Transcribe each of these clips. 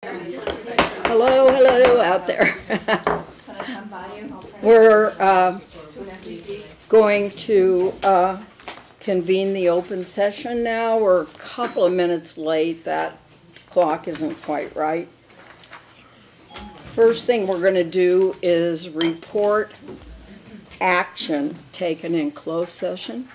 Hello, hello out there. We're uh, going to uh, convene the open session now. We're a couple of minutes late. That clock isn't quite right. First thing we're going to do is report action taken in closed session.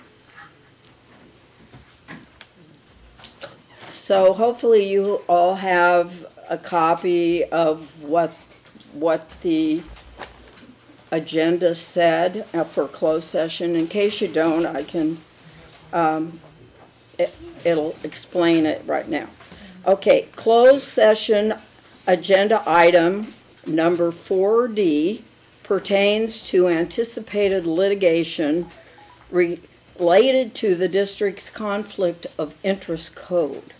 So hopefully you all have a copy of what, what the agenda said uh, for closed session. In case you don't, I can, um, it, it'll explain it right now. Okay, closed session agenda item number 4D pertains to anticipated litigation related to the district's conflict of interest code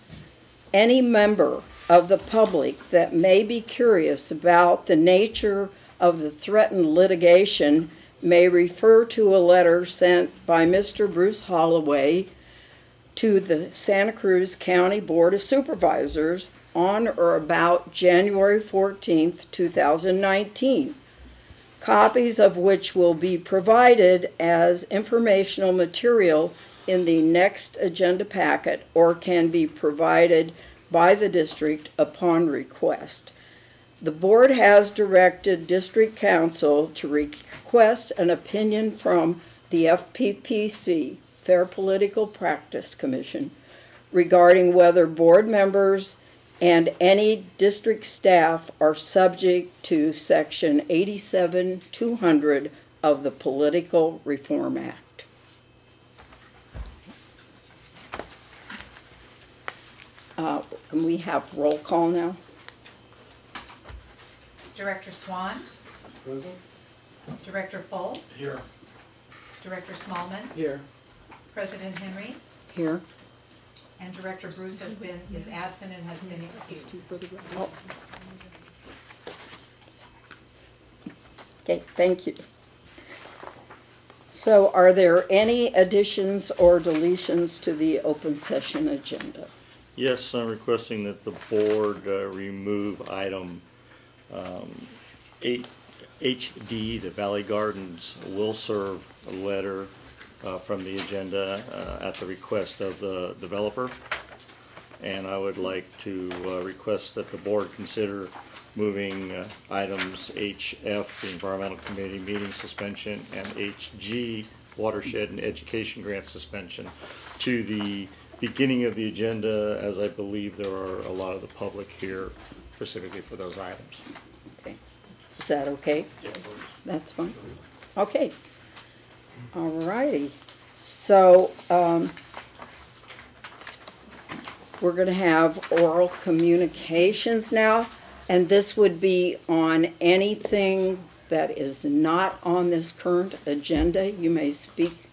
any member of the public that may be curious about the nature of the threatened litigation may refer to a letter sent by Mr. Bruce Holloway to the Santa Cruz County Board of Supervisors on or about January 14, 2019, copies of which will be provided as informational material in the next agenda packet or can be provided by the district upon request. The board has directed district counsel to request an opinion from the FPPC, Fair Political Practice Commission, regarding whether board members and any district staff are subject to section 87200 of the Political Reform Act. Uh, Can we have roll call now? Director Swan, Present? Director Fultz, Here. Director Smallman, Here. President Henry, Here. and Director Bruce has been, is absent and has been excused. Oh. Okay, thank you. So are there any additions or deletions to the open session agenda? Yes, I'm requesting that the board uh, remove item um, eight, HD, the Valley Gardens will serve a letter uh, from the agenda uh, at the request of the developer. And I would like to uh, request that the board consider moving uh, items HF, the Environmental Committee meeting suspension, and HG, Watershed and Education Grant suspension, to the beginning of the agenda, as I believe there are a lot of the public here specifically for those items. Okay, is that okay? That's fine. Okay. All righty. So, um, we're gonna have oral communications now, and this would be on anything that is not on this current agenda. You may speak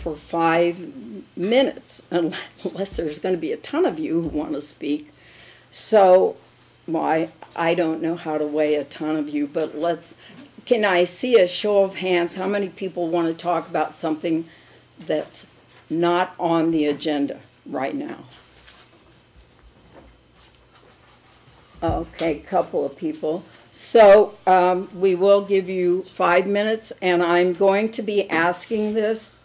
for five minutes unless there's going to be a ton of you who want to speak. So, why I, I don't know how to weigh a ton of you, but let's. Can I see a show of hands? How many people want to talk about something that's not on the agenda right now? Okay, a couple of people. So um, we will give you five minutes, and I'm going to be asking this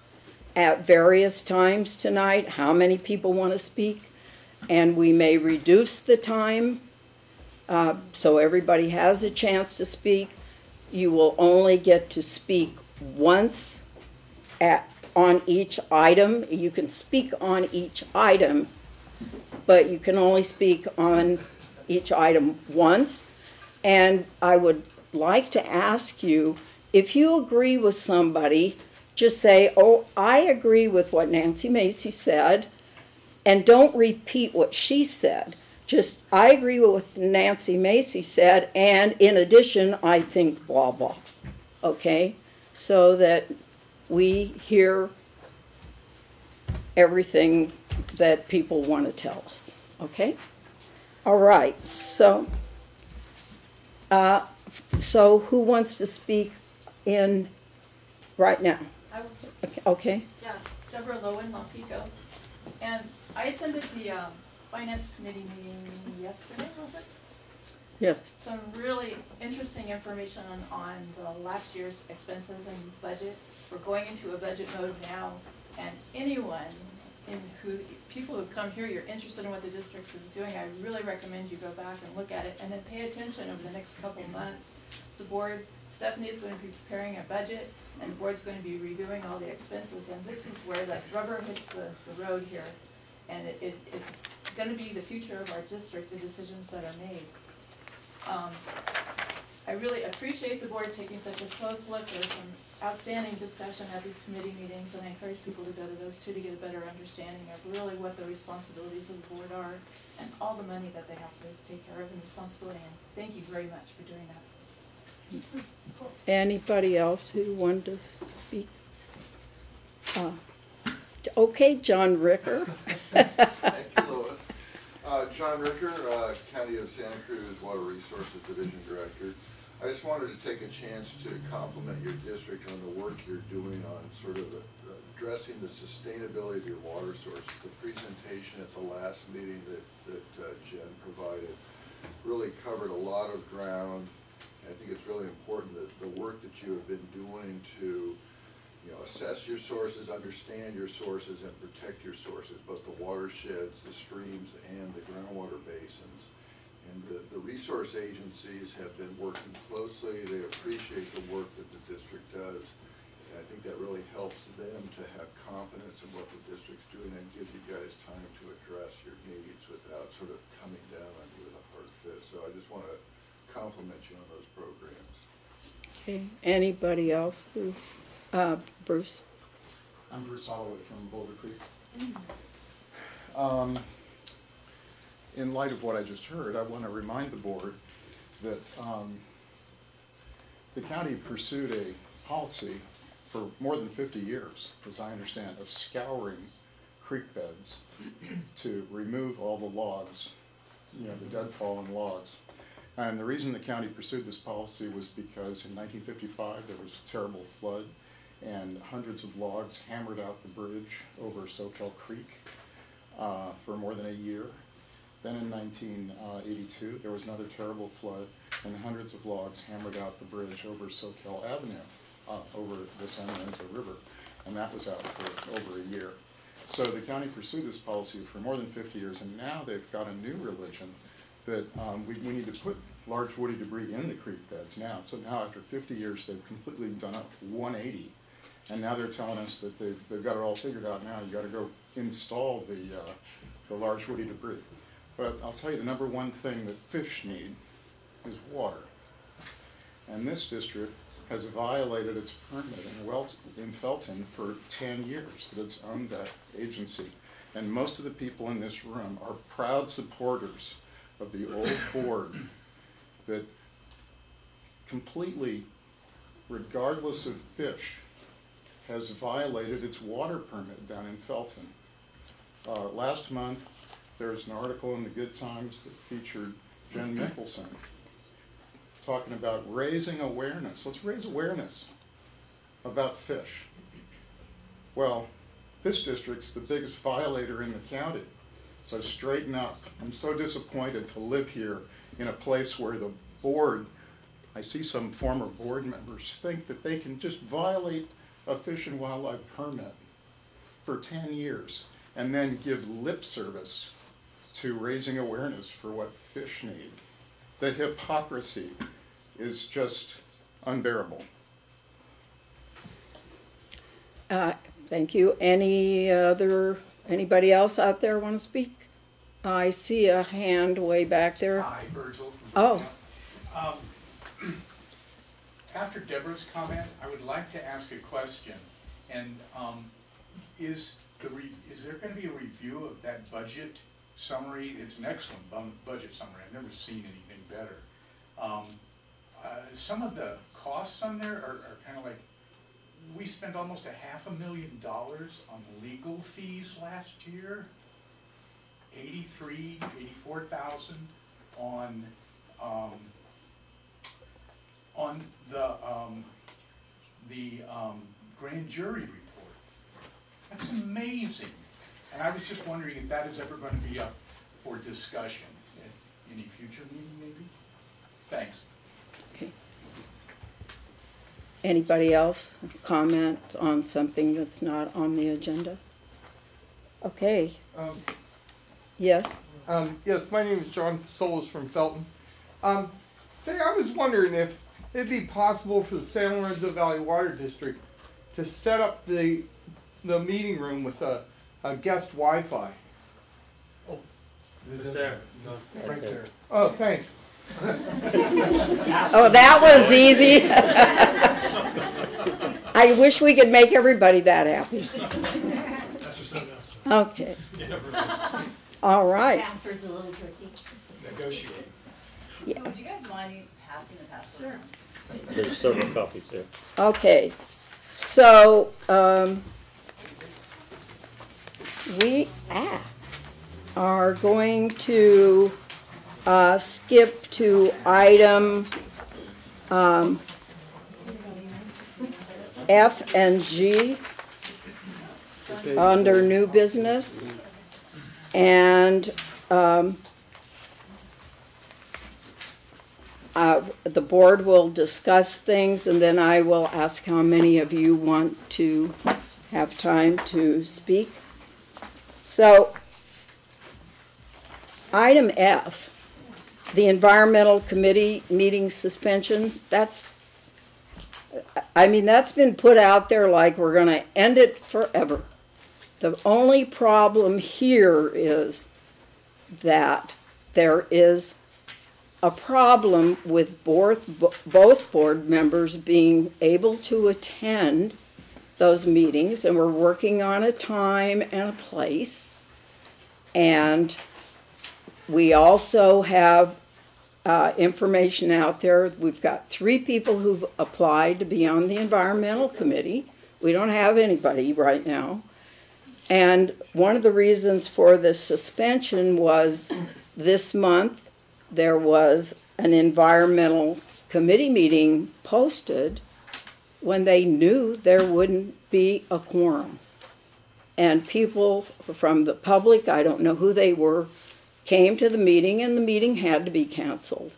at various times tonight how many people want to speak, and we may reduce the time uh, so everybody has a chance to speak. You will only get to speak once at, on each item. You can speak on each item, but you can only speak on each item once. And I would like to ask you if you agree with somebody just say, oh, I agree with what Nancy Macy said, and don't repeat what she said. Just, I agree with what Nancy Macy said, and in addition, I think blah, blah. Okay? So that we hear everything that people want to tell us. Okay? All right. So, uh, so who wants to speak in right now? Okay, Okay, yeah, Deborah Lowen, Lompico. And I attended the, um, finance committee meeting yesterday, was it? Yes, some really interesting information on, on the last year's expenses and budget. We're going into a budget mode now, and anyone in who, people who've come here, you're interested in what the district is doing, I really recommend you go back and look at it, and then pay attention over the next couple of months. The board, Stephanie is going to be preparing a budget, and the board's going to be reviewing all the expenses, and this is where the rubber hits the, the road here. And it, it, it's gonna be the future of our district, the decisions that are made. Um, I really appreciate the board taking such a close look, there's some outstanding discussion at these committee meetings, and I encourage people to go to those too to get a better understanding of really what the responsibilities of the board are, and all the money that they have to take care of and responsibility, and thank you very much for doing that. Anybody else who wanted to speak? Uh, Okay, John Ricker. Thank you, Lois. Uh, John Ricker, uh, County of Santa Cruz Water Resources Division Director. I just wanted to take a chance to compliment your district on the work you're doing on sort of addressing the sustainability of your water sources. The presentation at the last meeting that, that uh, Jen provided really covered a lot of ground. I think it's really important that the work that you have been doing to you know, assess your sources, understand your sources, and protect your sources, both the watersheds, the streams, and the groundwater basins. And the, the resource agencies have been working closely, they appreciate the work that the district does. And I think that really helps them to have confidence in what the district's doing and gives you guys time to address your needs without sort of coming down on you with a hard fist. So I just want to compliment you on those programs. Okay, anybody else who, uh, Bruce? I'm Bruce Holloway from Boulder Creek. Um, In light of what I just heard, I want to remind the board that um, the county pursued a policy for more than 50 years, as I understand, of scouring creek beds to remove all the logs, you know, the dead fallen logs. And the reason the county pursued this policy was because in 1955, there was a terrible flood and hundreds of logs hammered out the bridge over Soquel Creek uh, for more than a year. Then in 1982, there was another terrible flood, and hundreds of logs hammered out the bridge over Soquel Avenue, uh, over the San Lorenzo River, and that was out for over a year. So the county pursued this policy for more than 50 years, and now they've got a new religion that um, we, we need to put large woody debris in the creek beds now. So now after 50 years, they've completely done up 180 and now they're telling us that they've, they've got it all figured out now, you gotta go install the, uh, the large woody debris. But I'll tell you, the number one thing that fish need is water. And this district has violated its permit in Welt, in Felton for ten years, that it's owned that agency. And most of the people in this room are proud supporters of the old board that completely, regardless of fish, has violated its water permit down in Felton. Uh, last month, there was an article in the Good Times that featured Jen Mickelson talking about raising awareness. Let's raise awareness about fish. Well, this district's the biggest violator in the county. So straighten up. I'm so disappointed to live here in a place where the board, I see some former board members think that they can just violate a fish and wildlife permit for ten years and then give lip service to raising awareness for what fish need. The hypocrisy is just unbearable. Uh, Thank you. Any other, anybody else out there want to speak? I see a hand way back there. Hi, Virgil from Oh. Um, After Deborah's comment, I would like to ask a question. And um, is the, re- is there gonna be a review of that budget summary? It's an excellent budget summary. I've never seen anything better. Um, uh, Some of the costs on there are, are kind of like, we spent almost a half a million dollars on legal fees last year. 83, 84,000 on, um, on the, um, the, um, grand jury report. That's amazing. And I was just wondering if that is ever gonna be up for discussion at any future meeting, maybe? Thanks. Okay. Anybody else comment on something that's not on the agenda? Okay, Um, yes? um, yes, my name is John Solis from Felton. Um, say, I was wondering if it'd be possible for the San Lorenzo Valley Water District to set up the the meeting room with a, a guest Wi-Fi. There, right there. Oh, thanks. Oh, that was easy. I wish we could make everybody that happy. That's for something else. Okay, Yeah, right. All right. Password's a little tricky. Negotiate. Yeah. Would you guys mind passing the password? Sure. There's several copies there. Okay, so, um, we, ah, are going to, uh, skip to item, um, F and G under new business. And, um, uh, the board will discuss things, and then I will ask how many of you want to have time to speak. So, item F, the environmental committee meeting suspension, that's, I mean, that's been put out there like we're gonna end it forever. The only problem here is that there is a problem with both, both board members being able to attend those meetings, and we're working on a time and a place. And we also have, uh, information out there, we've got three people who've applied to be on the environmental committee. We don't have anybody right now. And one of the reasons for the suspension was this month, there was an environmental committee meeting posted when they knew there wouldn't be a quorum. And people from the public, I don't know who they were, came to the meeting and the meeting had to be canceled.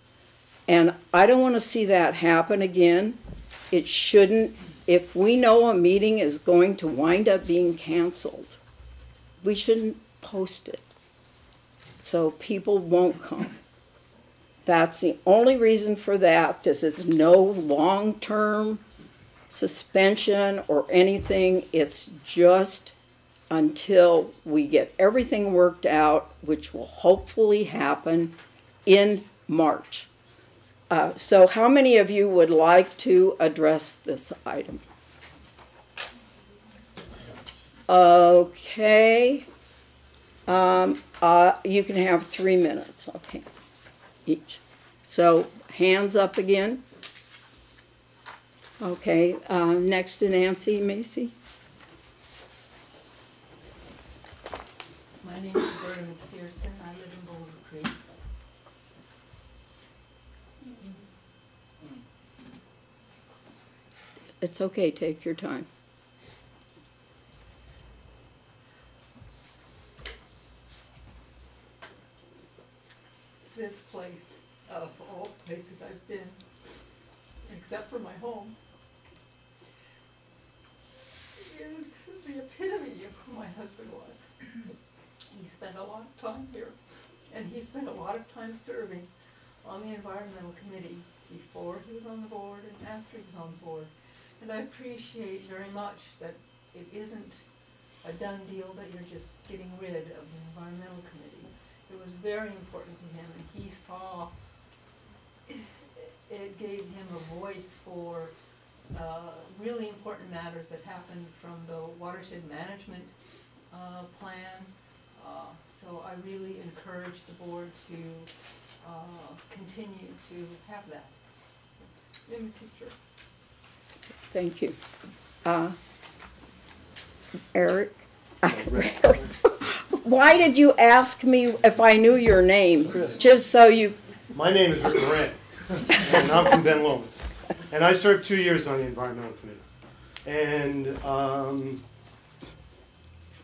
And I don't want to see that happen again. It shouldn't, if we know a meeting is going to wind up being canceled, we shouldn't post it. So people won't come. That's the only reason for that. This is no long-term suspension or anything. It's just until we get everything worked out, which will hopefully happen in March. Uh, so how many of you would like to address this item? Okay. Um, uh, you can have three minutes, okay, each. So, hands up again. Okay, uh, next to Nancy Macy. My name is Berta McPherson, I live in Boulder Creek. It's okay, take your time. this place of all places I've been, except for my home, is the epitome of who my husband was. He spent a lot of time here, and he spent a lot of time serving on the environmental committee before he was on the board and after he was on the board. And I appreciate very much that it isn't a done deal that you're just getting rid of the environmental committee. It was very important to him, and he saw, it gave him a voice for uh, really important matters that happened from the watershed management uh, plan. Uh, So I really encourage the board to uh, continue to have that in the future. Thank you. Uh, Eric? Why did you ask me if I knew your name? Just so you, My name is Rick Moran, and I'm from Ben Lomond. And I served two years on the environmental committee. And um,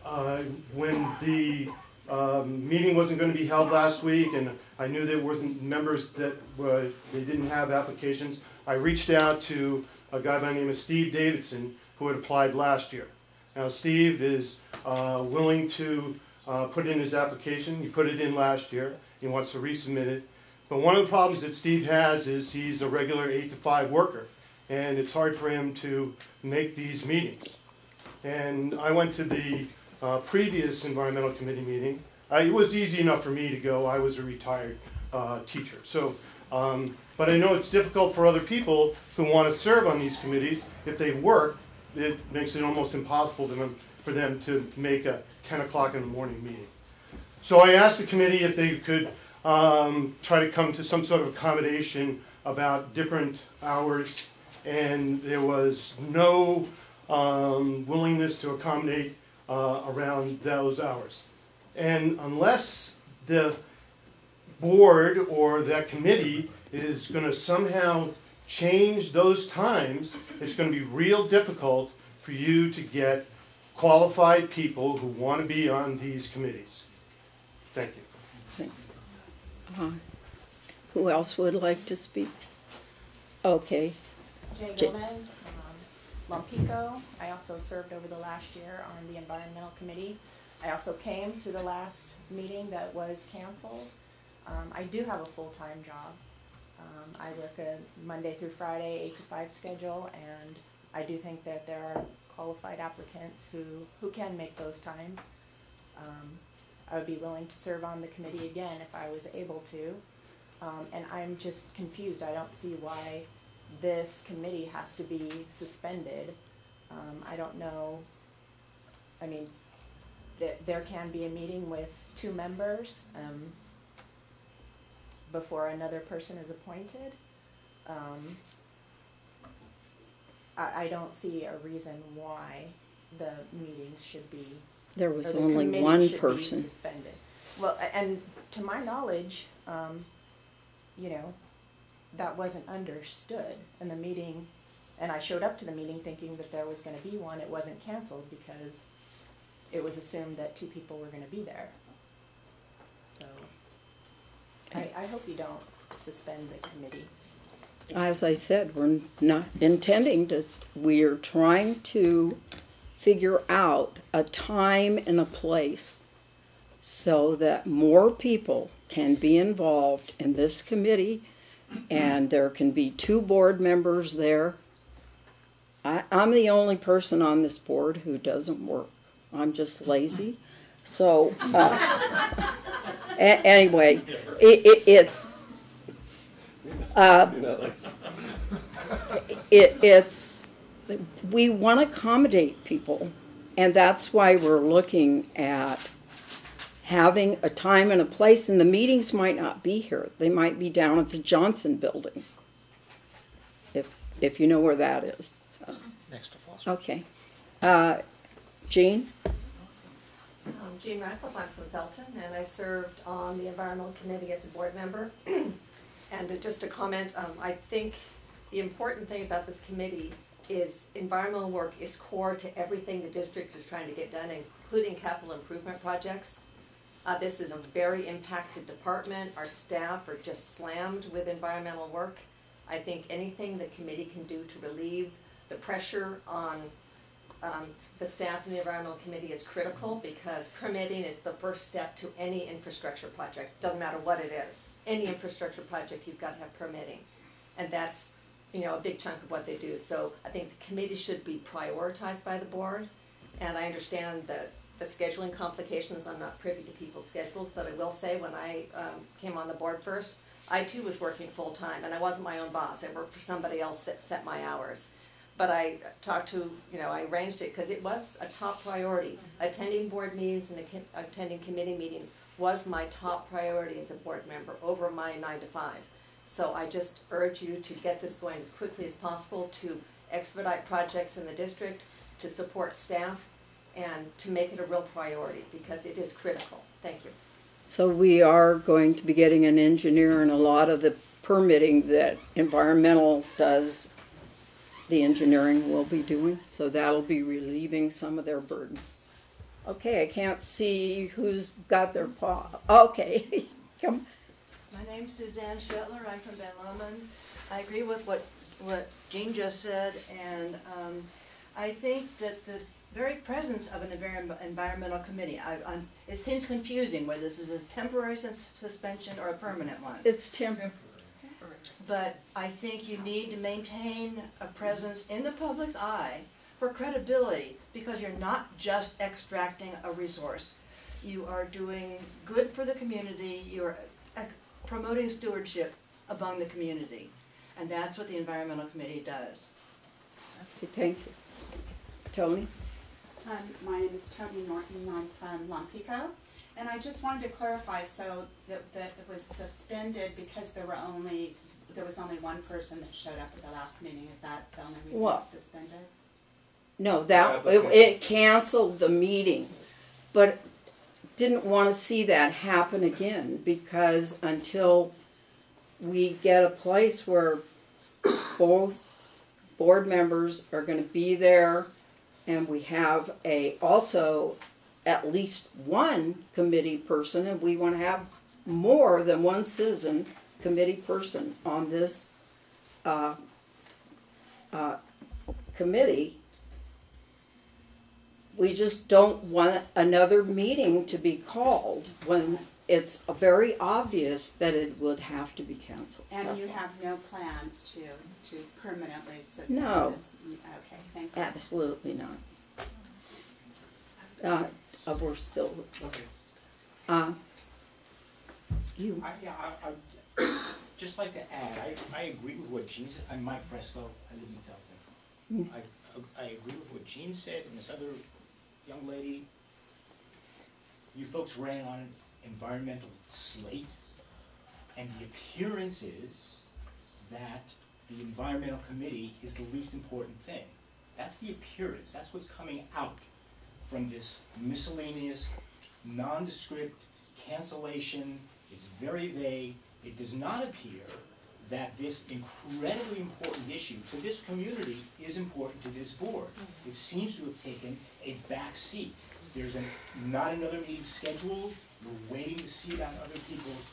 uh, when the um, meeting wasn't gonna be held last week, and I knew there wasn't members that were, they didn't have applications. I reached out to a guy by the name of Steve Davidson, who had applied last year. Now, Steve is, uh, willing to, uh, put in his application, he put it in last year, he wants to resubmit it. But one of the problems that Steve has is he's a regular eight to five worker, and it's hard for him to make these meetings. And I went to the uh, previous environmental committee meeting. It was easy enough for me to go. I was a retired uh, teacher. So, um, but I know it's difficult for other people who want to serve on these committees. If they work, it makes it almost impossible them, for them to make a 10 o'clock in the morning meeting. So I asked the committee if they could um, try to come to some sort of accommodation about different hours, and there was no um, willingness to accommodate uh, around those hours. And unless the board or that committee is going to somehow change those times, it's going to be real difficult for you to get qualified people who want to be on these committees. Thank you. Uh, Who else would like to speak? Okay, Jay Gomez, um, Lompico. I also served over the last year on the environmental committee. I also came to the last meeting that was canceled. Um, I do have a full-time job. Um, I work a Monday through Friday, eight to five schedule, and I do think that there are qualified applicants who, who can make those times. Um, I would be willing to serve on the committee again if I was able to. Um, and I'm just confused. I don't see why this committee has to be suspended. Um, I don't know, I mean, there, there can be a meeting with two members, um, before another person is appointed. Um, I, I don't see a reason why the meetings should be, there or was the only committee one should be person. suspended. Well, a- and to my knowledge, um, you know, that wasn't understood in the meeting. And I showed up to the meeting thinking that there was gonna be one, it wasn't canceled because it was assumed that two people were gonna be there. So, I, I hope you don't suspend the committee. As I said, we're not intending to, we are trying to figure out a time and a place so that more people can be involved in this committee and there can be two board members there. I, I'm the only person on this board who doesn't work. I'm just lazy. So, uh, a- anyway, it, it, it's, uh, it, it's, we want to accommodate people, and that's why we're looking at having a time and a place, and the meetings might not be here. They might be down at the Johnson Building, if, if you know where that is. So, Next to Foster. Okay. Uh, Jean? Um, Jean Ratcliffe, I'm from Felton, and I served on the environmental committee as a board member. And just to comment, um, I think the important thing about this committee is environmental work is core to everything the district is trying to get done, including capital improvement projects. Uh, this is a very impacted department, our staff are just slammed with environmental work. I think anything the committee can do to relieve the pressure on um, the staff in the environmental committee is critical because permitting is the first step to any infrastructure project, doesn't matter what it is. Any infrastructure project, you've got to have permitting. And that's, you know, a big chunk of what they do. So I think the committee should be prioritized by the board. And I understand that the scheduling complications, I'm not privy to people's schedules, but I will say, when I um, came on the board first, I too was working full-time, and I wasn't my own boss, I worked for somebody else that set my hours. But I talked to, you know, I arranged it, because it was a top priority. Attending board meetings and attending committee meetings was my top priority as a board member, over my nine to five. So I just urge you to get this going as quickly as possible, to expedite projects in the district, to support staff, and to make it a real priority, because it is critical. Thank you. So we are going to be getting an engineer and a lot of the permitting that environmental does, the engineering will be doing, so that'll be relieving some of their burden. Okay, I can't see who's got their paw. Okay, come. My name's Suzanne Shetler, I'm from Ben Lomond. I agree with what, what Jean just said, and um, I think that the very presence of an environmental committee, I, I'm, it seems confusing whether this is a temporary sus- suspension or a permanent one. It's temporary. But I think you need to maintain a presence in the public's eye for credibility, because you're not just extracting a resource. You are doing good for the community, you're promoting stewardship among the community. And that's what the environmental committee does. Okay, thank you. Tony? Um, my name is Tony Norton, I'm from Lompico, and I just wanted to clarify, so that, that it was suspended because there were only, there was only one person that showed up at the last meeting, is that the only reason Well- it's suspended? No, that, it, it canceled the meeting, but didn't wanna see that happen again, because until we get a place where both board members are gonna be there, and we have a, also at least one committee person, and we wanna have more than one citizen committee person on this, uh, uh, committee, we just don't want another meeting to be called when it's very obvious that it would have to be canceled. And That's you all. have no plans to, to permanently suspend No. this? Mm, Okay, thank you. Absolutely not. Uh, uh, we're still, Okay. uh, you, I, yeah, I, I just like to add, I, I agree with what Gene said, I'm Mike Fresco, I live in Felton. I, I agree with what Gene said and this other young lady. You folks ran on an environmental slate, and the appearance is that the environmental committee is the least important thing. That's the appearance, that's what's coming out from this miscellaneous, nondescript cancellation. It's very vague. It does not appear that this incredibly important issue to this community is important to this board. It seems to have taken a back seat. There's an, not another meeting scheduled. We're waiting to see about other people's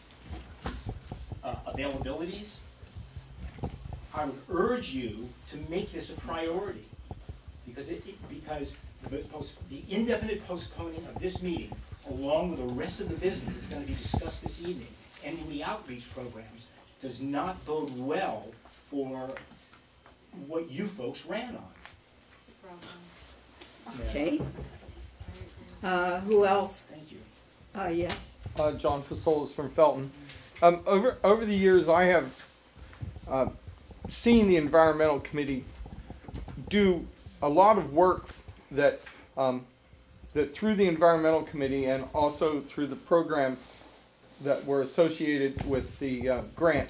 uh, availabilities. I would urge you to make this a priority, because it, it- because the post, the indefinite postponing of this meeting, along with the rest of the business that's gonna be discussed this evening, ending the outreach programs, does not bode well for what you folks ran on. okay. Uh, who else? Thank you. Uh, yes, uh, John Fasolis from Felton. Um, over over the years, I have uh, seen the environmental committee do a lot of work that um, that through the environmental committee and also through the programs that were associated with the uh, grant,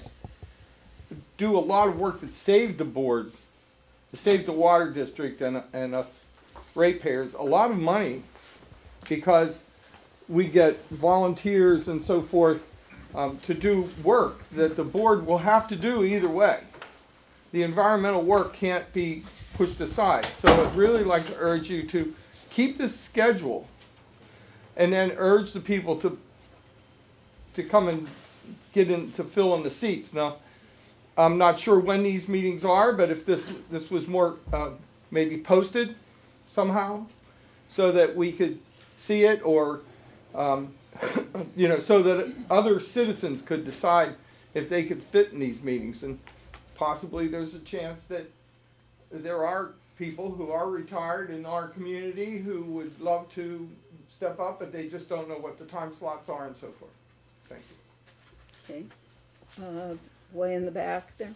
do a lot of work that saved the board, saved the water district and and us ratepayers a lot of money because we get volunteers and so forth um, to do work that the board will have to do either way. The environmental work can't be pushed aside. So I'd really like to urge you to keep this schedule and then urge the people to to come and get in to fill in the seats. Now, I'm not sure when these meetings are, but if this this was more uh, maybe posted somehow so that we could see it or um, you know so that other citizens could decide if they could fit in these meetings and possibly there's a chance that there are people who are retired in our community who would love to step up but they just don't know what the time slots are and so forth thank you okay. Uh, way in the back there.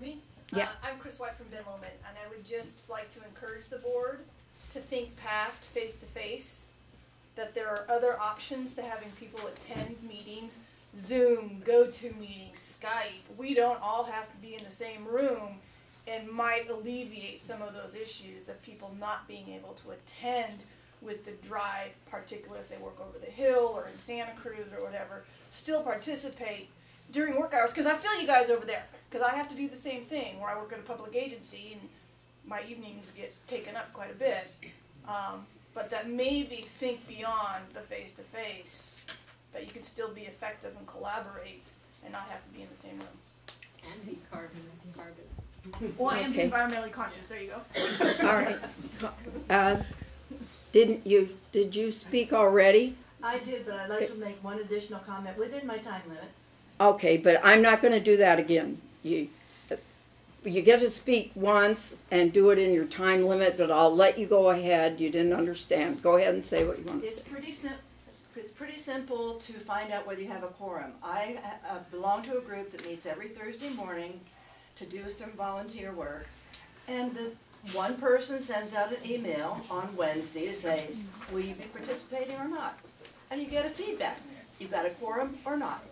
Me? Yeah. Uh, I'm Chris White from Ben Lomond, and I would just like to encourage the board to think past face to face. That there are other options to having people attend meetings, Zoom, GoToMeeting, Skype. We don't all have to be in the same room, and might alleviate some of those issues of people not being able to attend with the drive, particularly if they work over the hill or in Santa Cruz or whatever. Still participate during work hours because I feel you guys over there because I have to do the same thing where I work at a public agency and my evenings get taken up quite a bit. Um, but that maybe think beyond the face-to-face, that you can still be effective and collaborate and not have to be in the same room. And be carbon, carbon. Well, and be Okay. environmentally conscious, there you go. All right. Uh, Didn't you, did you speak already? I did, but I'd like to make one additional comment within my time limit. Okay, but I'm not gonna do that again. You, you get to speak once and do it in your time limit, but I'll let you go ahead. You didn't understand. Go ahead and say what you want to It's say. pretty sim, it's pretty simple to find out whether you have a quorum. I uh, belong to a group that meets every Thursday morning to do some volunteer work. And the one person sends out an email on Wednesday to say, will you be participating or not? And you get a feedback. You've got a quorum or not?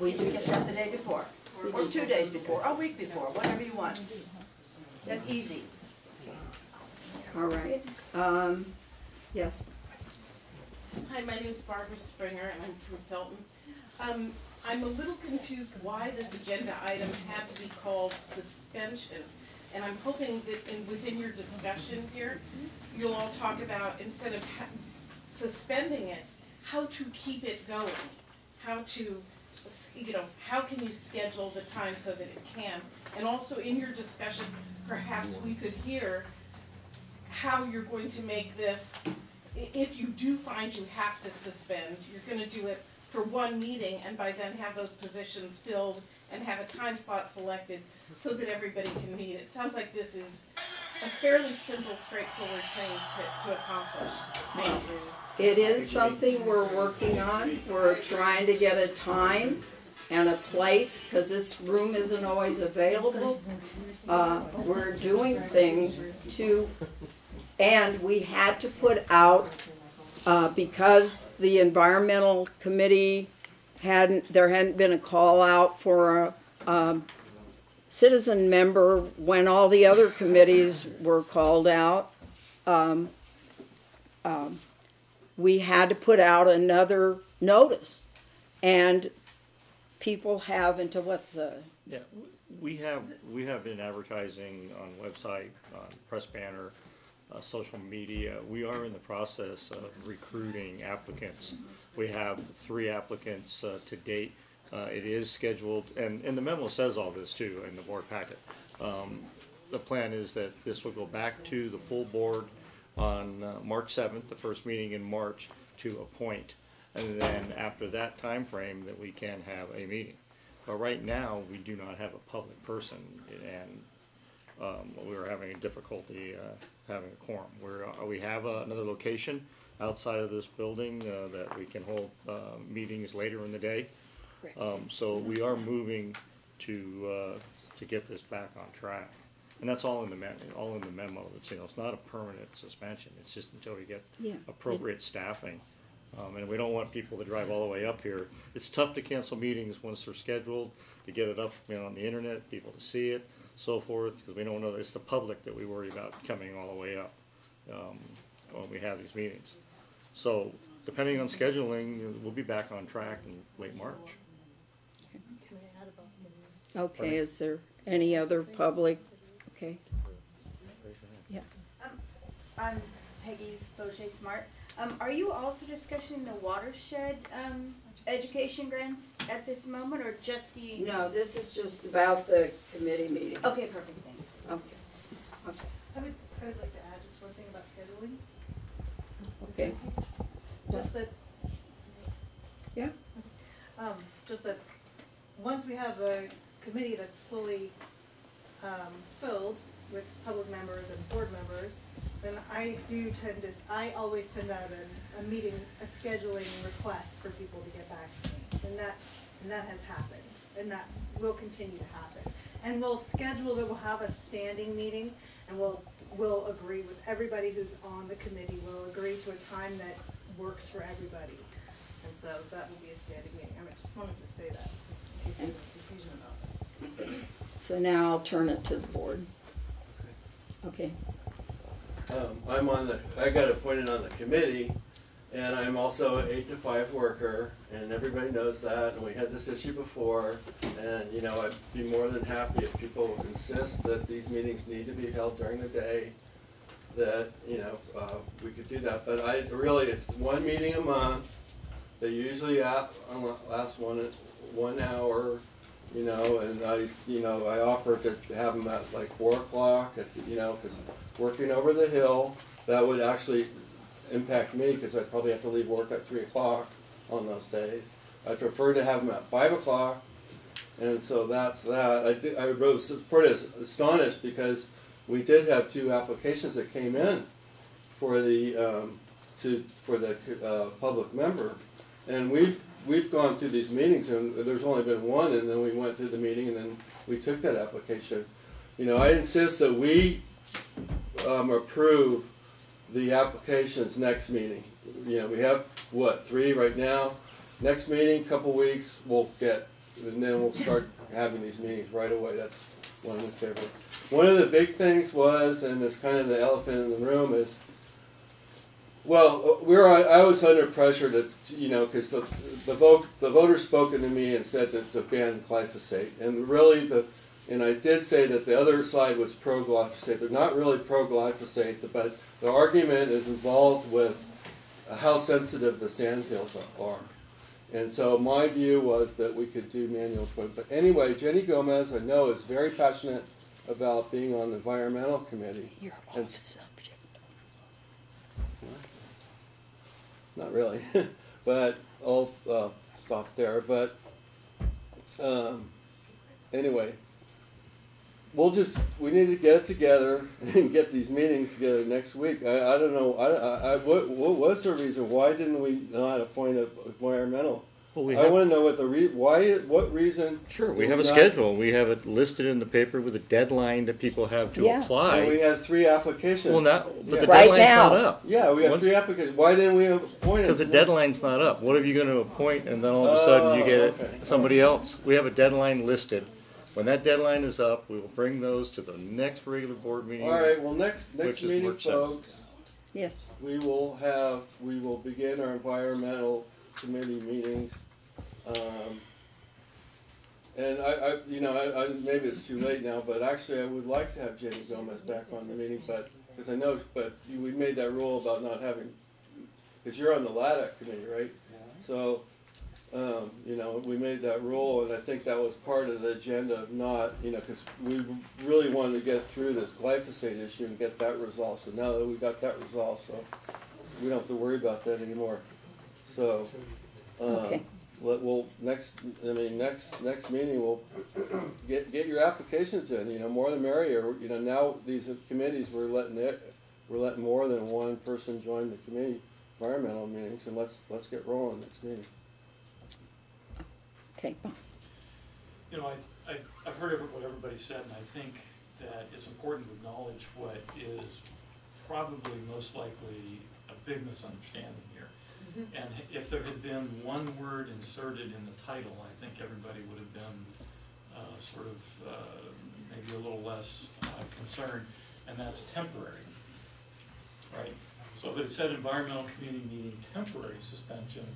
We You do get that the day before, or two days before, or a week before, whatever you want. That's easy. All right. Um, yes. Hi, my name is Barbara Springer, and I'm from Felton. Um, I'm a little confused why this agenda item had to be called suspension. And I'm hoping that in, within your discussion here, you'll all talk about, instead of suspending it, how to keep it going. How to, you know, how can you schedule the time so that it can? And also in your discussion, perhaps we could hear how you're going to make this, if you do find you have to suspend, you're gonna do it for one meeting and by then have those positions filled and have a time slot selected so that everybody can meet. It sounds like this is a fairly simple, straightforward thing to, to accomplish. Thanks. It is something we're working on. We're trying to get a time and a place, because this room isn't always available. Uh, we're doing things to, and we had to put out, uh, because the environmental committee hadn't, there hadn't been a call out for a, um, citizen member when all the other committees were called out. Um, um, we had to put out another notice. And people have until what the, Yeah, we have, we have been advertising on website, on press banner, uh, social media. We are in the process of recruiting applicants. We have three applicants, uh, to date. Uh, it is scheduled, and, and the memo says all this too in the board packet. Um, the plan is that this will go back to the full board on, uh, March seventh, the first meeting in March, to appoint. And then after that time frame, that we can have a meeting. But right now, we do not have a public person, and um, we are having a difficulty uh, having a quorum. We're, uh, we have uh, another location outside of this building uh, that we can hold uh, meetings later in the day. Um, So we are moving to, uh, to get this back on track. And that's all in the, me- all in the memo, it's, you know, it's not a permanent suspension, it's just until we get Yeah. appropriate staffing. Um, and we don't want people to drive all the way up here. It's tough to cancel meetings once they're scheduled, to get it up, you know, on the internet, people to see it, so forth, because we don't know, it's the public that we worry about coming all the way up, um, when we have these meetings. So, depending on scheduling, we'll be back on track in late March. okay, is there any other public, okay? Yeah. I'm Peggy Fauché Smart. Um, are you also discussing the watershed, um, education grants at this moment, or just the? No, this is just about the committee meeting. Okay, perfect, thanks. Okay, okay, I would, I would like to add just one thing about scheduling. Okay. Just that. Yeah. Um, just that, once we have a committee that's fully, um, filled with public members and board members, then I do tend to, I always send out a, a meeting, a scheduling request for people to get back to me. And that, and that has happened, and that will continue to happen. And we'll schedule that we'll have a standing meeting, and we'll, we'll agree with everybody who's on the committee, we'll agree to a time that works for everybody. And so that will be a standing meeting, I mean, just wanted to say that, in case there's confusion about that. So now I'll turn it to the board. Okay, Um, I'm on the, I got appointed on the committee, and I'm also an eight to five worker, and everybody knows that, and we had this issue before, and, you know, I'd be more than happy if people insist that these meetings need to be held during the day. that, you know, uh, we could do that. But I, really, it's one meeting a month. They usually last one, one hour, you know, and I, you know, I offer to have them at like four o'clock, you know, because working over the hill, that would actually impact me, because I'd probably have to leave work at three o'clock on those days. I prefer to have them at five o'clock, and so that's that. I, did, I was pretty astonished because we did have two applications that came in for the um, to for the uh, public member, and we've we've gone through these meetings and there's only been one, and then we went to the meeting and then we took that application. You know, I insist that we um, approve the applications next meeting. You know, we have what three right now. Next meeting, couple weeks, we'll get, and then we'll start having these meetings right away. That's one of my favorite. One of the big things was, and it's kind of the elephant in the room, is well, we're I was under pressure to you know because the the vote the voters spoken to me and said that to ban glyphosate, and really the and I did say that the other side was pro glyphosate. They're not really pro glyphosate, but the argument is involved with how sensitive the sand hills are. And so my view was that we could do manual equipment. But anyway, Jenny Gomez, I know, is very passionate about being on the environmental committee. You're and, off subject. Not really, but I'll uh, stop there. But um, anyway, we'll just we need to get it together and get these meetings together next week. I, I don't know. I, I, I what, what was the reason? Why didn't we not appoint an environmental? Well, we I want to know what the re, why what reason? Sure, we have a not- schedule. We have it listed in the paper with a deadline that people have to Yeah. apply. And we had three applications. Well, now, but the Right deadline's now. not up. Yeah, we have Once- three applicants. Why didn't we appoint? Because the deadline's not up. What are you going to appoint and then all of a sudden you Oh, get okay. somebody else? We have a deadline listed. When that deadline is up, we will bring those to the next regular board meeting. All right. Well, next next Which is meeting, March seventh. folks, Yes. we will have we will begin our environmental committee meetings. Um, and I, I, you know, I, I, maybe it's too late now, but actually, I would like to have Jenny Gomez back on the meeting, but because I know, but you, we made that rule about not having, because you're on the LADAC committee, right? So, um, you know, we made that rule, and I think that was part of the agenda of not, you know, because we really wanted to get through this glyphosate issue and get that resolved. So now that we got that resolved, so we don't have to worry about that anymore. So, um, Okay. let, we'll, next, I mean, next, next meeting, we'll get, get your applications in, you know, more the merrier. You know, now these committees, we're letting it, we're letting more than one person join the committee, environmental meetings, and let's, let's get rolling next meeting. Okay. You know, I, I, I've heard what everybody said, and I think that it's important to acknowledge what is probably most likely a big misunderstanding here. And if there had been one word inserted in the title, I think everybody would have been, uh, sort of, uh, maybe a little less, uh, concerned, and that's temporary. Right? So if it said environmental community meeting temporary suspension,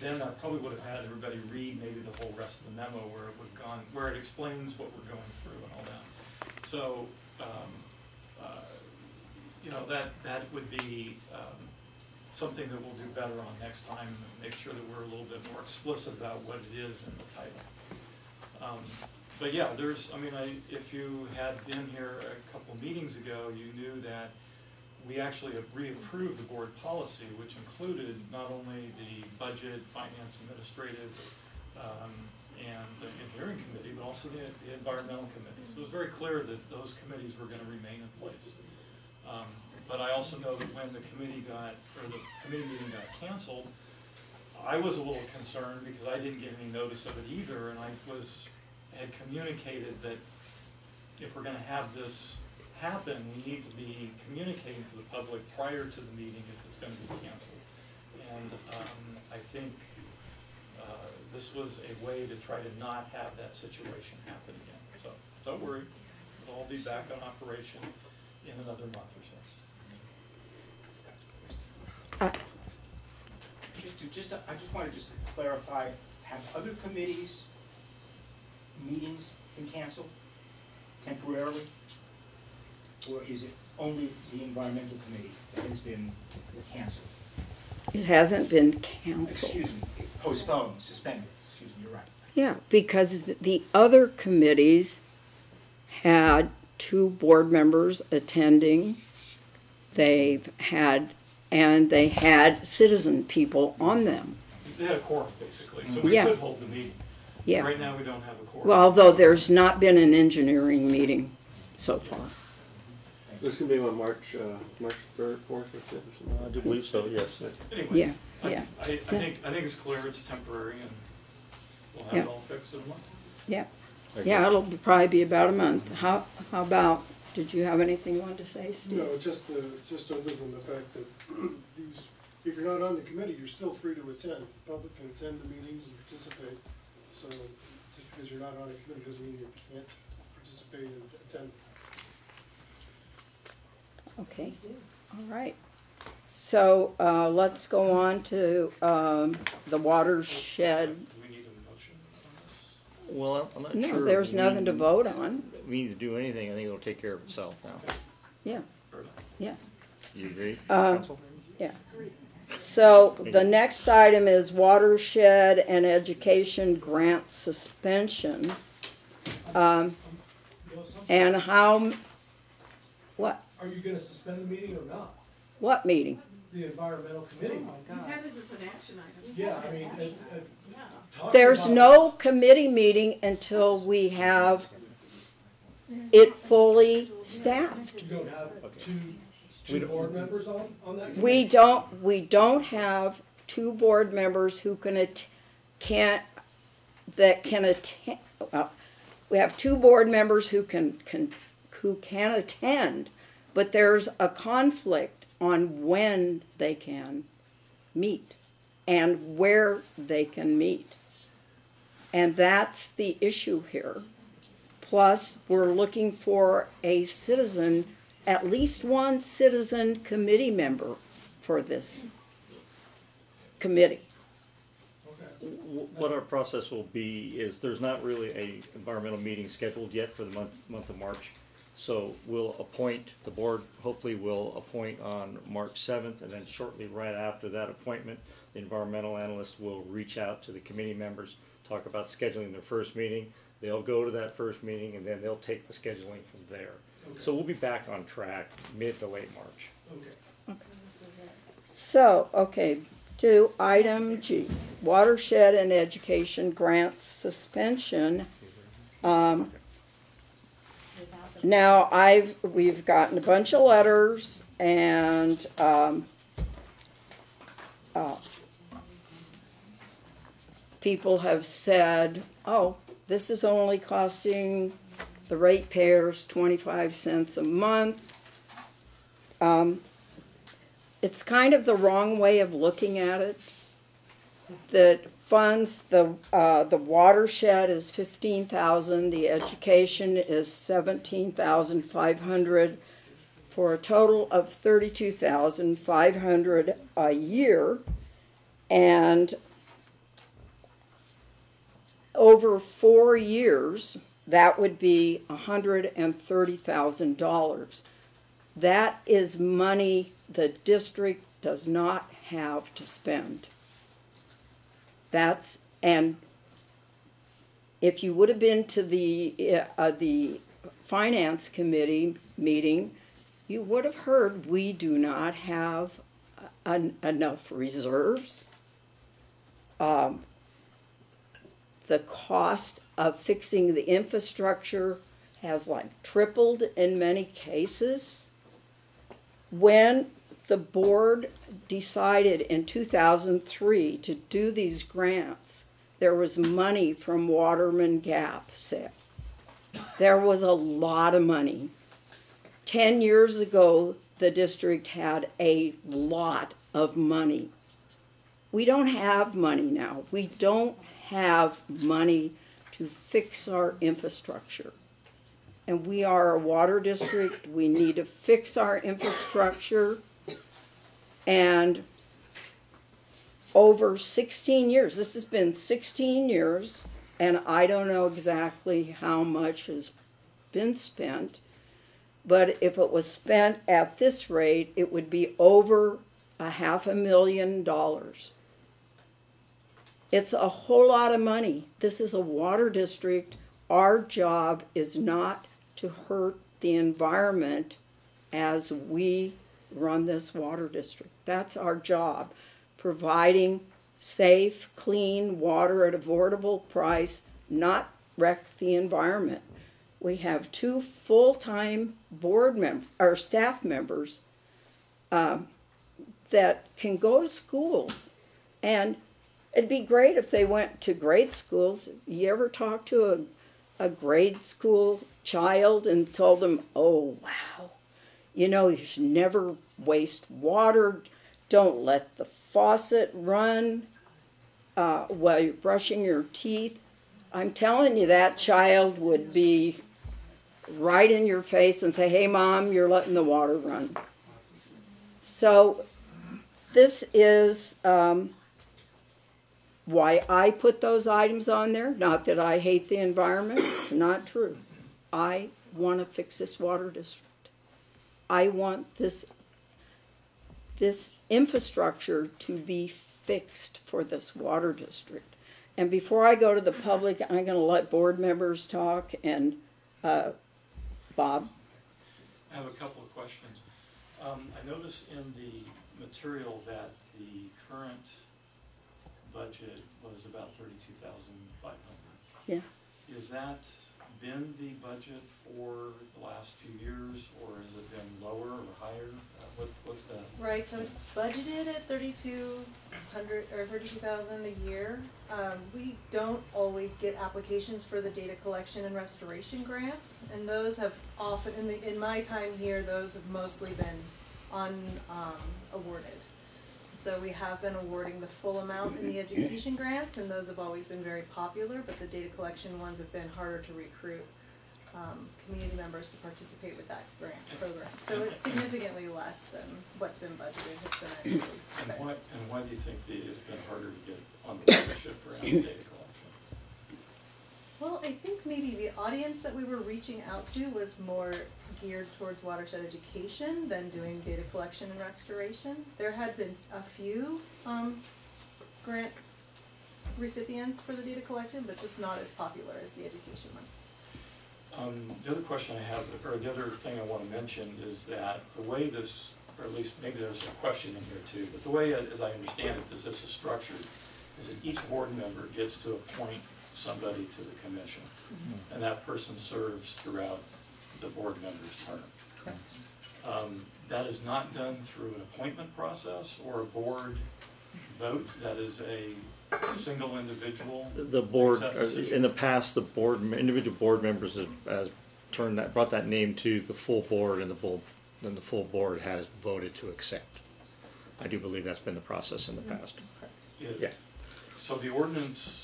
then I probably would have had everybody read maybe the whole rest of the memo where it would gone, where it explains what we're going through and all that. So, um, uh, you know, that, that would be, um, something that we'll do better on next time, and make sure that we're a little bit more explicit about what it is in the title. Um, But yeah, there's, I mean, I, if you had been here a couple meetings ago, you knew that we actually reapproved the board policy, which included not only the budget, finance, administrative, um, and the engineering committee, but also the, the environmental committee. So it was very clear that those committees were gonna remain in place. Um, but I also know that when the committee got, or the committee meeting got canceled, I was a little concerned because I didn't get any notice of it either, and I was, had communicated that if we're gonna have this happen, we need to be communicating to the public prior to the meeting if it's gonna be canceled. And, um, I think, uh, this was a way to try to not have that situation happen again. So, don't worry, it'll all be back on operation in another month or so. Just to, just, to- I just want to just clarify, have other committees, meetings been canceled temporarily? Or is it only the environmental committee that has been canceled. It hasn't been canceled. Excuse me, postponed, suspended, excuse me, you're right. Yeah, because the other committees had two board members attending. They've had, and they had citizen people on them. They had a quorum, basically, so we Yeah. could hold the meeting. Yeah. Right now, we don't have a quorum. Well, although there's not been an engineering meeting so far. This can be on March, uh, March third, fourth, or fifth or something? I do believe so, yes. Anyway, Yeah, I, yeah. I, I think, I think it's clear it's temporary and we'll have Yeah. it all fixed in a month. Yeah, yeah, it'll be- probably be about a month. How, how about, did you have anything you wanted to say, Steve? No, just, uh, just other than the fact that these, if you're not on the committee, you're still free to attend. The Public can attend the meetings and participate. So just because you're not on a committee doesn't mean you can't participate and attend. Okay, all right. So, uh, let's go on to, um, the watershed. Well, I'm not sure. No, there's we nothing to need- vote on. We need to do anything, I think it'll take care of itself now. Yeah, yeah. You agree, Uh, counsel? Yeah. So the next item is watershed and education grant suspension. Um, and how, m- what, Are you gonna suspend the meeting or not? what meeting? The environmental committee? You had it as an action item. Yeah, I mean, it's, uh, talking There's about- no committee meeting until we have it fully staffed. You don't have two, two board members on, on that? We don't, we don't have two board members who can att- can't, that can attend, well, we have two board members who can, can, who can attend, but there's a conflict on when they can meet and where they can meet. And that's the issue here. Plus, we're looking for a citizen, at least one citizen committee member for this committee. What our process will be is there's not really a environmental meeting scheduled yet for the month, month of March. So we'll appoint, the board hopefully will appoint on March seventh, and then shortly right after that appointment, the environmental analyst will reach out to the committee members, talk about scheduling their first meeting. They'll go to that first meeting, and then they'll take the scheduling from there. So we'll be back on track mid to late March. Okay. So, okay, to item G, watershed and education grants suspension. Um, now, I've, we've gotten a bunch of letters and, um, uh, people have said, oh, this is only costing the ratepayers twenty-five cents a month. Um, it's kind of the wrong way of looking at it. That funds, the, uh, the watershed is fifteen thousand, the education is seventeen thousand five hundred, for a total of thirty-two thousand five hundred a year. And over four years, that would be a hundred and thirty thousand dollars. That is money the district does not have to spend. That's, and if you would have been to the, uh, the finance committee meeting, you would have heard we do not have en- enough reserves. Um, the cost of fixing the infrastructure has like tripled in many cases. When the board decided in 2003 to do these grants, there was money from Waterman Gap set. There was a lot of money. Ten years ago, the district had a lot of money. We don't have money now. We don't have money to fix our infrastructure. And we are a water district. We need to fix our infrastructure. And over 16 years, this has been 16 years, and I don't know exactly how much has been spent. But if it was spent at this rate, it would be over a half a million dollars. It's a whole lot of money. This is a water district. Our job is not to hurt the environment as we run this water district. That's our job, providing safe, clean water at affordable price, not wreck the environment. We have two full-time board mem- or staff members um, that can go to schools, and it'd be great if they went to grade schools. You ever talk to a, a grade school child and told them, "Oh wow, you know you should never waste water. Don't let the faucet run uh, while you're brushing your teeth." I'm telling you, that child would be right in your face and say, Hey, mom, you're letting the water run. So, this is um, why I put those items on there. Not that I hate the environment, it's not true. I want to fix this water district. I want this this infrastructure to be fixed for this water district. And before I go to the public, I'm going to let board members talk and uh, Bob. I have a couple of questions. Um, I noticed in the material that the current budget was about thirty-two thousand five hundred. Yeah. Is that been the budget for the last few years, or has it been lower or higher? Uh, What, what's that? Right, so it's budgeted at thirty-two hundred, or thirty-two thousand a year. Um, we don't always get applications for the data collection and restoration grants, and those have often, in the, in my time here, those have mostly been unawarded. um. So we have been awarding the full amount in the education grants, and those have always been very popular, but the data collection ones have been harder to recruit, um, community members to participate with that grant program. So it's significantly less than what's been budgeted, has been actually And why, spent. and why do you think it's been harder to get on the leadership around data collection? Well, I think maybe the audience that we were reaching out to was more geared towards watershed education than doing data collection and restoration. There had been a few, um, grant recipients for the data collection, but just not as popular as the education one. Um, the other question I have, or the other thing I wanna mention is that the way this, or at least maybe there's a question in here too, but the way, as I understand it, that this is structured, is that each board member gets to appoint somebody to the commission. And that person serves throughout the board member's term. Um, that is not done through an appointment process or a board vote, that is a single individual. The board, uh, in the past, the board, individual board members have, has turned that, brought that name to the full board and the full, then the full board has voted to accept. I do believe that's been the process in the past. Yeah. So the ordinance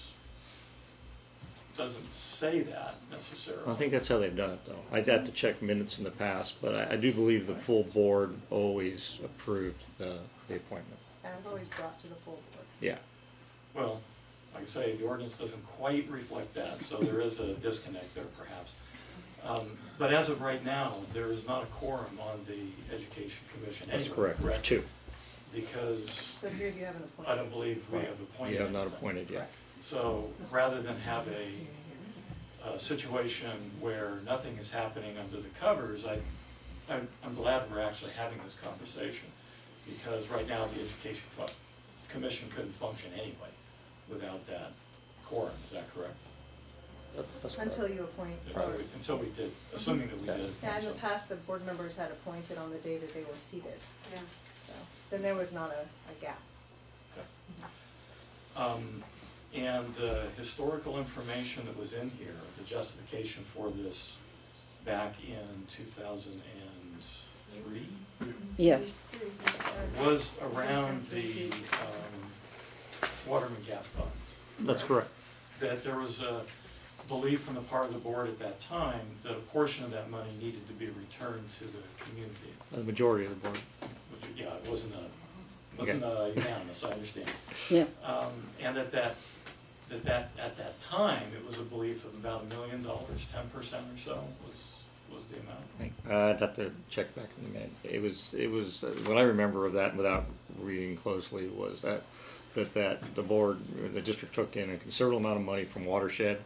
doesn't say that necessarily. I think that's how they've done it, though. I'd have to check minutes in the past, but I, I do believe the full board always approved the, the appointment. And it was always brought to the full board. Yeah. Well, like I say, the ordinance doesn't quite reflect that, so there is a disconnect there perhaps. Um, But as of right now, there is not a quorum on the Education Commission That's anyway, correct, there's two. So Because here you haven't appointed. I don't believe we have appointed. You have not anything. appointed yet. So rather than have a, a situation where nothing is happening under the covers, I, I'm, I'm glad we're actually having this conversation. Because right now, the Education Fu- Commission couldn't function anyway without that quorum, is that correct? Until you appoint. Until we, until we did, assuming that we did. Yeah, in the so. past, the board members had appointed on the day that they were seated. Yeah. So, then there was not a, a gap. Um, and the historical information that was in here, the justification for this back in two thousand and three? Yes. Was around the, um, Waterman Gap Fund. That's correct. That there was a belief on the part of the board at that time that a portion of that money needed to be returned to the community. The majority of the board. Which, yeah, it wasn't a, wasn't a unanimous, I understand. Yeah. Um, and that that, that that, at that time, it was a belief of about a million dollars, ten percent or so was, was the amount? Uh, I'd have to check back in a minute. It was, it was, uh, what I remember of that without reading closely was that, that, that the board, the district took in a considerable amount of money from watershed,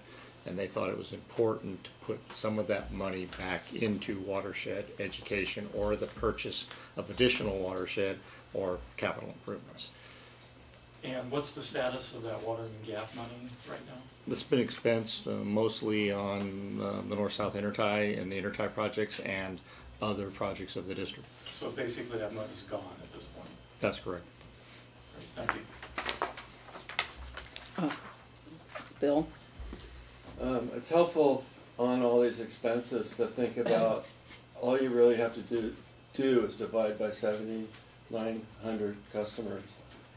and they thought it was important to put some of that money back into watershed education or the purchase of additional watershed or capital improvements. And what's the status of that Waterman Gap money right now? It's been expensed uh, mostly on uh, the north-south intertie and the intertie projects and other projects of the district. So basically that money's gone at this point. That's correct. Great, Thank you. Uh, Bill? Um, it's helpful on all these expenses to think about, all you really have to do, do is divide by seventy-nine hundred customers.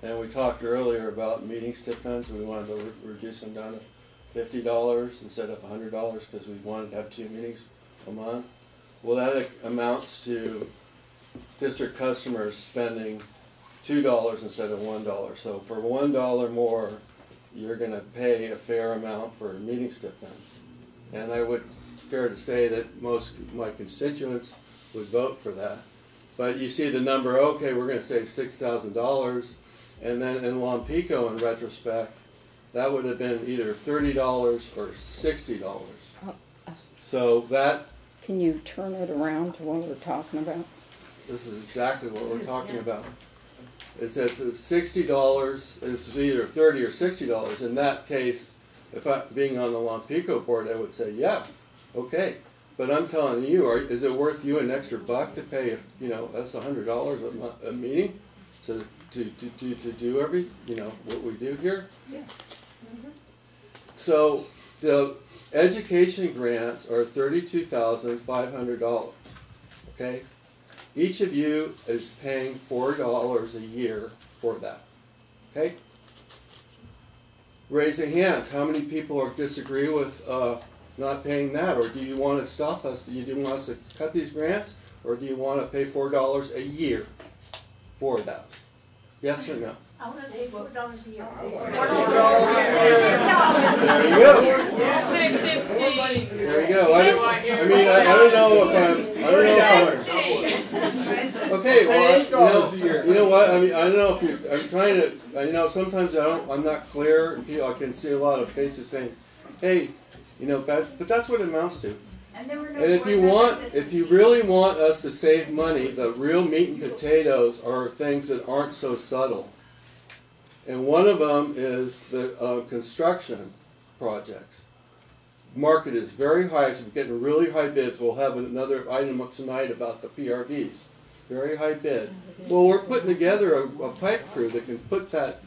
And we talked earlier about meeting stipends, we wanted to re- reduce them down to fifty dollars instead of hundred dollars, because we wanted to have two meetings a month. Well, that amounts to district customers spending two dollars instead of one dollar. So for one dollar more, you're gonna pay a fair amount for meeting stipends. And I would, fair to say that most of my constituents would vote for that. But you see the number, okay, we're gonna save six thousand dollars, and then in Lompico, in retrospect, that would have been either thirty dollars or sixty dollars. Oh, uh, so that, Can you turn it around to what we're talking about? this is exactly what we're talking about. It's at the sixty dollars, it's either thirty or sixty dollars. In that case, if I, being on the Lompico board, I would say, yeah, okay. But I'm telling you, are, is it worth you an extra buck to pay, if, you know, that's a hundred dollars a mo- a meeting? To, to, to, to, to do every, you know, what we do here? Yeah. So the education grants are thirty-two thousand five hundred dollars, okay? Each of you is paying four dollars a year for that, okay? Raise your hands, how many people are disagree with, uh, not paying that, or do you wanna stop us, do you want us to cut these grants? Or do you wanna pay four dollars a year for that? Yes or no? I wanna pay four dollars a year. There you go. I, don't- I mean, I, I don't know if I'm, I don't know if I'm. Okay, well, you know, you know what, I mean, I don't know if you, I'm trying to, You know, sometimes I don't, I'm not clear, you know, I can see a lot of faces saying, hey, you know, but, but that's what it amounts to. And there were no And if you want, if you really want us to save money, the real meat and potatoes are things that aren't so subtle. And one of them is the uh, construction projects. Market is very high, so we're getting really high bids. We'll have another item up tonight about the PRVs. Very high bid. Well, we're putting together a, a pipe crew that can put that,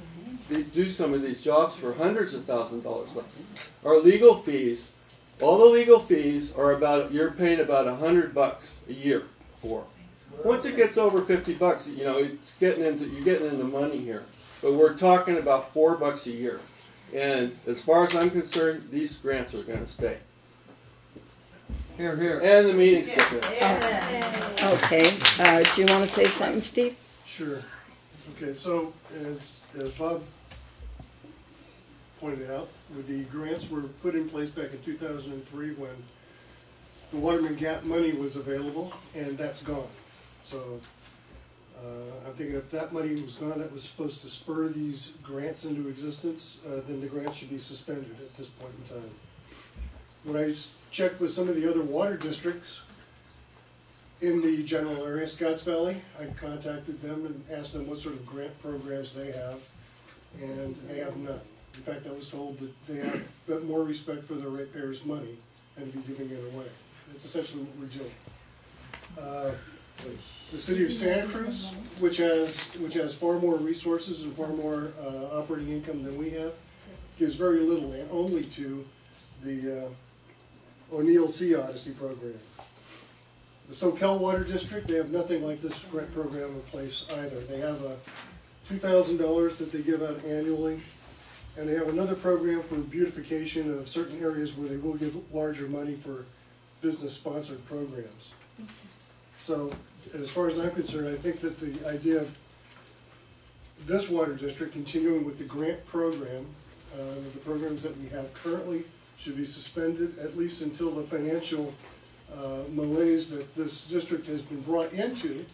do some of these jobs for hundreds of thousand dollars less. Our legal fees, all the legal fees are about, you're paying about a hundred bucks a year for. Once it gets over fifty bucks, you know, it's getting into, you're getting into money here. But we're talking about four bucks a year. And as far as I'm concerned, these grants are gonna stay. Here, here. And the meetings meeting sticker. Okay, uh, do you wanna say something, Steve? Sure. Okay, so as, as Bob pointed out, the grants were put in place back in two thousand and three when the Waterman Gap money was available, and that's gone. So, uh, I'm thinking if that money was gone, that was supposed to spur these grants into existence, uh, then the grants should be suspended at this point in time. When I checked with some of the other water districts, in the general area, Scotts Valley, I contacted them and asked them what sort of grant programs they have, and they have none. In fact, I was told that they have more respect for their ratepayers' money and be giving it away. That's essentially what we're doing. Uh, The city of Santa Cruz, which has, which has far more resources and far more uh, operating income than we have, gives very little and only to the uh, O'Neill Sea Odyssey program. The Soquel Water District, they have nothing like this grant program in place either. They have a two thousand dollars that they give out annually. And they have another program for beautification of certain areas where they will give larger money for business-sponsored programs. So, as far as I'm concerned, I think that the idea of this water district continuing with the grant program, uh, the programs that we have currently should be suspended at least until the financial uh, malaise that this district has been brought into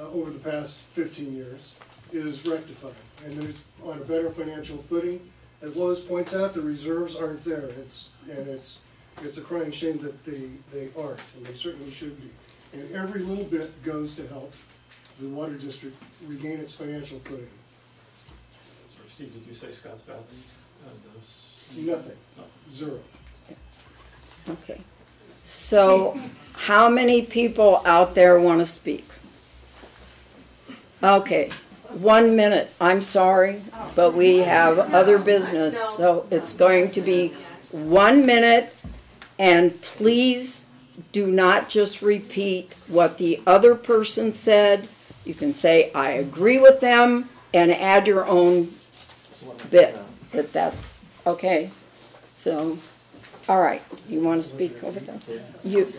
uh, over the past 15 years is rectified. And that it's on a better financial footing. As Lois points out, the reserves aren't there. It's, and it's, it's a crying shame that they, they aren't, and they certainly should be. And every little bit goes to help the water district regain its financial footing. Sorry, Steve, did you say Scotts Valley uh, does? Nothing, No. zero. Okay. So, how many people out there want to speak? Okay, one minute, I'm sorry, but we have other business, so it's going to be one minute. And please do not just repeat what the other person said. You can say, I agree with them, and add your own bit, But that's, okay? So, all right, you want to speak over there? You,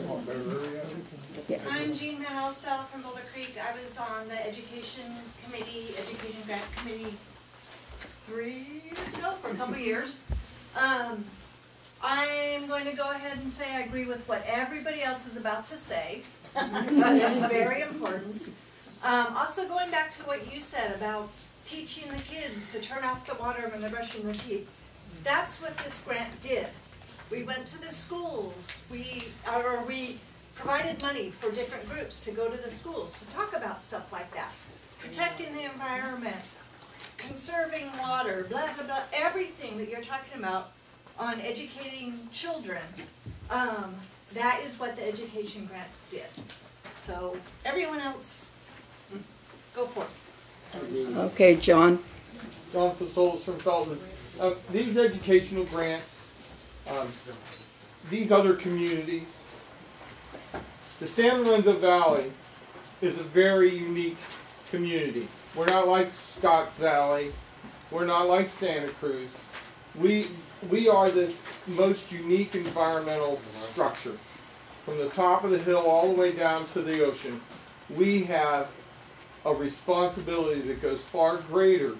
yeah. I'm Jean Van from Boulder Creek. I was on the education committee, education grant committee three years ago, for a couple years. Um, I'm going to go ahead and say I agree with what everybody else is about to say. It's very important. Um, also going back to what you said about teaching the kids to turn off the water when they're brushing their teeth. That's what this grant did. We went to the schools, we, or we provided money for different groups to go to the schools to talk about stuff like that. Protecting the environment, conserving water, blah, blah, blah, everything that you're talking about on educating children. Um, that is what the education grant did. So everyone else, go forth. Okay, John. John Fasolis from Felton. Uh, these educational grants, um, these other communities, the San Lorenzo Valley is a very unique community. We're not like Scotts Valley. We're not like Santa Cruz. We, we are this most unique environmental structure. From the top of the hill all the way down to the ocean, we have a responsibility that goes far greater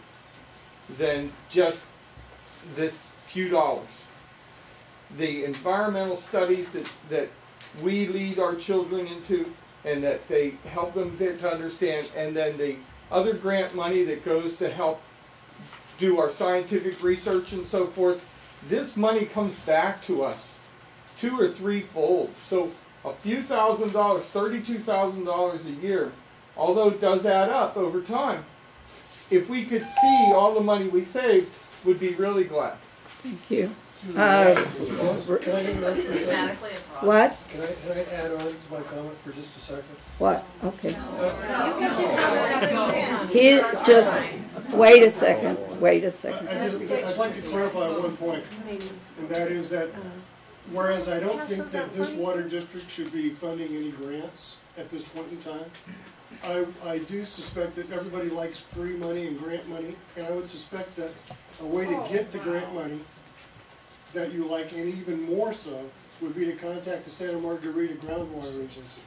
than just this few dollars. The environmental studies that, that we lead our children into and that they help them to understand, and then the other grant money that goes to help do our scientific research and so forth, this money comes back to us two or three fold. So a few thousand dollars, thirty-two thousand dollars a year, although it does add up over time, if we could see all the money we saved, would be really glad. Thank you. Uh, What? Can I, can I add on to my comment for just a second? What? Okay. He just, wait a second, wait a second. I just, I'd like to clarify one point. point, and that is that whereas I don't think that this water district should be funding any grants at this point in time, I, I do suspect that everybody likes free money and grant money, and I would suspect that a way to get the grant money that you like, and even more so, would be to contact the Santa Margarita Groundwater Agency.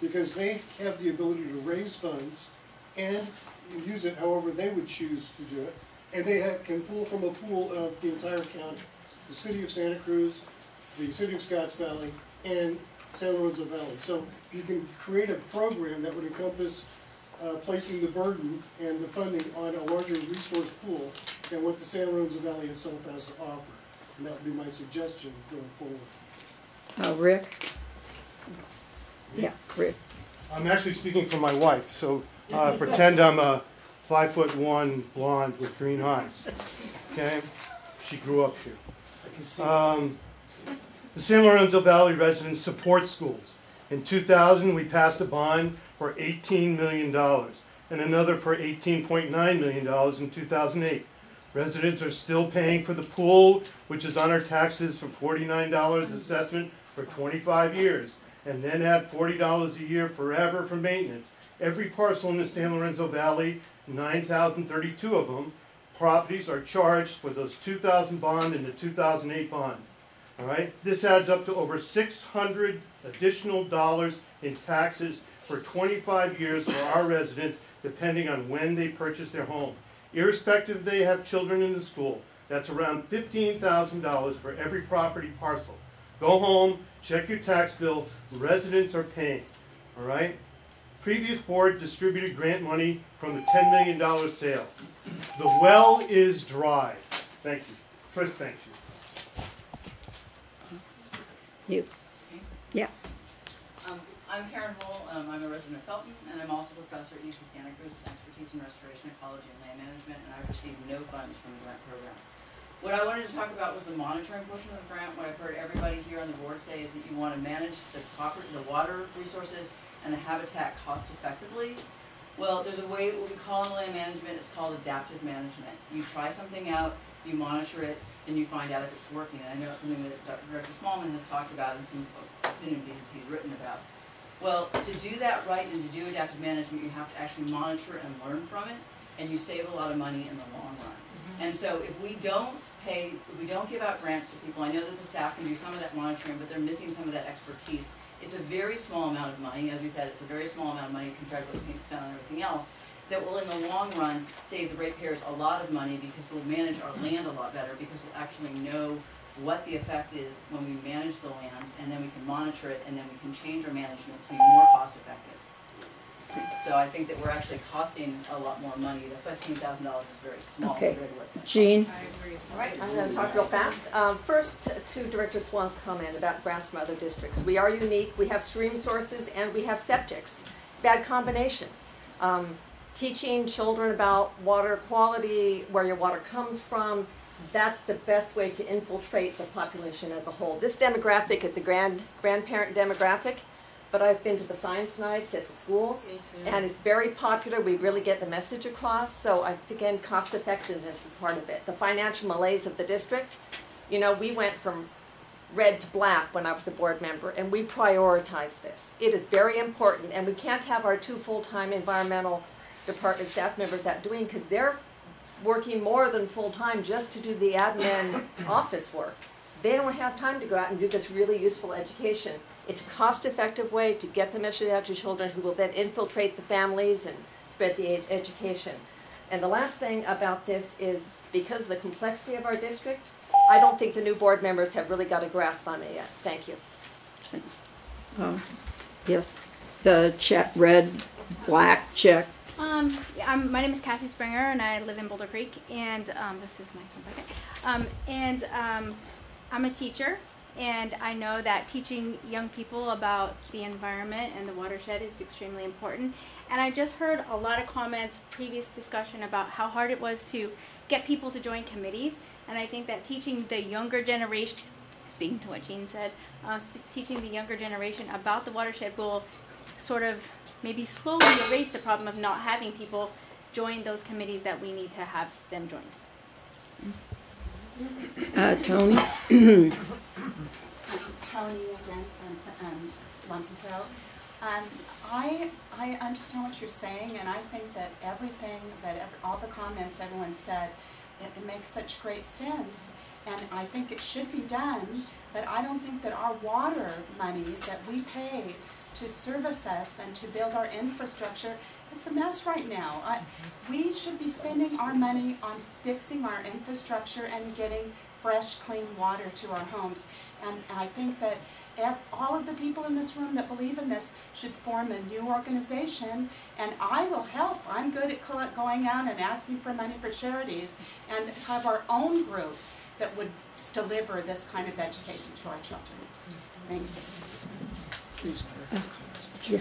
Because they have the ability to raise funds and use it however they would choose to do it. And they have, can pull from a pool of the entire county, the city of Santa Cruz, the city of Scotts Valley, and San Lorenzo Valley. So you can create a program that would encompass uh, placing the burden and the funding on a larger resource pool than what the San Lorenzo Valley itself has to offer. And that would be my suggestion going forward. Uh, Rick? Yeah, Rick. I'm actually speaking for my wife, so uh, pretend I'm a five foot one blonde with green eyes. Okay? She grew up here. Um, the San Lorenzo Valley residents support schools. In 2000, we passed a bond for $18 million and another for $18.9 million in 2008. Residents are still paying for the pool, which is on our taxes for $49 assessment for 25 years, and then add $40 a year forever for maintenance. Every parcel in the San Lorenzo Valley, 9,032 of them, properties are charged for those 2000 bond and the 2008 bond. All right, this adds up to over 600 additional dollars in taxes for 25 years for our residents, depending on when they purchase their home. Irrespective they have children in the school, that's around $15,000 for every property parcel. Go home, check your tax bill, residents are paying, all right? Previous board distributed grant money from the ten million dollar sale. The well is dry. Thank you. Chris, thank you. You, yeah. Um, I'm Karen Holl, um, I'm a resident of Felton, and I'm also a professor at UC Santa Cruz with expertise in restoration ecology and land management, and I've received no funds from the grant program. What I wanted to talk about was the monitoring portion of the grant. What I've heard everybody here on the board say is that you want to manage the the water resources and the habitat cost effectively. Well, there's a way, what we call in land management, it's called adaptive management. You try something out, you monitor it, and you find out if it's working. And I know it's something that Dr. Smallman has talked about and some opinion pieces he's written about. Well, to do that right and to do adaptive management, you have to actually monitor and learn from it, and you save a lot of money in the long run. Mm-hmm. And so if we don't pay, if we don't give out grants to people, I know that the staff can do some of that monitoring, but they're missing some of that expertise. It's a very small amount of money, as we said, it's a very small amount of money compared to what we spend on everything else, that will in the long run save the ratepayers a lot of money because we'll manage our land a lot better, because we'll actually know what the effect is when we manage the land, and then we can monitor it, and then we can change our management to be more cost effective. So I think that we're actually costing a lot more money, the fifteen thousand dollars is very small Okay. compared to what's. Jean? All right, I'm going to talk real fast. Um, First, to Director Swan's comment about grass from other districts. We are unique, we have stream sources, and we have septics. Bad combination. Um, Teaching children about water quality, where your water comes from, that's the best way to infiltrate the population as a whole. This demographic is a grand grandparent demographic, but I've been to the science nights at the schools, and it's very popular. We really get the message across. So I think, again, cost effectiveness is part of it. The financial malaise of the district, you know, we went from red to black when I was a board member, and we prioritize this. It is very important, and we can't have our two full-time environmental department staff members out doing, because they're working more than full-time just to do the admin office work. They don't have time to go out and do this really useful education. It's a cost-effective way to get the message out to children who will then infiltrate the families and spread the ed- education. And the last thing about this is, because of the complexity of our district, I don't think the new board members have really got a grasp on it yet. Thank you. Uh, Yes, the check, red, black check. Um, I'm, my name is Cassie Springer, and I live in Boulder Creek. And um, this is my son, okay. Um, and um, I'm a teacher, and I know that teaching young people about the environment and the watershed is extremely important. And I just heard a lot of comments, previous discussion about how hard it was to get people to join committees. And I think that teaching the younger generation, speaking to what Jean said, uh, teaching the younger generation about the watershed will sort of maybe slowly erase the problem of not having people join those committees that we need to have them join. Uh, Tony? Tony again from um, Lumpy Um, I, I understand what you're saying, and I think that everything, that ev all the comments everyone said, it, it makes such great sense, and I think it should be done, but I don't think that our water money that we pay to service us and to build our infrastructure, it's a mess right now. I, we should be spending our money on fixing our infrastructure and getting fresh, clean water to our homes. And I think that all of the people in this room that believe in this should form a new organization, and I will help. I'm good at going out and asking for money for charities, and have our own group that would deliver this kind of education to our children. Thank you. Yeah.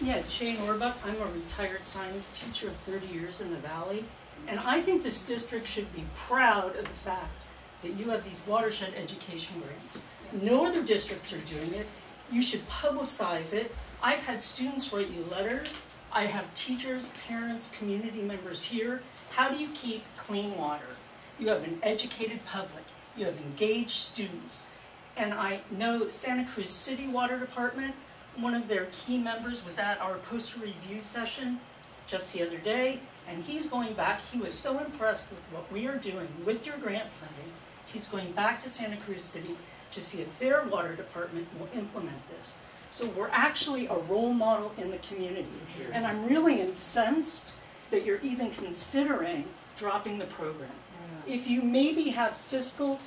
Yeah, Jane Orbuck. I'm a retired science teacher of 30 years in the Valley. And I think this district should be proud of the fact that you have these watershed education grants. No other districts are doing it. You should publicize it. I've had students write you letters. I have teachers, parents, community members here. How do you keep clean water? You have an educated public. You have engaged students. And I know Santa Cruz City Water Department, one of their key members was at our poster review session just the other day, and he's going back. He was so impressed with what we are doing with your grant funding. He's going back to Santa Cruz City to see if their water department will implement this. So we're actually a role model in the community. And I'm really incensed that you're even considering dropping the program. If you maybe have fiscal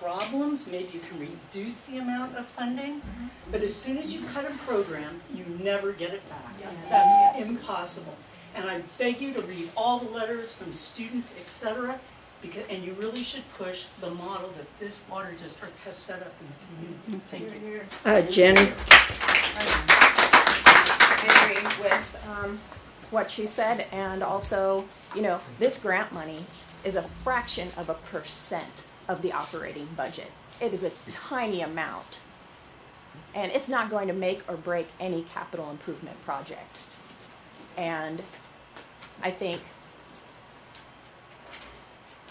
problems, maybe you can reduce the amount of funding, but as soon as you cut a program, you never get it back. That's impossible. And I beg you to read all the letters from students, et cetera, because, and you really should push the model that this water district has set up in the community. Thank you. Uh, Jenny? I agree with um, what she said, and also, you know, this grant money is a fraction of a percent of the operating budget. It is a tiny amount, and it's not going to make or break any capital improvement project. And I think,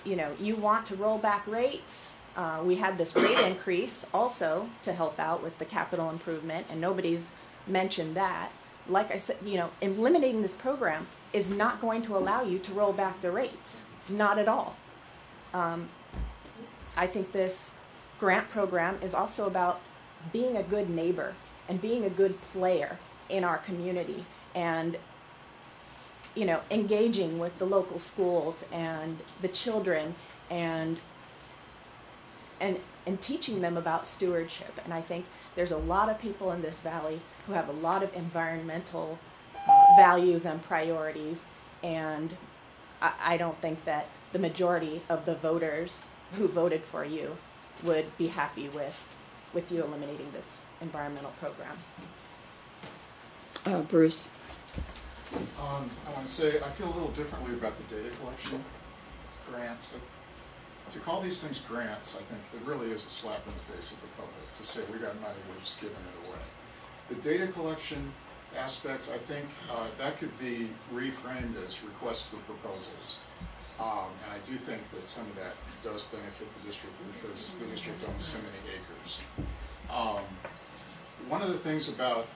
you know, you want to roll back rates. Uh, we had this rate increase also to help out with the capital improvement, and nobody's mentioned that. Like I said, you know, eliminating this program is not going to allow you to roll back the rates. Not at all. Um, I think this grant program is also about being a good neighbor and being a good player in our community and you know engaging with the local schools and the children and and and teaching them about stewardship. And i think there's a lot of people in this valley who have a lot of environmental uh, values and priorities. And I, I don't think that the majority of the voters who voted for you would be happy with with you eliminating this environmental program Uh, Bruce? Um, I want to say, I feel a little differently about the data collection grants. To call these things grants, I think it really is a slap in the face of the public to say, we got money, we're just giving it away. The data collection aspects, I think, uh, that could be reframed as requests for proposals. Um, and I do think that some of that does benefit the district because the district owns so many acres. Um, one of the things about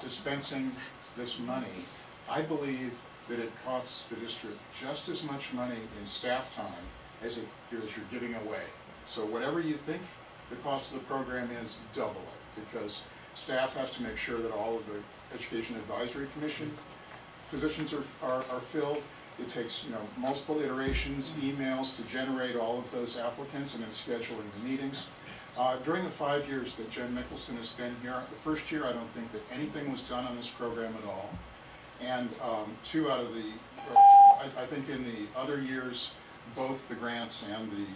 dispensing this money, I believe that it costs the district just as much money in staff time as it as you're giving away. So whatever you think the cost of the program is, double it, because staff has to make sure that all of the Education Advisory Commission positions are, are, are filled. It takes, you know, multiple iterations, emails to generate all of those applicants and then scheduling the meetings. Uh, during the five years that Jen Mickelson has been here, the first year I don't think that anything was done on this program at all. And um, two out of the, I, I think in the other years, both the grants and the,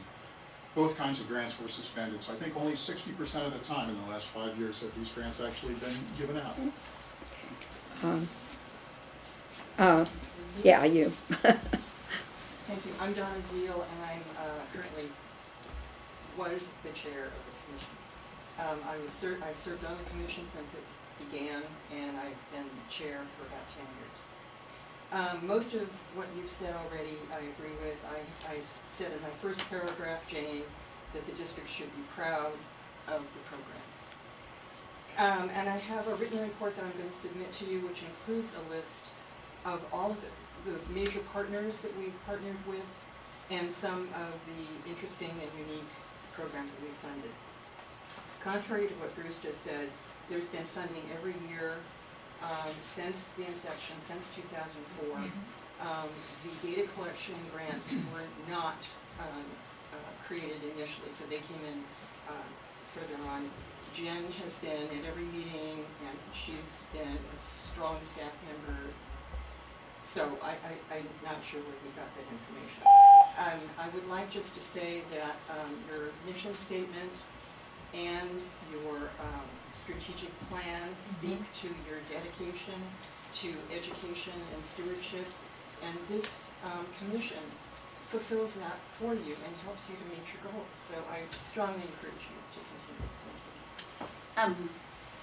both kinds of grants were suspended. So I think only 60% of the time in the last five years have these grants actually been given out. Um, uh, yeah, you. Thank you. I'm Donna Zeal, and I'm uh, currently, was the chair of the commission. Um, I was ser I've served on the commission since it began, and I've been chair for about 10 years. Um, most of what you've said already, I agree with. I, I said in my first paragraph, Jane, that the district should be proud of the program. Um, and I have a written report that I'm going to submit to you, which includes a list of all of the, the major partners that we've partnered with and some of the interesting and unique programs that we've funded. Contrary to what Bruce just said, there's been funding every year um, since the inception, since 2004. Um, the data collection grants were not um, uh, created initially, so they came in uh, further on. Jen has been at every meeting, and she's been a strong staff member. So I, I, I'm not sure where he got that information. Um, I would like just to say that um, your mission statement and your um, strategic plan speak to your dedication to education and stewardship. And this um, commission fulfills that for you and helps you to meet your goals. So I strongly encourage you to continue. Thank Um,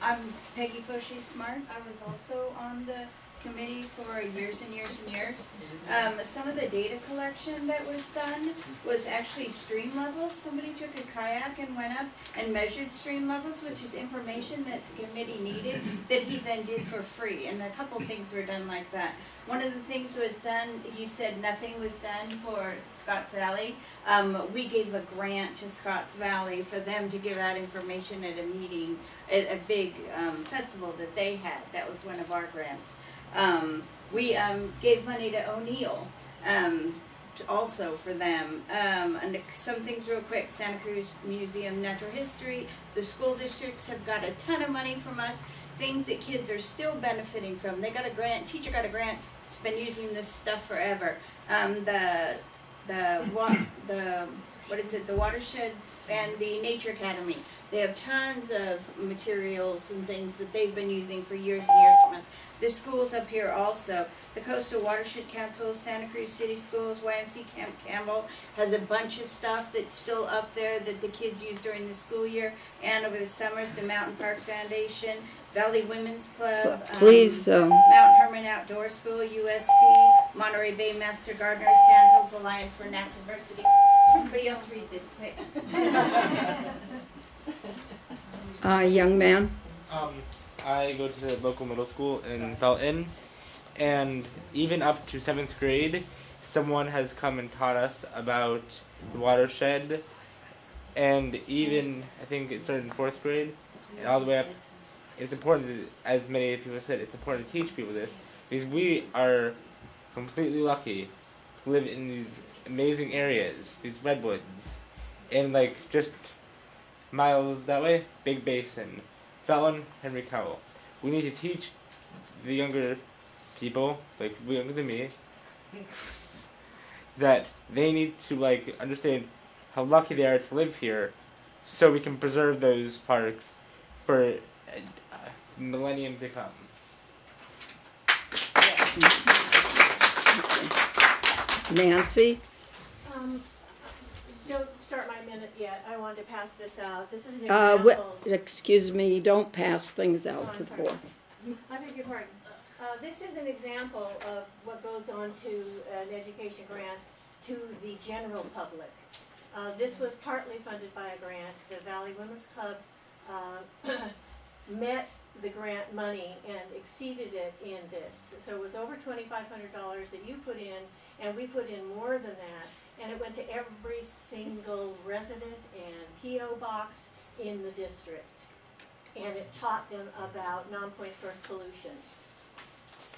I'm Peggy Foshay Smart. I was also on the committee for years and years and years. Um, some of the data collection that was done was actually stream levels. Somebody took a kayak and went up and measured stream levels, which is information that the committee needed that he then did for free. And a couple things were done like that. One of the things was done, you said nothing was done for Scotts Valley. Um, we gave a grant to Scotts Valley for them to give out information at a meeting, at a big um, festival that they had. That was one of our grants. Um, we um, gave money to O'Neill. Um, also for them. Um, and some things real quick, Santa Cruz Museum Natural History, the school districts have got a ton of money from us, things that kids are still benefiting from. They got a grant, teacher got a grant, it's been using this stuff forever. Um, the, the, wa- the, what is it, the watershed and the Nature Academy. They have tons of materials and things that they've been using for years and years from us. There's schools up here also. The Coastal Watershed Council, Santa Cruz City Schools, YMC Camp Campbell has a bunch of stuff that's still up there that the kids use during the school year and over the summers. The Mountain Park Foundation, Valley Women's Club, um, Please, um, Mount Hermon Outdoor School, USC, Monterey Bay Master Gardeners, Sand Hills Alliance for Natural Diversity. Somebody else read this quick. uh, young man, Um, I go to the local middle school in Felton, and even up to seventh grade, someone has come and taught us about the watershed, and even I think it started in fourth grade, and all the way up. It's important, to, as many people said, it's important to teach people this because we are completely lucky to live in these amazing areas, these redwoods, and like just miles that way, Big Basin, Felton, Henry Cowell. We need to teach the younger people, like people younger than me, that they need to like understand how lucky they are to live here, so we can preserve those parks for uh, uh, millennium to come. Nancy. Um, don't start my minute yet, I wanted to pass this out, this is an Uh, example. wh- excuse me, don't pass things Oh, out I'm to the board. I beg your pardon. Uh, this is an example of what goes on to an education grant to the general public. Uh, this was partly funded by a grant. The Valley Women's Club, uh, met the grant money and exceeded it in this. So it was over twenty-five hundred dollars that you put in, and we put in more than that. And it went to every single resident and PO box in the district and it taught them about non-point source pollution.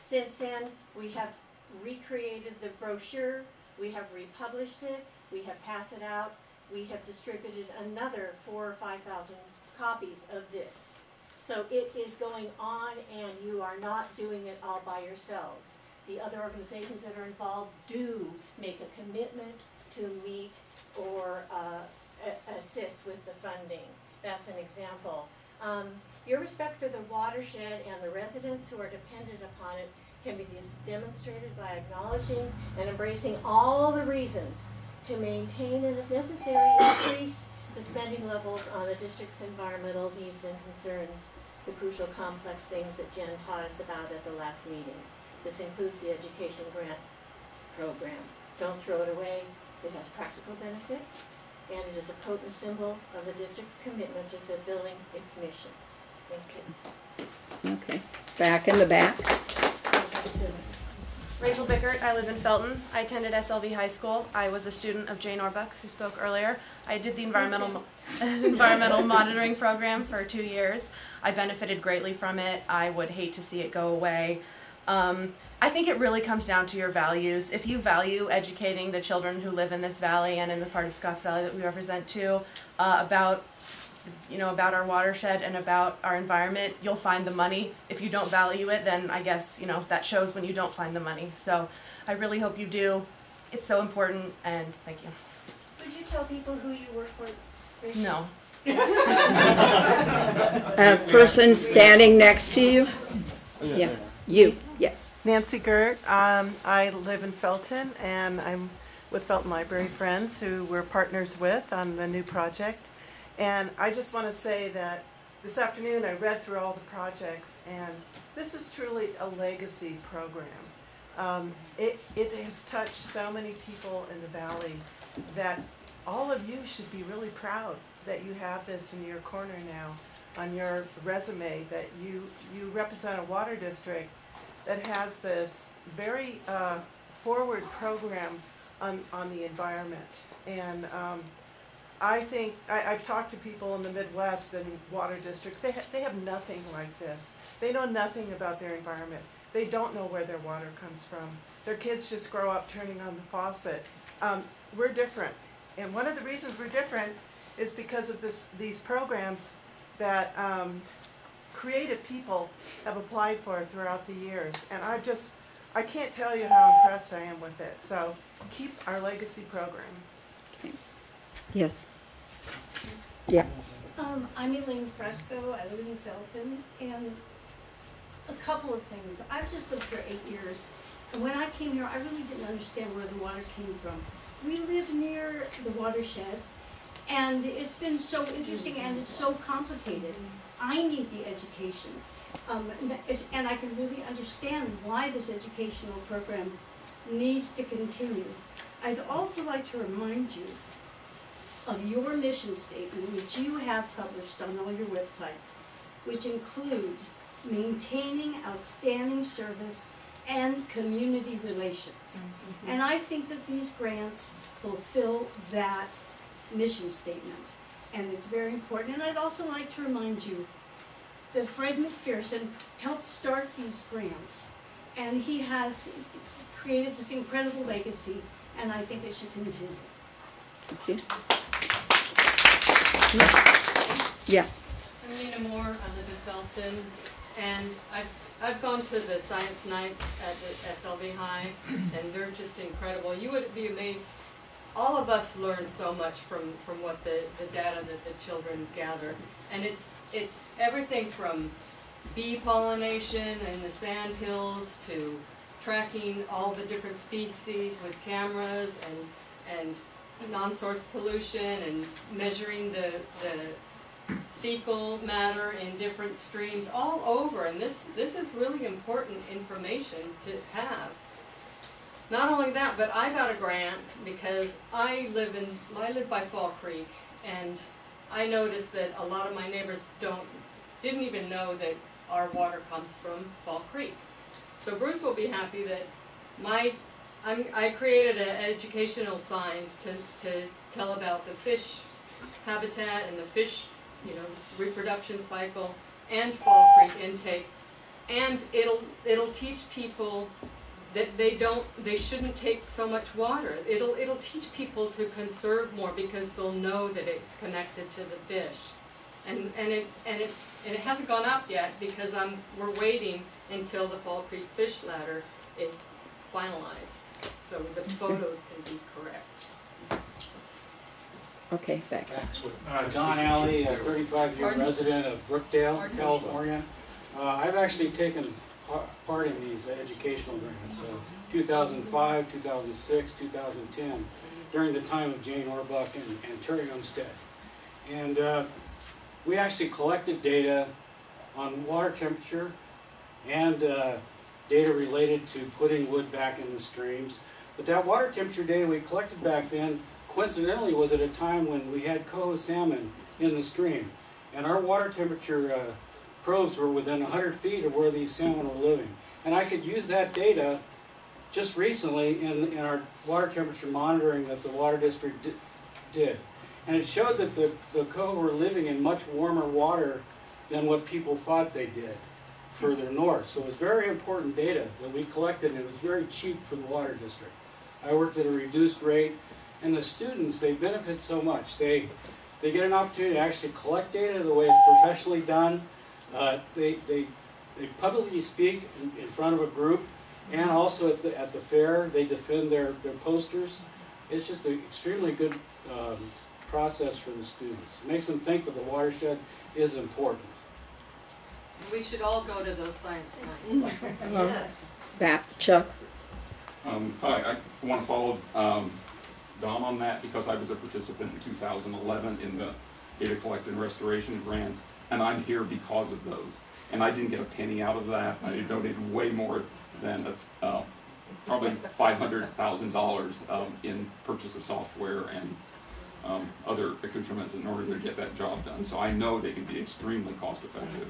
Since then, we have recreated the brochure, we have republished it, we have passed it out, we have distributed another four or five thousand copies of this. So it is going on and you are not doing it all by yourselves. The other organizations that are involved do make a commitment to meet or uh, assist with the funding. That's an example. Um, your respect for the watershed and the residents who are dependent upon it can be demonstrated by acknowledging and embracing all the reasons to maintain and if necessary, increase the spending levels on the district's environmental needs and concerns, the crucial complex things that Jen taught us about at the last meeting. This includes the education grant program. Don't throw it away, it has practical benefit, and it is a potent symbol of the district's commitment to fulfilling its mission. Thank you. Okay, back in the back. Rachel Bickert, I live in Felton. I attended SLV High School. I was a student of Jane Orbuch's, who spoke earlier. I did the environmental mo- environmental monitoring program for two years. I benefited greatly from it. I would hate to see it go away. Um, I think it really comes down to your values. If you value educating the children who live in this valley and in the part of Scotts Valley that we represent too uh, about you know about our watershed and about our environment you'll find the money if you don't value it then i guess you know that shows when you don't find the money so i really hope you do it's so important and thank you Would you tell people who you work for? Rachel? no A person standing next to you? Yeah, you, yes. Nancy Gert. Um, I live in Felton, and I'm with Felton Library Friends, who we're partners with on the new project. And I just want to say that this afternoon I read through all the projects, and this is truly a legacy program. Um, it, it has touched so many people in the valley that all of you should be really proud that you have this in your corner now on your resume that you you represent a water district that has this very uh, forward program on, on the environment. And um, I think, I, I've talked to people in the Midwest and water districts, they, ha- they have nothing like this. They know nothing about their environment. They don't know where their water comes from. their kids just grow up turning on the faucet. Um, we're different. And one of the reasons we're different is because of this, these programs that um, creative people have applied for throughout the years. And I just, I can't tell you how impressed I am with it. So keep our legacy program. Okay. Yes. Yeah. Um, I'm Elaine Fresco, I live in Felton, and a couple of things. I've just lived here eight years, and when I came here, I really didn't understand where the water came from. We live near the watershed, and it's been so interesting and it's so complicated. I need the education. Um, and and I can really understand why this educational program needs to continue. I'd also like to remind you of your mission statement, which you have published on all your websites, which includes maintaining outstanding service and community relations. And I think that these grants fulfill that mission statement, and it's very important. And I'd also like to remind you that Fred McPherson helped start these grants, and he has created this incredible legacy, and I think it should continue. Thank you. Yeah. I'm Nina Moore, I live in Felton, and I've, I've gone to the science nights at the SLV High, and they're just incredible. You would be amazed, all of us learn so much from, from what the, the data that the children gather. And it's, it's everything from bee pollination and the sand hills to tracking all the different species with cameras and, and non-source pollution and measuring the, the fecal matter in different streams all over. And this, this is really important information to have. Not only that, but I got a grant because I live in, I live by Fall Creek and I noticed that a lot of my neighbors don't, didn't even know that our water comes from Fall Creek. So Bruce will be happy that my, I'm, I created an educational sign to, to tell about the fish habitat and the fish, you know, reproduction cycle and Fall Creek intake. And it'll, it'll teach people that they don't, they shouldn't take so much water. It'll, it'll teach people to conserve more because they'll know that it's connected to the fish. And, and it, and it, and it hasn't gone up yet because I'm, we're waiting until the Fall Creek Fish Ladder is finalized, so the photos can be correct. Okay, back. That's what. Uh, Don Alley, a thirty-five year resident of Brookdale, Pardon? California. Uh, I've actually taken pa- part in these educational grants, so two thousand five, two thousand six, two thousand ten, during the time of Jane Orbuch and, and Terry Umstead. And, uh, we actually collected data on water temperature and, uh, data related to putting wood back in the streams. But that water temperature data we collected back then coincidentally was at a time when we had coho salmon in the stream. And our water temperature uh, probes were within 100 feet of where these salmon were living. And I could use that data just recently in, in our water temperature monitoring that the water district di- did. And it showed that the, the coho were living in much warmer water than what people thought they did further north. So it was very important data that we collected and it was very cheap for the water district. I worked at a reduced rate and the students, they benefit so much. They, they get an opportunity to actually collect data the way it's professionally done. Uh, they, they, they publicly speak in, in front of a group and also at the, at the fair, they defend their, their posters. It's just an extremely good um, process for the students. It makes them think that the watershed is important. We should all go to those science nights. yes. Back, Chuck. Um, hi, I want to follow um, Don on that because I was a participant in 2011 in the data collection and restoration grants, and I'm here because of those. And I didn't get a penny out of that. I donated way more than uh, probably $500,000 um, in purchase of software and um, other accoutrements in order to get that job done. So I know they can be extremely cost effective.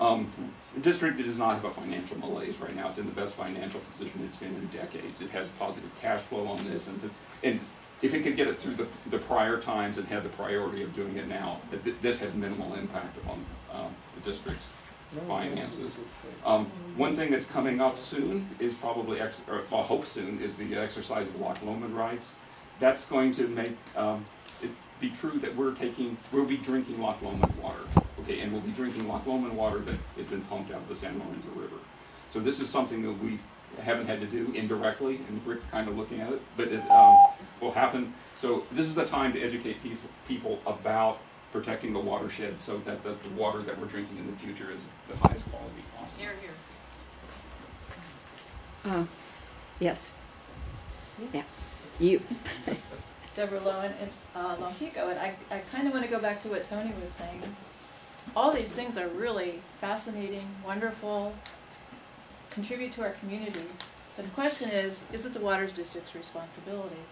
Um, the district does not have a financial malaise right now. It's in the best financial position it's been in decades. It has positive cash flow on this, and the, and if it could get it through the, the prior times and have the priority of doing it now, th- th- this has minimal impact upon um, the district's finances. Um, one thing that's coming up soon is probably, ex- or I hope soon, is the exercise of Loch Lomond rights. That's going to make um, it be true that we're taking, we'll be drinking Loch Lomond water, okay, and we'll be drinking Loch Lomond water that has been pumped out of the San Lorenzo River. So this is something that we haven't had to do indirectly, and Rick's kind of looking at it, but it um, will happen. So this is a time to educate peace- people about protecting the watershed so that the, the water that we're drinking in the future is the highest quality possible. Here, here. Uh, yes. Yeah, you. Deborah Lowen in uh, Lompico, and I, I kind of want to go back to what Tony was saying. All these things are really fascinating, wonderful, contribute to our community. But the question is, is it the water district's responsibility?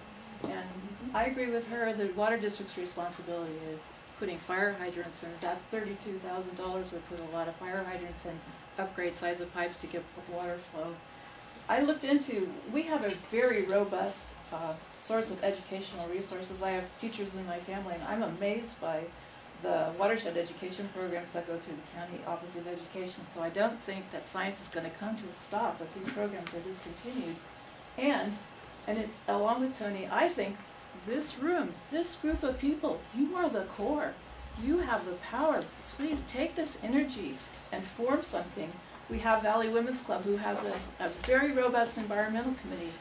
And I agree with her, the water district's responsibility is putting fire hydrants in. That thirty-two thousand dollars would put a lot of fire hydrants and upgrade size of pipes to get water flow. I looked into, we have a very robust uh, source of educational resources. I have teachers in my family, and I'm amazed by the watershed education programs that go through the County Office of Education. So I don't think that science is going to come to a stop if these programs are discontinued. And, and it, along with Tony, I think this room, this group of people, you are the core. You have the power. Please take this energy and form something. We have Valley Women's Club, who has a, a very robust environmental committee.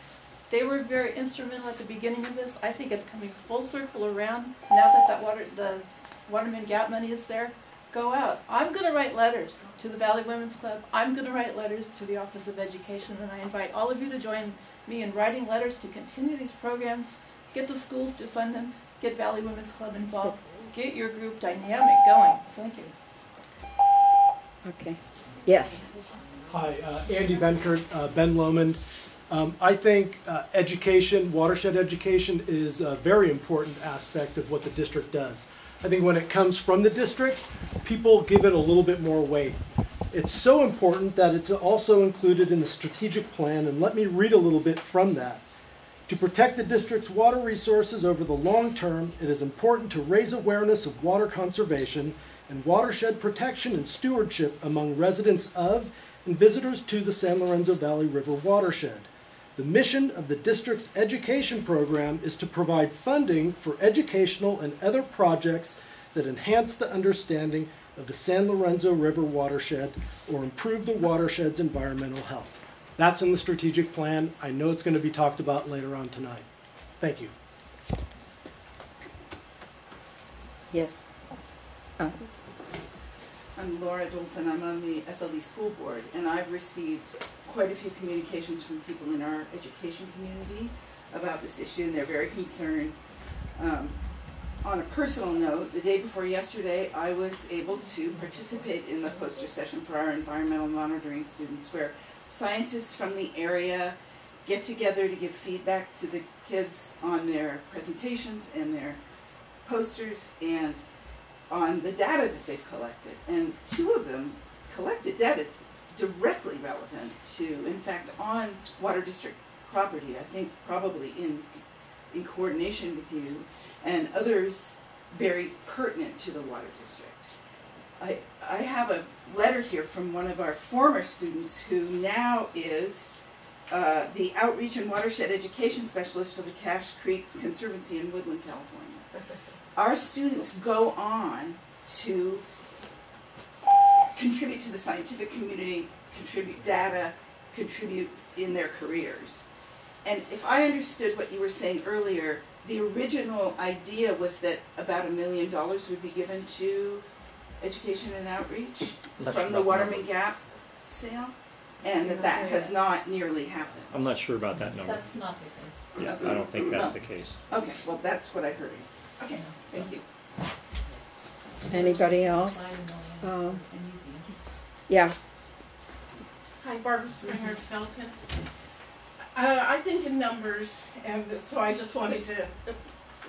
They were very instrumental at the beginning of this. I think it's coming full circle around now that that water, the Waterman Gap money is there. Go out. I'm going to write letters to the Valley Women's Club. I'm going to write letters to the Office of Education, and I invite all of you to join me in writing letters to continue these programs, get the schools to fund them, get Valley Women's Club involved, get your group dynamic going. Thank you. Okay, yes. Hi, uh, Andy Benkert, uh, Ben Lomond. Um, I think uh, education, watershed education, is a very important aspect of what the district does. I think when it comes from the district, people give it a little bit more weight. It's so important that it's also included in the strategic plan, and let me read a little bit from that. To protect the district's water resources over the long term, it is important to raise awareness of water conservation and watershed protection and stewardship among residents of and visitors to the San Lorenzo Valley River watershed. The mission of the district's education program is to provide funding for educational and other projects that enhance the understanding of the San Lorenzo River watershed or improve the watershed's environmental health. That's in the strategic plan. I know it's going to be talked about later on tonight. Thank you. Yes. Uh, I'm Laura Dolson, I'm on the SLV school board, and I've received quite a few communications from people in our education community about this issue, and they're very concerned. Um, on a personal note, the day before yesterday, I was able to participate in the poster session for our environmental monitoring students, where scientists from the area get together to give feedback to the kids on their presentations and their posters and on the data that they've collected. And two of them collected data directly relevant to, in fact, on water district property, I think probably in, in coordination with you, and others very pertinent to the water district. I, I have a letter here from one of our former students who now is uh, the Outreach and Watershed Education Specialist for the Cache Creeks Conservancy in Woodland, California. Our students go on to contribute to the scientific community, contribute data, contribute in their careers. And if I understood what you were saying earlier, the original idea was that about a million dollars would be given to education and outreach That's from the Waterman number. Gap sale, and that that has not nearly happened. I'm not sure about that number. That's not the case. Yeah, I don't think that's the case. Okay, well, that's what I heard. Okay, thank you. Anybody else? Um, Yeah, Hi, Barbara Springer, Felton. Uh, I think in numbers, and so I just wanted to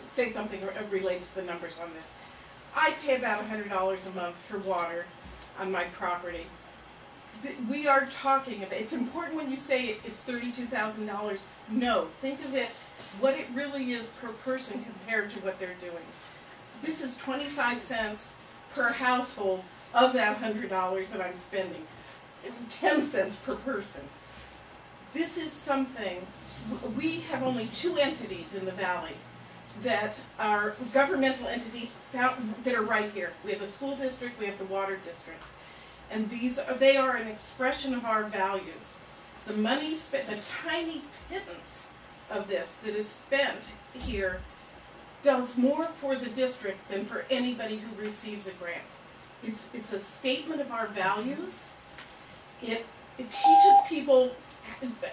say something related to the numbers on this. I pay about hundred dollars a month for water on my property. We are talking about, it's important when you say it, it's thirty-two thousand dollars. No, think of it, what it really is per person compared to what they're doing. This is twenty-five cents per household of that hundred dollars that I'm spending, ten cents per person. This is something, we have only two entities in the valley that are governmental entities that are right here. We have the school district, we have the water district. And these, are- they are an expression of our values. The money spent, the tiny pittance of this that is spent here does more for the district than for anybody who receives a grant. It's, it's a statement of our values. It, it teaches people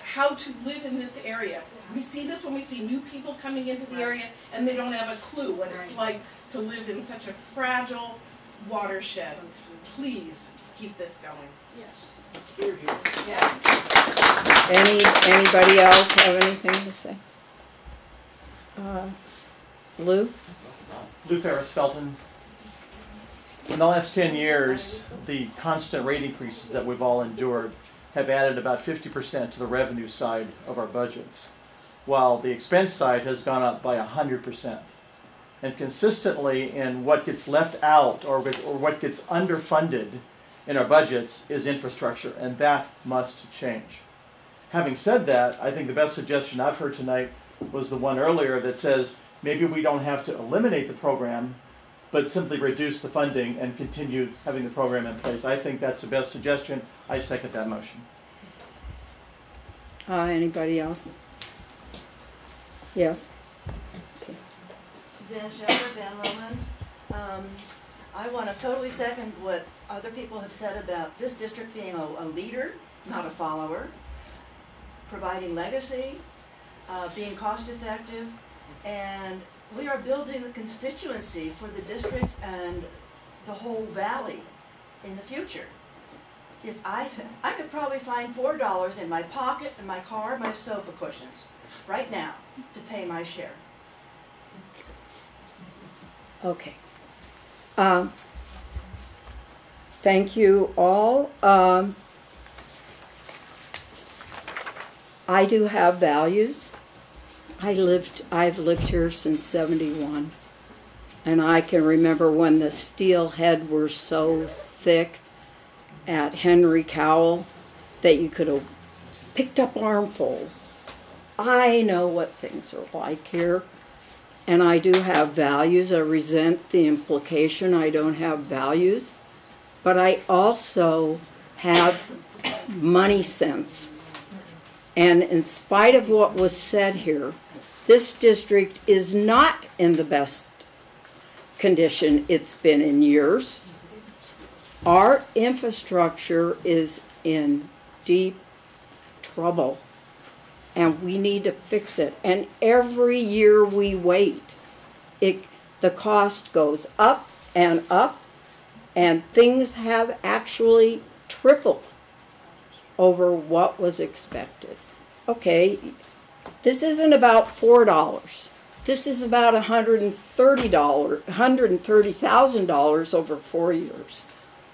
how to live in this area. We see this when we see new people coming into the area and they don't have a clue what it's like to live in such a fragile watershed. Please keep this going. Yes. Here, here. Any, anybody else have anything to say? Uh, Lou? Lou Ferris Felton. In the last 10 years, the constant rate increases that we've all endured have added about 50% to the revenue side of our budgets, while the expense side has gone up by 100%. And consistently in what gets left out or, or what gets underfunded in our budgets is infrastructure, and that must change. Having said that, I think the best suggestion I've heard tonight was the one earlier that says maybe we don't have to eliminate the program, but simply reduce the funding and continue having the program in place. I think that's the best suggestion. I second that motion. Uh, anybody else? Yes? Suzanne Shepherd, Ben Lomond. Um, I want to totally second what other people have said about this district being a, a leader, not a follower, providing legacy, uh, being cost effective, and we are building the constituency for the district and the whole valley in the future. If I, I could probably find four dollars in my pocket, in my car, my sofa cushions, right now, to pay my share. Okay. Um, Thank you all. Um, I do have values. I lived, I've lived here since seventy-one. And I can remember when the steel head were so thick at Henry Cowell that you could have picked up armfuls. I know what things are like here. And I do have values. I resent the implication I don't have values. But I also have money sense. And in spite of what was said here, this district is not in the best condition it's been in years. Our infrastructure is in deep trouble and we need to fix it. And every year we wait, it, the cost goes up and up, and things have actually tripled over what was expected. Okay, this isn't about four dollars. This is about hundred and thirty dollars, hundred and thirty thousand dollars over four years,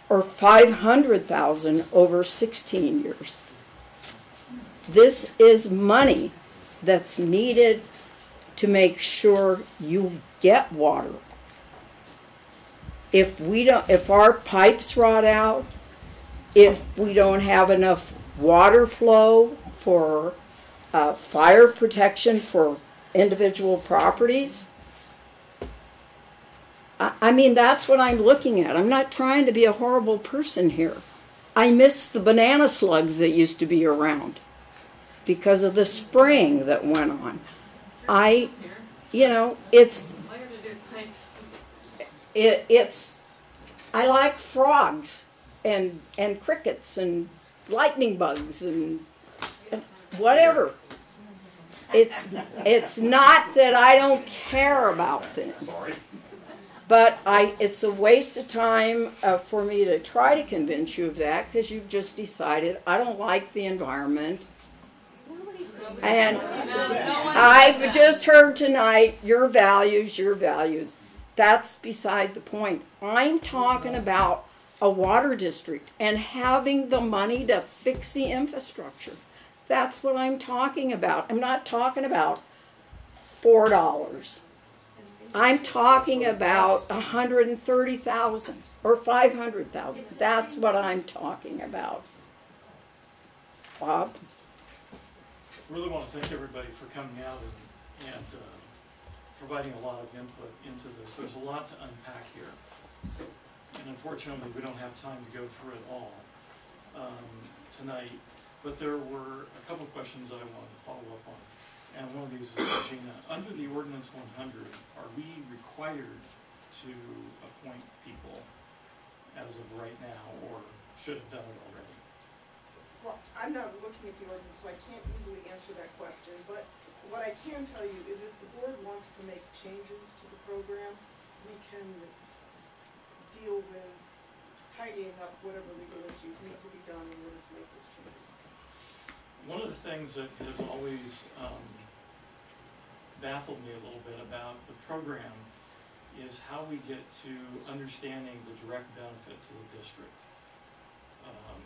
or five hundred thousand over sixteen years. This is money that's needed to make sure you get water. If we don't, if our pipes rot out, if we don't have enough water flow for uh, fire protection for individual properties, I, I mean, that's what I'm looking at. I'm not trying to be a horrible person here. I miss the banana slugs that used to be around because of the spraying that went on. I, you know, it's it, it's I like frogs and and crickets and lightning bugs and whatever. It's it's not that I don't care about them, but I it's a waste of time uh, for me to try to convince you of that because you've just decided I don't like the environment. And I've just heard tonight your values, your values. That's beside the point. I'm talking about a water district and having the money to fix the infrastructure. That's what I'm talking about. I'm not talking about four dollars. I'm talking about a hundred and thirty thousand or five hundred thousand. That's what I'm talking about. Bob? Really want to thank everybody for coming out and, and uh, providing a lot of input into this. There's a lot to unpack here. And unfortunately, we don't have time to go through it all um, tonight. But there were a couple of questions I wanted to follow up on. And one of these is Gina. Under the ordinance one hundred, are we required to appoint people as of right now, or should have done it already? Well, I'm not looking at the ordinance, so I can't easily answer that question, but what I can tell you is if the board wants to make changes to the program, we can deal with tidying up whatever legal issues need to be done in order to make those changes. One of the things that has always um, baffled me a little bit about the program is how we get to understanding the direct benefit to the district. Um,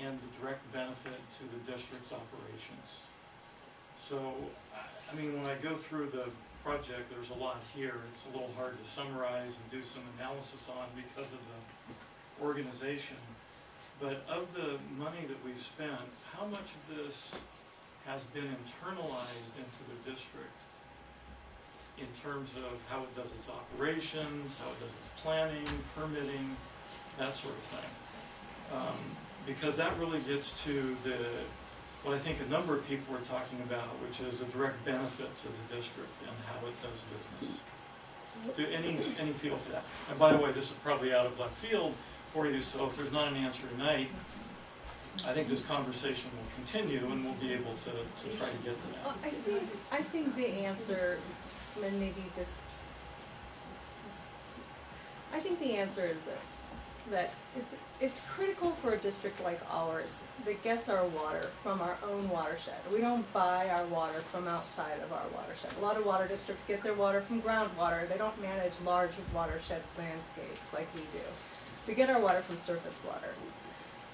and the direct benefit to the district's operations. So, I- mean, when I go through the project, there's a lot here. It's a little hard to summarize and do some analysis on because of the organization. But of the money that we've spent, how much of this has been internalized into the district in terms of how it does its operations, how it does its planning, permitting, that sort of thing? Um, because that really gets to the, what I think a number of people were talking about, which is a direct benefit to the district and how it does business. Do any, any feel for that? And by the way, this is probably out of left field for you, so if there's not an answer tonight, I think this conversation will continue and we'll be able to, to try to get to Well, that. Uh, I think, I think the answer, and maybe this, I think the answer is this, that it's, it's critical for a district like ours that gets our water from our own watershed. We don't buy our water from outside of our watershed. A lot of water districts get their water from groundwater. They don't manage large watershed landscapes like we do. We get our water from surface water.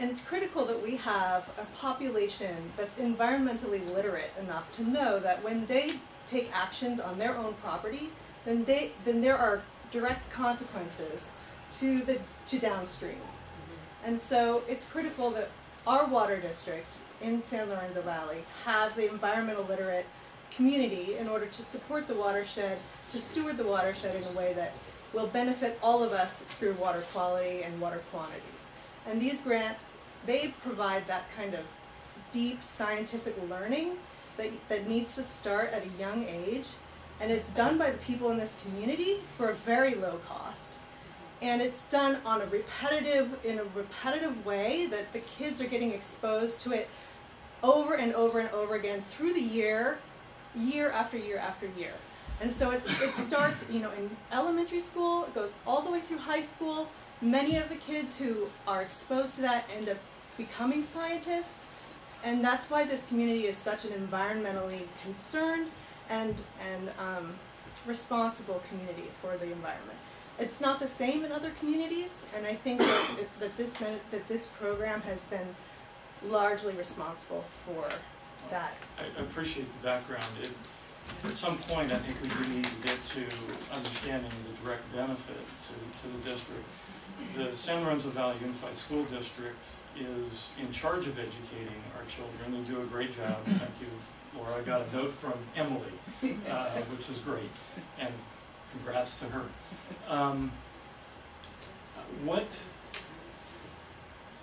And it's critical that we have a population that's environmentally literate enough to know that when they take actions on their own property, then they then there are direct consequences to the to downstream. Mm-hmm. And so it's critical that our water district in San Lorenzo Valley have the environmental literate community in order to support the watershed, to steward the watershed in a way that will benefit all of us through water quality and water quantity. And these grants, they provide that kind of deep scientific learning that, that needs to start at a young age. And it's done by the people in this community for a very low cost. And it's done on a repetitive, in a repetitive way that the kids are getting exposed to it over and over and over again through the year, year after year after year. And so it starts, you know, in elementary school, it goes all the way through high school. Many of the kids who are exposed to that end up becoming scientists. And that's why this community is such an environmentally concerned and, and um, responsible community for the environment. It's not the same in other communities, and I think that, that this that this program has been largely responsible for that. I appreciate the background. It, at some point, I think we do need to get to understanding the direct benefit to, to the district. The San Lorenzo Valley Unified School District is in charge of educating our children. They do a great job. Thank you, Laura. I got a note from Emily, uh, which is great, and congrats to her. Um, what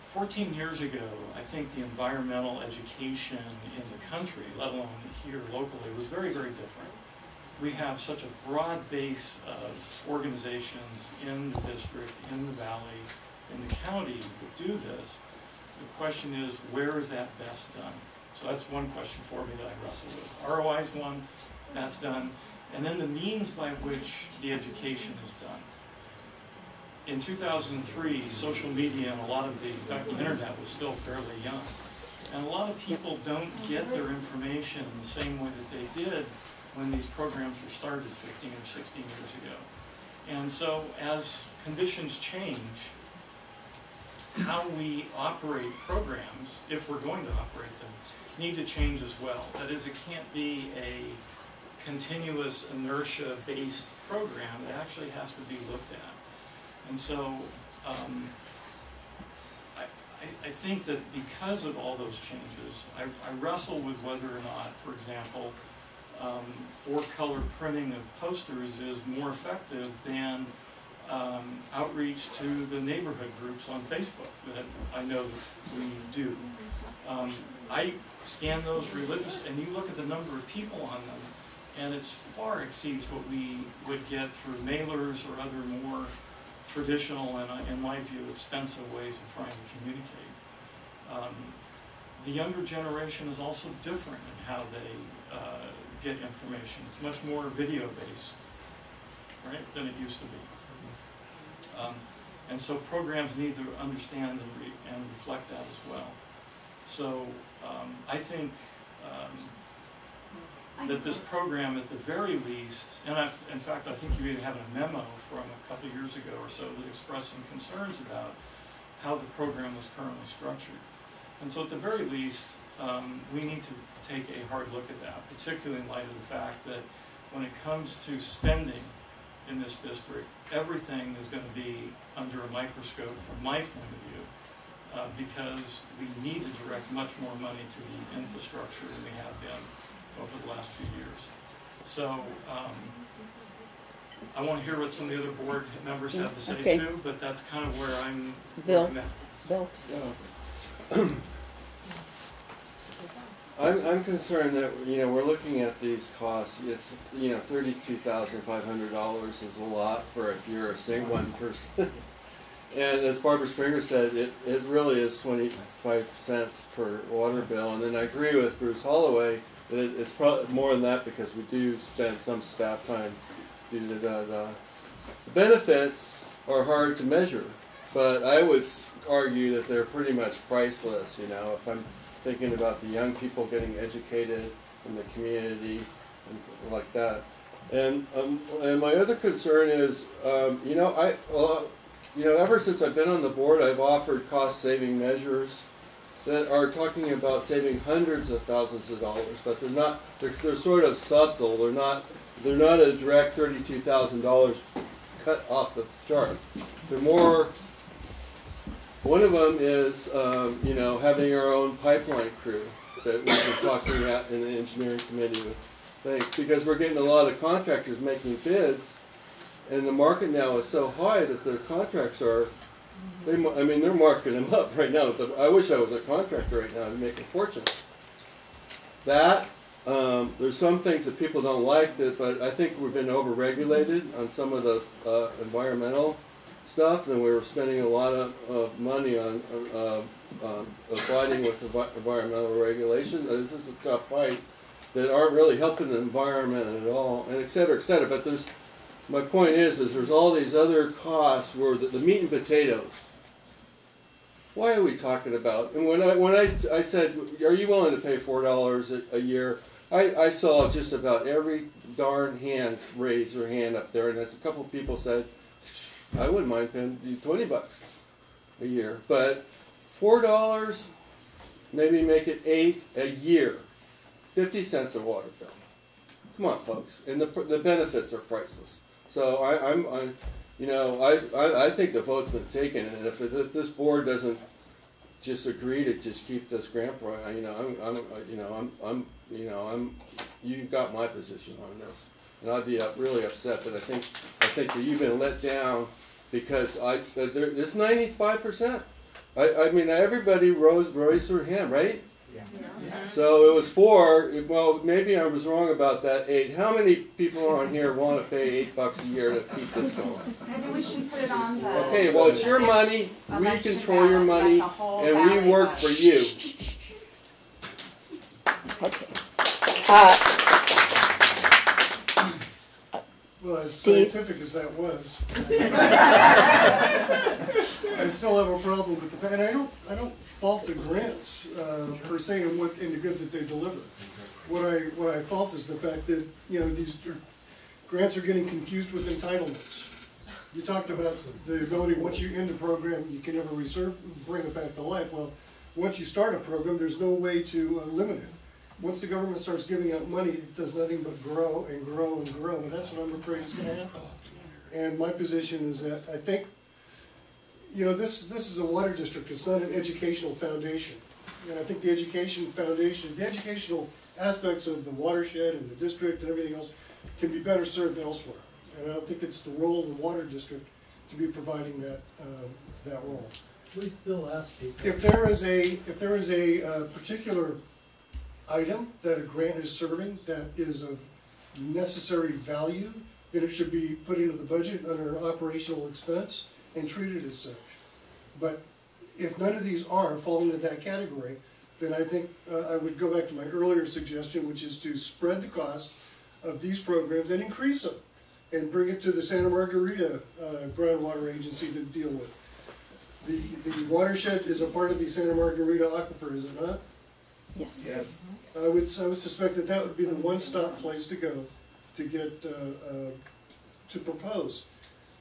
14 years ago, I think the environmental education in the country, let alone here locally, was very, very different. We have such a broad base of organizations in the district, in the valley, in the county that do this. The question is, where is that best done? So that's one question for me that I wrestle with. ROI is one, that's done. And then the means by which the education is done in 2003, social media and a lot of the, the internet was still fairly young. And a lot of people don't get their information in the same way that they did when these programs were started 15 or 16 years ago. And so as conditions change, how we operate programs, if we're going to operate them, need to change as well. That is, it can't be a continuous inertia-based program, it actually has to be looked at. And so, um, I, I, think that because of all those changes, I, I wrestle with whether or not, for example, um, four-color printing of posters is more effective than um, outreach to the neighborhood groups on Facebook that I know that we do. Um, I scan those religious, and you look at the number of people on them, and it's far exceeds what we would get through mailers or other more traditional and, uh, in my view, expensive ways of trying to communicate. Um, the younger generation is also different in how they get information. It's much more video-based, right, than it used to be. Um, and so programs need to understand and, re and reflect that as well. So um, I think um, that this program, at the very least, and I've, in fact, I think you even have a memo from a couple years ago or so that expressed some concerns about how the program was currently structured. And so at the very least, um, we need to take a hard look at that, particularly in light of the fact that when it comes to spending in this district, everything is going to be under a microscope from my point of view, uh, because we need to direct much more money to the infrastructure than we have been over the last few years. So um, I want to hear what some of the other board members have to say Okay. too, but that's kind of where I'm, where Bill? I'm at. Bill? I'm, I'm concerned that, you know, we're looking at these costs, it's, you know, thirty-two thousand five hundred dollars is a lot for if you're a single one person. And as Barbara Springer said, it, it really is twenty-five cents per water bill, and then I agree with Bruce Holloway, that it- it's probably more than that because we do spend some staff time to the, the the benefits are hard to measure, but I would argue that they're pretty much priceless, you know, if I'm thinking about the young people getting educated in the community and like that. And, um, and my other concern is, um, you know, I, well, you know, ever since I've been on the board, I've offered cost-saving measures that are talking about saving hundreds of thousands of dollars, but they're not, they're, they're sort of subtle, they're not, they're not a direct thirty-two thousand dollars cut off the chart. They're more, one of them is, um, you know, having our own pipeline crew that we've been talking at in the engineering committee with things, because we're getting a lot of contractors making bids, and the market now is so high that the contracts are, they, I mean, they're marking them up right now, I wish I was a contractor right now, I'd make a fortune. That, um, there's some things that people don't like, that, but I think we've been overregulated on some of the, uh, environmental stuff, and we were spending a lot of, of money on, uh, um, abiding with environmental regulations, and this is a tough fight, that aren't really helping the environment at all, and et cetera, et cetera, but there's, my point is, is there's all these other costs where the, the meat and potatoes. Why are we talking about? And when I when I, I said, are you willing to pay four dollars a year? I, I saw just about every darn hand raise their hand up there, and a couple of people said, I wouldn't mind paying you twenty bucks a year, but four dollars, maybe make it eight a year, fifty cents a water bill. Come on, folks, and the the benefits are priceless. So I, I'm, I, you know, I, I, I think the vote's been taken, and if, if this board doesn't just agree to just keep this grant you know, I'm, I'm, you know, I'm, I'm, you know, I'm, you got my position on this, and I'd be up, really upset. But I think, I think that you've been let down because I, that there, it's ninety-five percent. I, I mean, everybody rose, raised their hand, right? Yeah. yeah. So it was four. Well, maybe I was wrong about that eight. How many people on here want to pay eight bucks a year to keep this going? Maybe we should put it on the. Okay, well, it's your money. We election control your money, like the whole and we work for you. Okay. Uh, Well, as Steve? scientific as that was, I still have a problem with the fact, and I don't, I don't fault the grants, uh, per se and what, and the good that they deliver. What I, what I fault is the fact that, you know, these grants are getting confused with entitlements. You talked about the ability, once you end a program, you can never reserve, bring it back to life. Well, once you start a program, there's no way to uh, limit it. Once the government starts giving out money, it does nothing but grow and grow and grow, and that's what I'm afraid is gonna happen. And my position is that I think, you know, this, this is a water district, it's not an educational foundation. And I think the education foundation, the educational aspects of the watershed and the district and everything else can be better served elsewhere. And I don't think it's the role of the water district to be providing that, um, that role. Please, Bill, ask people. If there is a, if there is a uh, particular item that a grant is serving that is of necessary value, then it should be put into the budget under an operational expense and treated as such. But if none of these are falling into that category, then I think uh, I would go back to my earlier suggestion, which is to spread the cost of these programs and increase them and bring it to the Santa Margarita uh, Groundwater Agency to deal with. The, the watershed is a part of the Santa Margarita aquifer, is it not? Yes. yes. I would, I would suspect that that would be the one-stop place to go to get, uh, uh, to propose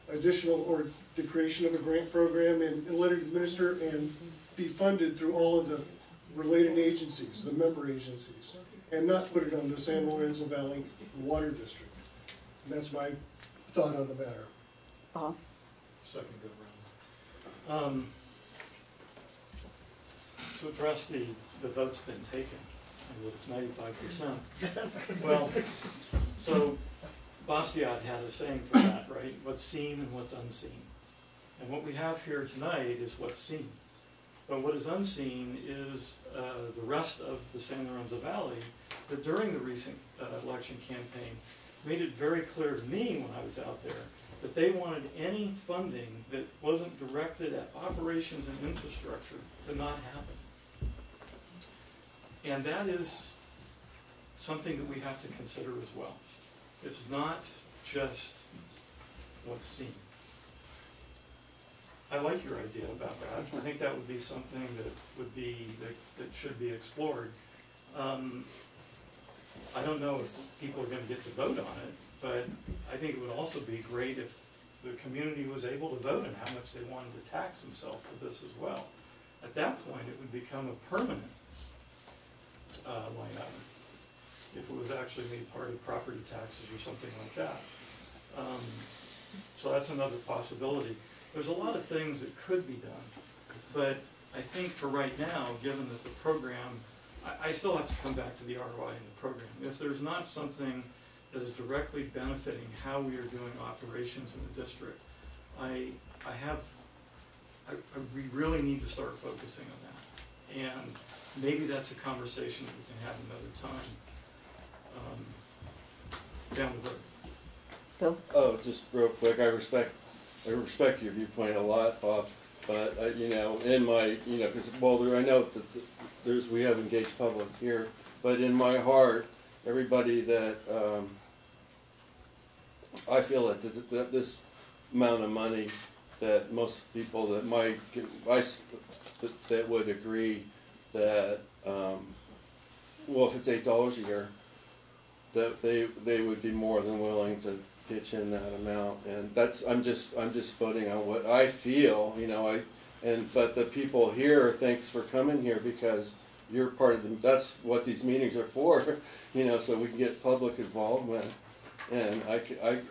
additional, or the creation of a grant program and and let it administer and be funded through all of the related agencies, the member agencies, and not put it on the San Lorenzo Valley Water District. And that's my thought on the matter. Bob? Second go round. Um, to address the, the vote's been taken, and it's ninety-five percent. Well, so Bastiat had a saying for that, right? What's seen and what's unseen. And what we have here tonight is what's seen. But what is unseen is uh, the rest of the San Lorenzo Valley that during the recent uh, election campaign made it very clear to me when I was out there that they wanted any funding that wasn't directed at operations and infrastructure to not happen. And that is something that we have to consider as well. It's not just what's seen. I like your idea about that. I think that would be something that would be, that, that should be explored. Um, I don't know if people are gonna get to vote on it, but I think it would also be great if the community was able to vote on how much they wanted to tax themselves for this as well. At that point, it would become a permanent, uh, line item. If it was actually made part of property taxes or something like that. Um, so that's another possibility. There's a lot of things that could be done, but I think for right now, given that the program, I, I still have to come back to the ROI in the program. If there's not something that is directly benefiting how we are doing operations in the district, I, I have, I, I, we really need to start focusing on that. And maybe that's a conversation that we can have another time, um, down the road. Bill? Oh, just real quick, I respect, I respect your viewpoint a lot, Bob, but, uh, you know, in my, you know, because, well, there, I know that there's, we have engaged public here, but in my heart, everybody that, um, I feel that, th- that this amount of money, that most people that might, I, s- that, that would agree that, um, well, if it's eight dollars a year, that they, they would be more than willing to pitch in that amount, and that's, I'm just, I'm just voting on what I feel, you know, I, and, but the people here, thanks for coming here, because you're part of the, that's what these meetings are for, you know, so we can get public involvement. And I,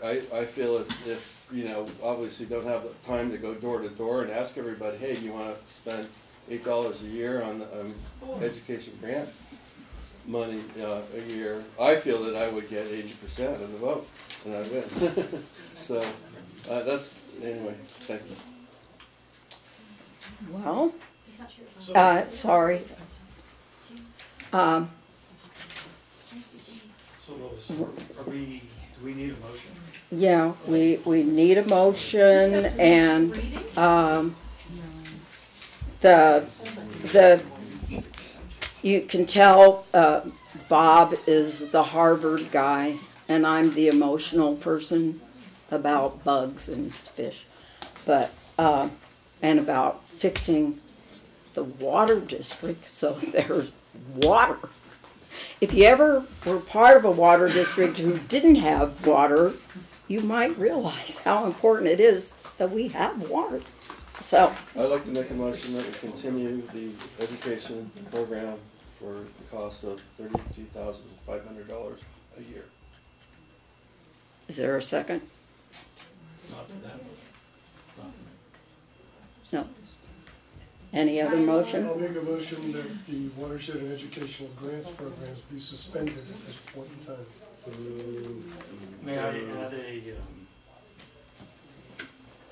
I, I feel if, if, you know, obviously don't have the time to go door to door and ask everybody, hey, you wanna spend eight dollars a year on, um, education grant money, uh, a year, I feel that I would get eighty percent of the vote, and I win. So, uh, that's, anyway, thank you. Well, uh, sorry. Um, So Lois, are are we, do we need a motion? yeah, we, we need a motion and, um, the, the, you can tell, uh, Bob is the Harvard guy and I'm the emotional person about bugs and fish. But, uh, and about fixing the water district so there's water. If you ever were part of a water district who didn't have water, you might realize how important it is that we have water. So, I'd like to make a motion that we continue the education program for the cost of thirty-two thousand five hundred dollars a year. Is there a second? Not for that. Not for No. Any other motion? I'll make a motion that the watershed and educational grants programs be suspended at this point in time. May I add a, um,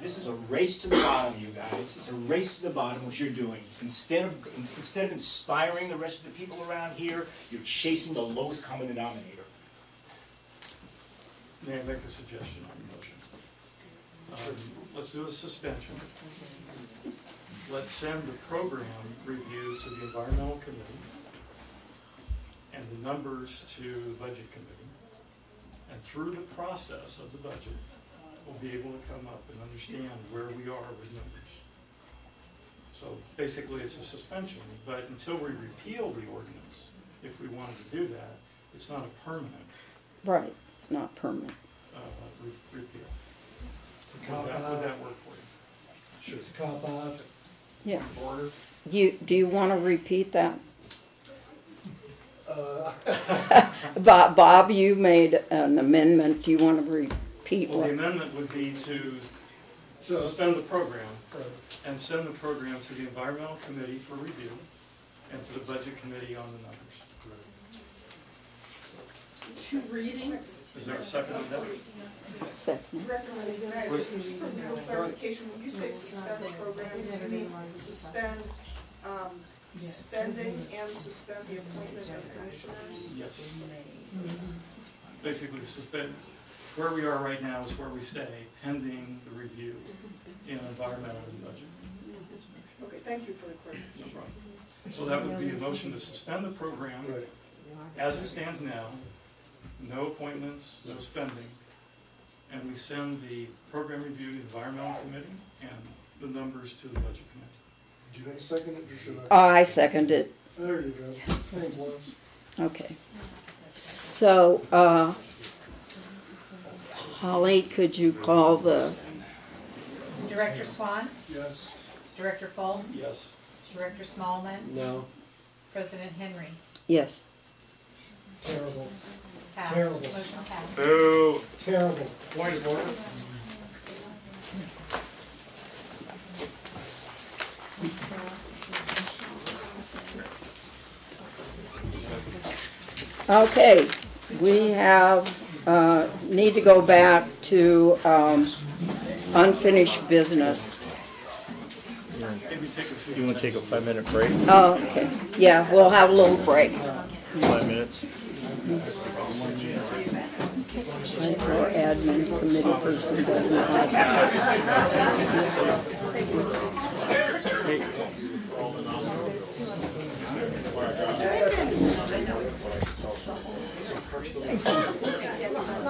This is a race to the bottom, you guys. It's a race to the bottom, what you're doing. Instead of, instead of inspiring the rest of the people around here, you're chasing the lowest common denominator. may I make a suggestion on your motion? Um, Let's do a suspension. Let's send the program review to the environmental committee and the numbers to the budget committee. And through the process of the budget, we'll be able to come up and understand where we are with numbers. So basically, it's a suspension, but until we repeal the ordinance, if we wanted to do that, it's not a permanent Right, it's not permanent. uh, re- repeal. a cop Would that, would that work for you? Sure, it's a cop out. Yeah. Order? You, do you want to repeat that? Uh, Bob, Bob, you made an amendment. Do you want to repeat Well, the amendment would be to suspend the program and send the program to the environmental committee for review and to the budget committee on the numbers. Two readings? Is there a second on that? Second. Just for real clarification, when you say suspend the program, do you mean suspend, um, spending and suspend the appointment of commissioners? Yes. Basically, suspend, where we are right now is where we stay pending the review in environmental and budget. Okay, thank you for the clarification. No problem. So that would be a motion to suspend the program Right. as it stands now, no appointments, no spending, and we send the program review to the environmental committee and the numbers to the budget committee. Did you want to second it or should I? I second it. There you go. Thanks, Lois. Okay. So, uh, Holly, could you call the, Director Swan, Yes. Director Fultz, Yes. Director Smallman, No. President Henry. yes. Terrible. Pass. Terrible. Motion passed. Boo. Terrible. Point of order. Okay, we have, uh, need to go back to, um, unfinished business. Maybe take a few. You wanna take a five-minute break? Oh, okay, yeah, we'll have a little break. Five minutes? Our admin committee person doesn't like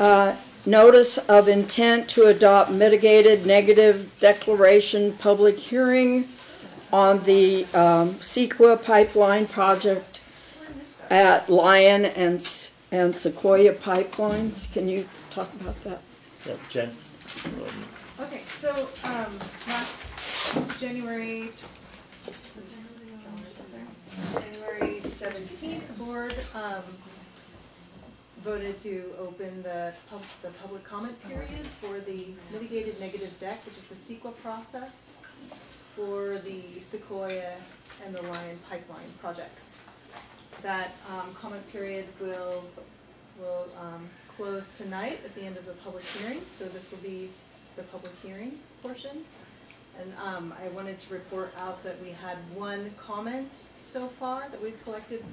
Uh, Notice of intent to adopt mitigated negative declaration public hearing on the um, Sequoia Pipeline Project at Lyon and and Sequoia Pipelines. Can you talk about that? Yeah, Jen? Okay, so, um, last January, January seventeenth, the board, um, voted to open the pub, the public comment period for the mitigated negative deck, which is the CEQA process for the Sequoia and the Lyon pipeline projects. That, um, comment period will, will, um, close tonight at the end of the public hearing, so this will be the public hearing portion. And um, I wanted to report out that we had one comment so far that we've collected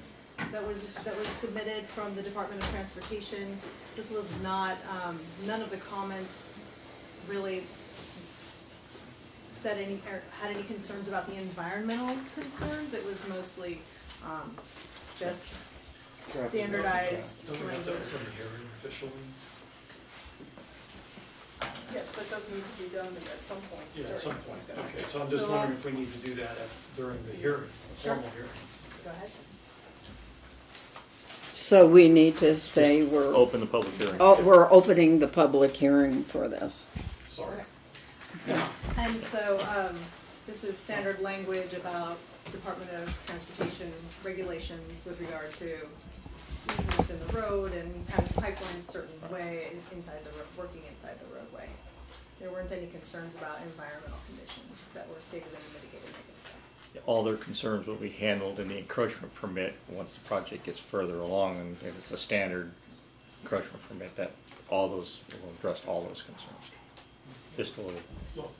that was, that was submitted from the Department of Transportation. This was not, um, none of the comments really said any, or had any concerns about the environmental concerns. It was mostly um, just standardized Don't we have to language. open the hearing officially? Yes, that does need to be done at some point. Yeah, during at some this point, discussion. okay, so I'm just So, wondering um, if we need to do that at, during the hearing, the Sure. formal hearing. Go ahead. So we need to say we're. Open the public hearing. Oh, we're opening the public hearing for this. Sorry. And so, um, this is standard language about Department of Transportation regulations with regard to easements in the road and having pipelines certain way inside the, working inside the roadway. There weren't any concerns about environmental conditions that were stated in the mitigating negative. All their concerns will be handled in the encroachment permit once the project gets further along and if it's a standard encroachment permit, that all those, will address all those concerns. Just a little, Well,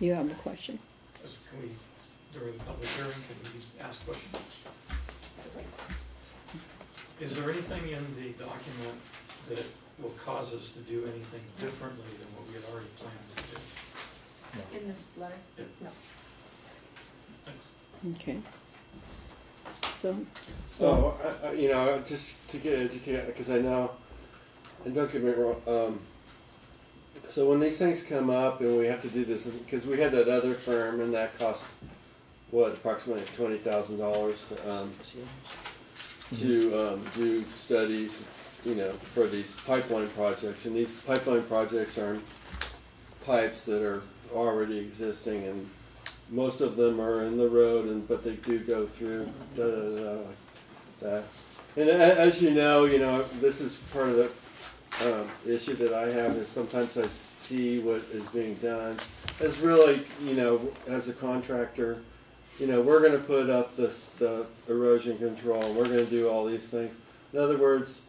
You have a question? Can we, during the public hearing, can we ask questions? Is there anything in the document that will cause us to do anything differently than what we had already planned to do? In this letter? Yeah. No. Okay. So, So, I, I, you know, just to get educated, because I know, and don't get me wrong, um, so when these things come up and we have to do this, because we had that other firm and that cost, what, approximately twenty thousand dollars to, um, to, um, do studies, you know, for these pipeline projects, and these pipeline projects are pipes that are already existing and most of them are in the road and but they do go through da da da, like that. And as you know, you know this is part of the um, issue that I have is sometimes I see what is being done as really you know as a contractor, you know we're going to put up this the erosion control. We're going to do all these things. In other words,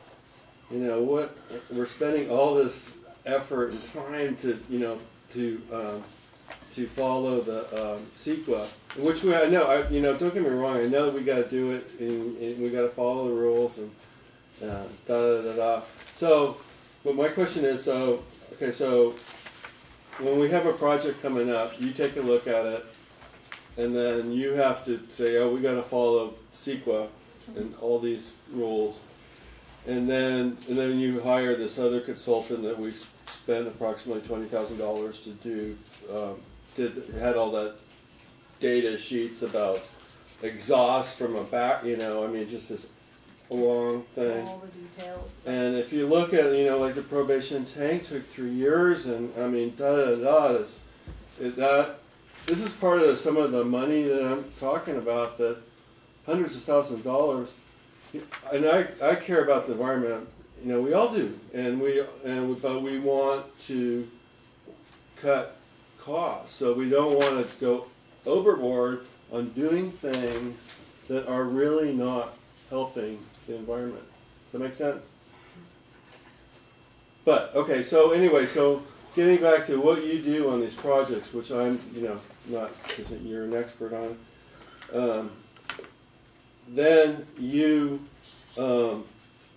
you know what we're spending all this effort and time to you know to um, to follow the um, CEQA, which we I know I you know don't get me wrong I know we got to do it and, and we got to follow the rules and uh, da da da da. So, but my question is so okay so when we have a project coming up, you take a look at it, and then you have to say oh we got to follow CEQA and all these rules. And then, and then you hire this other consultant that we spent approximately twenty thousand dollars to do. Um, did had all that data sheets about exhaust from a back, you know. I mean, just this long thing. All the details. And if you look at, you know, like the probation tank took three years, and I mean, da da da. Is it, that this is part of the, some of the money that I'm talking about that hundreds of thousands of dollars. And I, I care about the environment. You know, we all do, and we and we, but we want to cut costs, so we don't want to go overboard on doing things that are really not helping the environment. Does that make sense? But okay, so anyway, so getting back to what you do on these projects, which I'm, you know, not because you're an expert on. Um, then you um,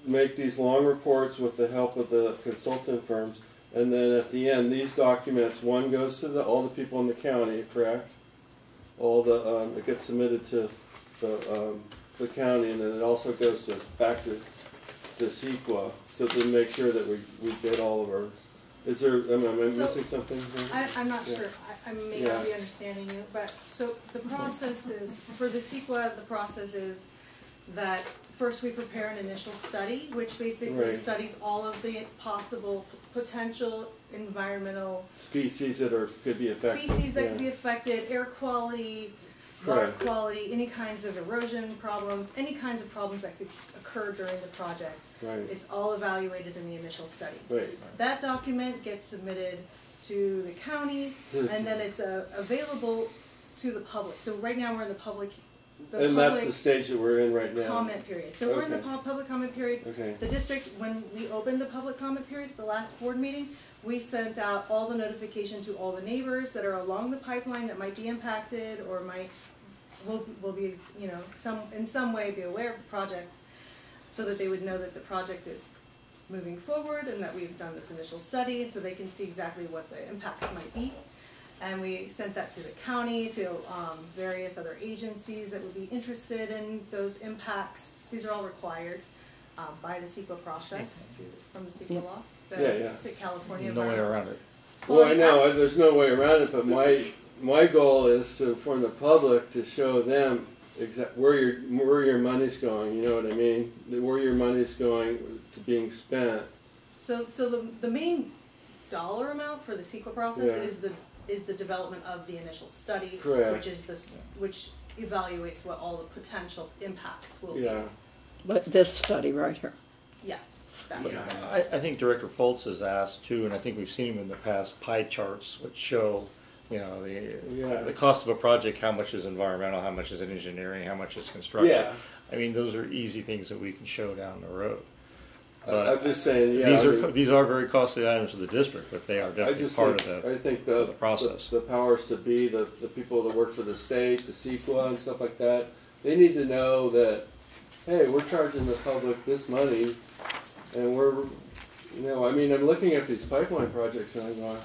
make these long reports with the help of the consultant firms, and then at the end, these documents, one goes to the, all the people in the county, correct? All the um, it gets submitted to the um, the county, and then it also goes to back to to CEQA, so to make sure that we, we get all of our. Is there? Am I, am I So, missing something? here? I, I'm not Yeah. sure, I, I may not be understanding you, but, so the process is, for the CEQA, the process is that first we prepare an initial study, which basically Right. studies all of the possible potential environmental Species that are could be affected. species that could be affected, air quality, water quality, any kinds of erosion problems, any kinds of problems that could occur during the project. Right. It's all evaluated in the initial study. Right. That document gets submitted to the county, and then it's uh, available to the public. So right now, we're in the public the And that's the stage that we're in right now. comment period. So we're in the public comment period. Okay. The district, when we opened the public comment period, at the last board meeting, we sent out all the notification to all the neighbors that are along the pipeline that might be impacted or might, will, will be, you know, some, in some way be aware of the project, so that they would know that the project is moving forward and that we've done this initial study, so they can see exactly what the impacts might be. And we sent that to the county, to, um, various other agencies that would be interested in those impacts. These are all required, um, by the CEQA process, from the CEQA law, Yeah, the yeah. Ci- California. No way around it. Well, I know, there's no way around it, but my, my goal is to, for the public, to show them exact, where your, where your money's going, you know what I mean? Where your money's going to being spent. So, so the, the main dollar amount for the CEQA process Yeah. is the, is the development of the initial study. Correct. Which is this, which evaluates what all the potential impacts will be. Yeah. But this study right here. Yes, that's. I, I think Director Fultz has asked too, and I think we've seen him in the past, pie charts which show, you know, the, Yeah. the cost of a project, how much is environmental, how much is in engineering, how much is construction. Yeah. I mean, those are easy things that we can show down the road. But I'm just saying, yeah, These I are, mean- these are very costly items for the district, but they are I definitely just part think, of the. I think the, the process. The, the powers to be, the, the people that work for the state, the CEQA and stuff like that, they need to know that, hey, we're charging the public this money, and we're, you know, I mean, I'm looking at these pipeline projects and I'm going,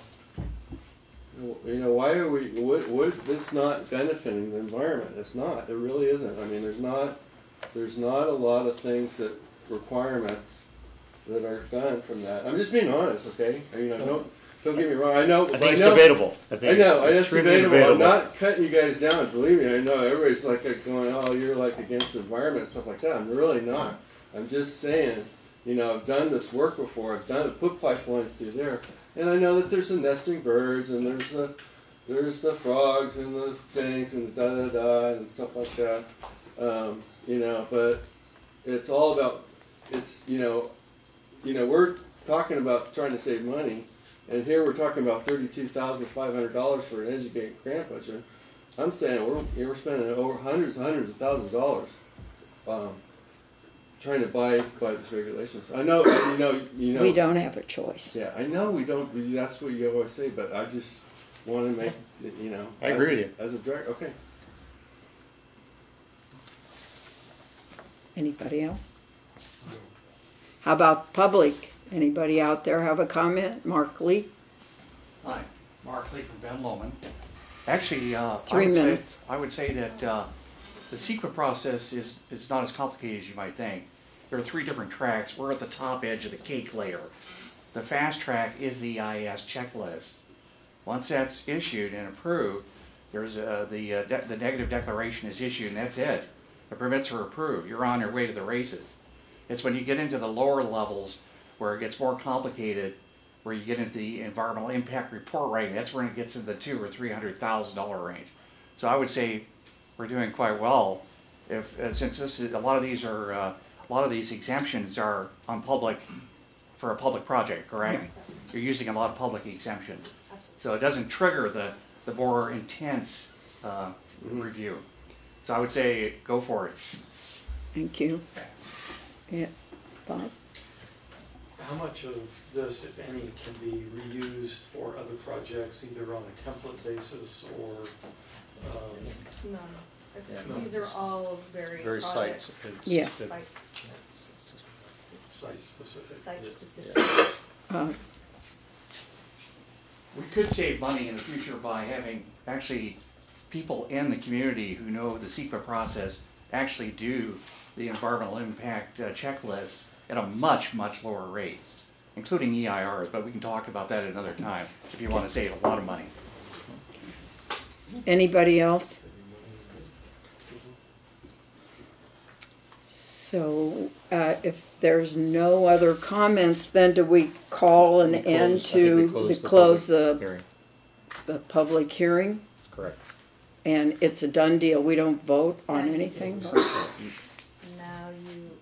you know, why are we, would, would this not benefiting the environment? It's not, it really isn't. I mean, there's not, there's not a lot of things that, requirements that are done from that. I'm just being honest, okay? I mean, I don't, don't get me wrong, I know. I think it's know- debatable. I I think know, it's it's extremely debatable, I'm not cutting you guys down, believe me, I know, everybody's like going, oh, you're like against the environment and stuff like that, I'm really not. I'm just saying, you know, I've done this work before, I've done it, put pipelines through there, and I know that there's the nesting birds, and there's the, there's the frogs and the things, and the da-da-da, and stuff like that. Um, you know, but it's all about, it's, you know, you know, we're talking about trying to save money, and here we're talking about thirty-two thousand five hundred dollars for an educated grant budget. I'm saying we're, we're spending over hundreds and hundreds of thousands of dollars, um, trying to buy, buy these regulations. I know, you know, you know. We don't have a choice. Yeah, I know we don't, we- that's what you always say, but I just wanna make, you know. I agree as- with you. As a director, okay. Anybody else? How about the public? Anybody out there have a comment? Mark Lee? Hi, Mark Lee from Ben Lomond. Actually, uh, I Three would say, minutes. I would say that, uh, the CEQA process is, is not as complicated as you might think. There are three different tracks. We're at the top edge of the cake layer. The fast track is the EIS checklist. Once that's issued and approved, there's, uh, the, uh, de- the negative declaration is issued and that's it. The permits are approved. You're on your way to the races. It's when you get into the lower levels where it gets more complicated, where you get into the environmental impact report writing, that's when it gets into the two or three hundred thousand dollar range. So I would say we're doing quite well. If, uh, since this is, a lot of these are, uh, a lot of these exemptions are on public, for a public project, correct? You're using a lot of public exemption. So it doesn't trigger the, the more intense, uh, review. So I would say, go for it. Thank you. Yeah, Bob? How much of this, if any, can be reused for other projects, either on a template basis or, um, None. It's, Yeah. these are all very Very projects. site-specific. Yeah. Site- site-specific? Site-specific. Uh, We could save money in the future by having actually people in the community who know the CEQA process actually do the environmental impact uh, checklists at a much, much lower rate, including EIRs, but we can talk about that another time if you want to save a lot of money. Anybody else? So, uh, if there's no other comments, then do we call an We close- end I think we to, close the the close public the, hearing. the public hearing? Correct. And it's a done deal, we don't vote on anything? Now you,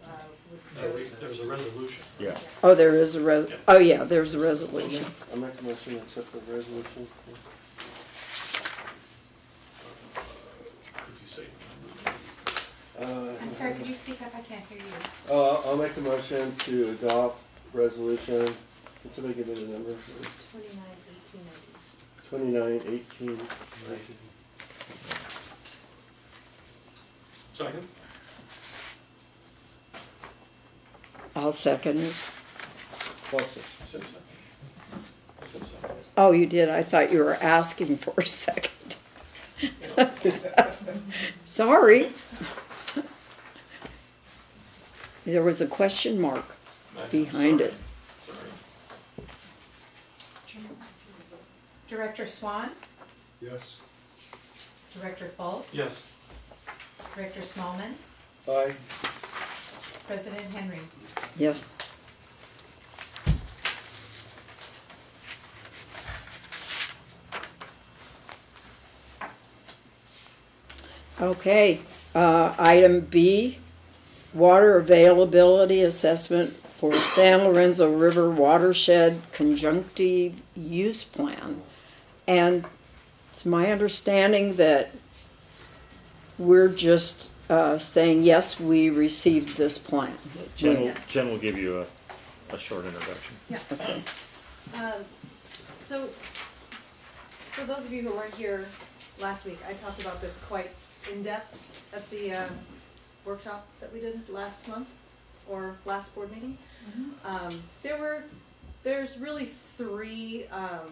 uh, would. No, we- there's a resolution. Yeah. Oh, there is a res, oh yeah, there's a resolution. I make a motion to accept the resolution. Could you say? Uh, I'm sorry, could you speak up? I can't hear you. Uh, I'll make a motion to adopt resolution, can somebody give me the number? Twenty-nine, eighteen, ninety. Twenty-nine, eighteen, nineteen. Second? I'll second it. Plus, I said second. I second. Oh, you did, I thought you were asking for a second. Sorry. There was a question mark behind it. Director Swan, Yes. Director Fultz. Yes. Director Smallman, aye. President Henry. Yes. Okay, uh, item B, water availability assessment for San Lorenzo River Watershed Conjunctive Use Plan. And it's my understanding that we're just, uh, saying, yes, we received this plan. Jen will, Jen will give you a, a short introduction. Yeah. Okay. Um, so, for those of you who weren't here last week, I talked about this quite in-depth at the, uh, workshops that we did last month, or last board meeting. Um, there were, there's really three, um,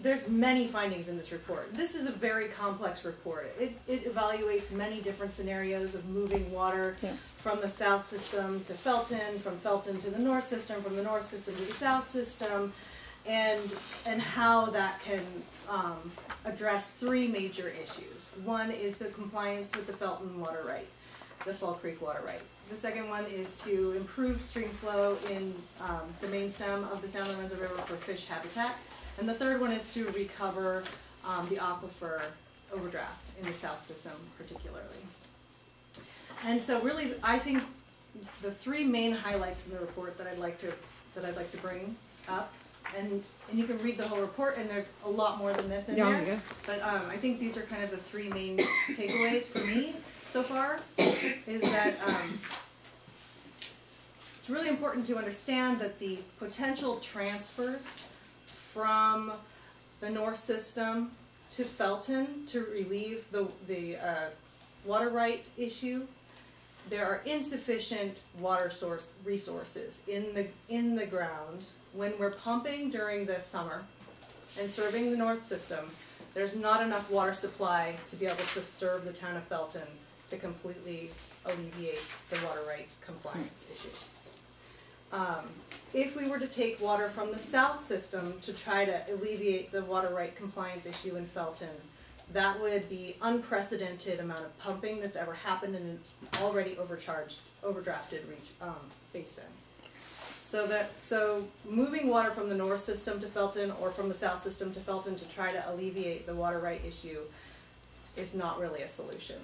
there's many findings in this report. This is a very complex report. It, it evaluates many different scenarios of moving water Yeah. from the south system to Felton, from Felton to the north system, from the north system to the south system, and and how that can um, address three major issues. One is the compliance with the Felton water right, the Fall Creek water right. The second one is to improve stream flow in um, the main stem of the San Lorenzo River for fish habitat. And the third one is to recover um, the aquifer overdraft in the south system particularly. And so really, I think the three main highlights from the report that I'd like to, that I'd like to bring up, and, and you can read the whole report, and there's a lot more than this in Yeah, there. yeah. But, um, I think these are kind of the three main takeaways for me so far, is that, um, it's really important to understand that the potential transfers from the north system to Felton to relieve the, the, uh, water right issue, there are insufficient water source resources in the, in the ground when we're pumping during the summer and serving the north system, there's not enough water supply to be able to serve the town of Felton to completely alleviate the water right compliance issue. Um, if we were to take water from the south system to try to alleviate the water right compliance issue in Felton, that would be unprecedented amount of pumping that's ever happened in an already overcharged, overdrafted reach, um, basin. So that, so moving water from the north system to Felton or from the south system to Felton to try to alleviate the water right issue is not really a solution.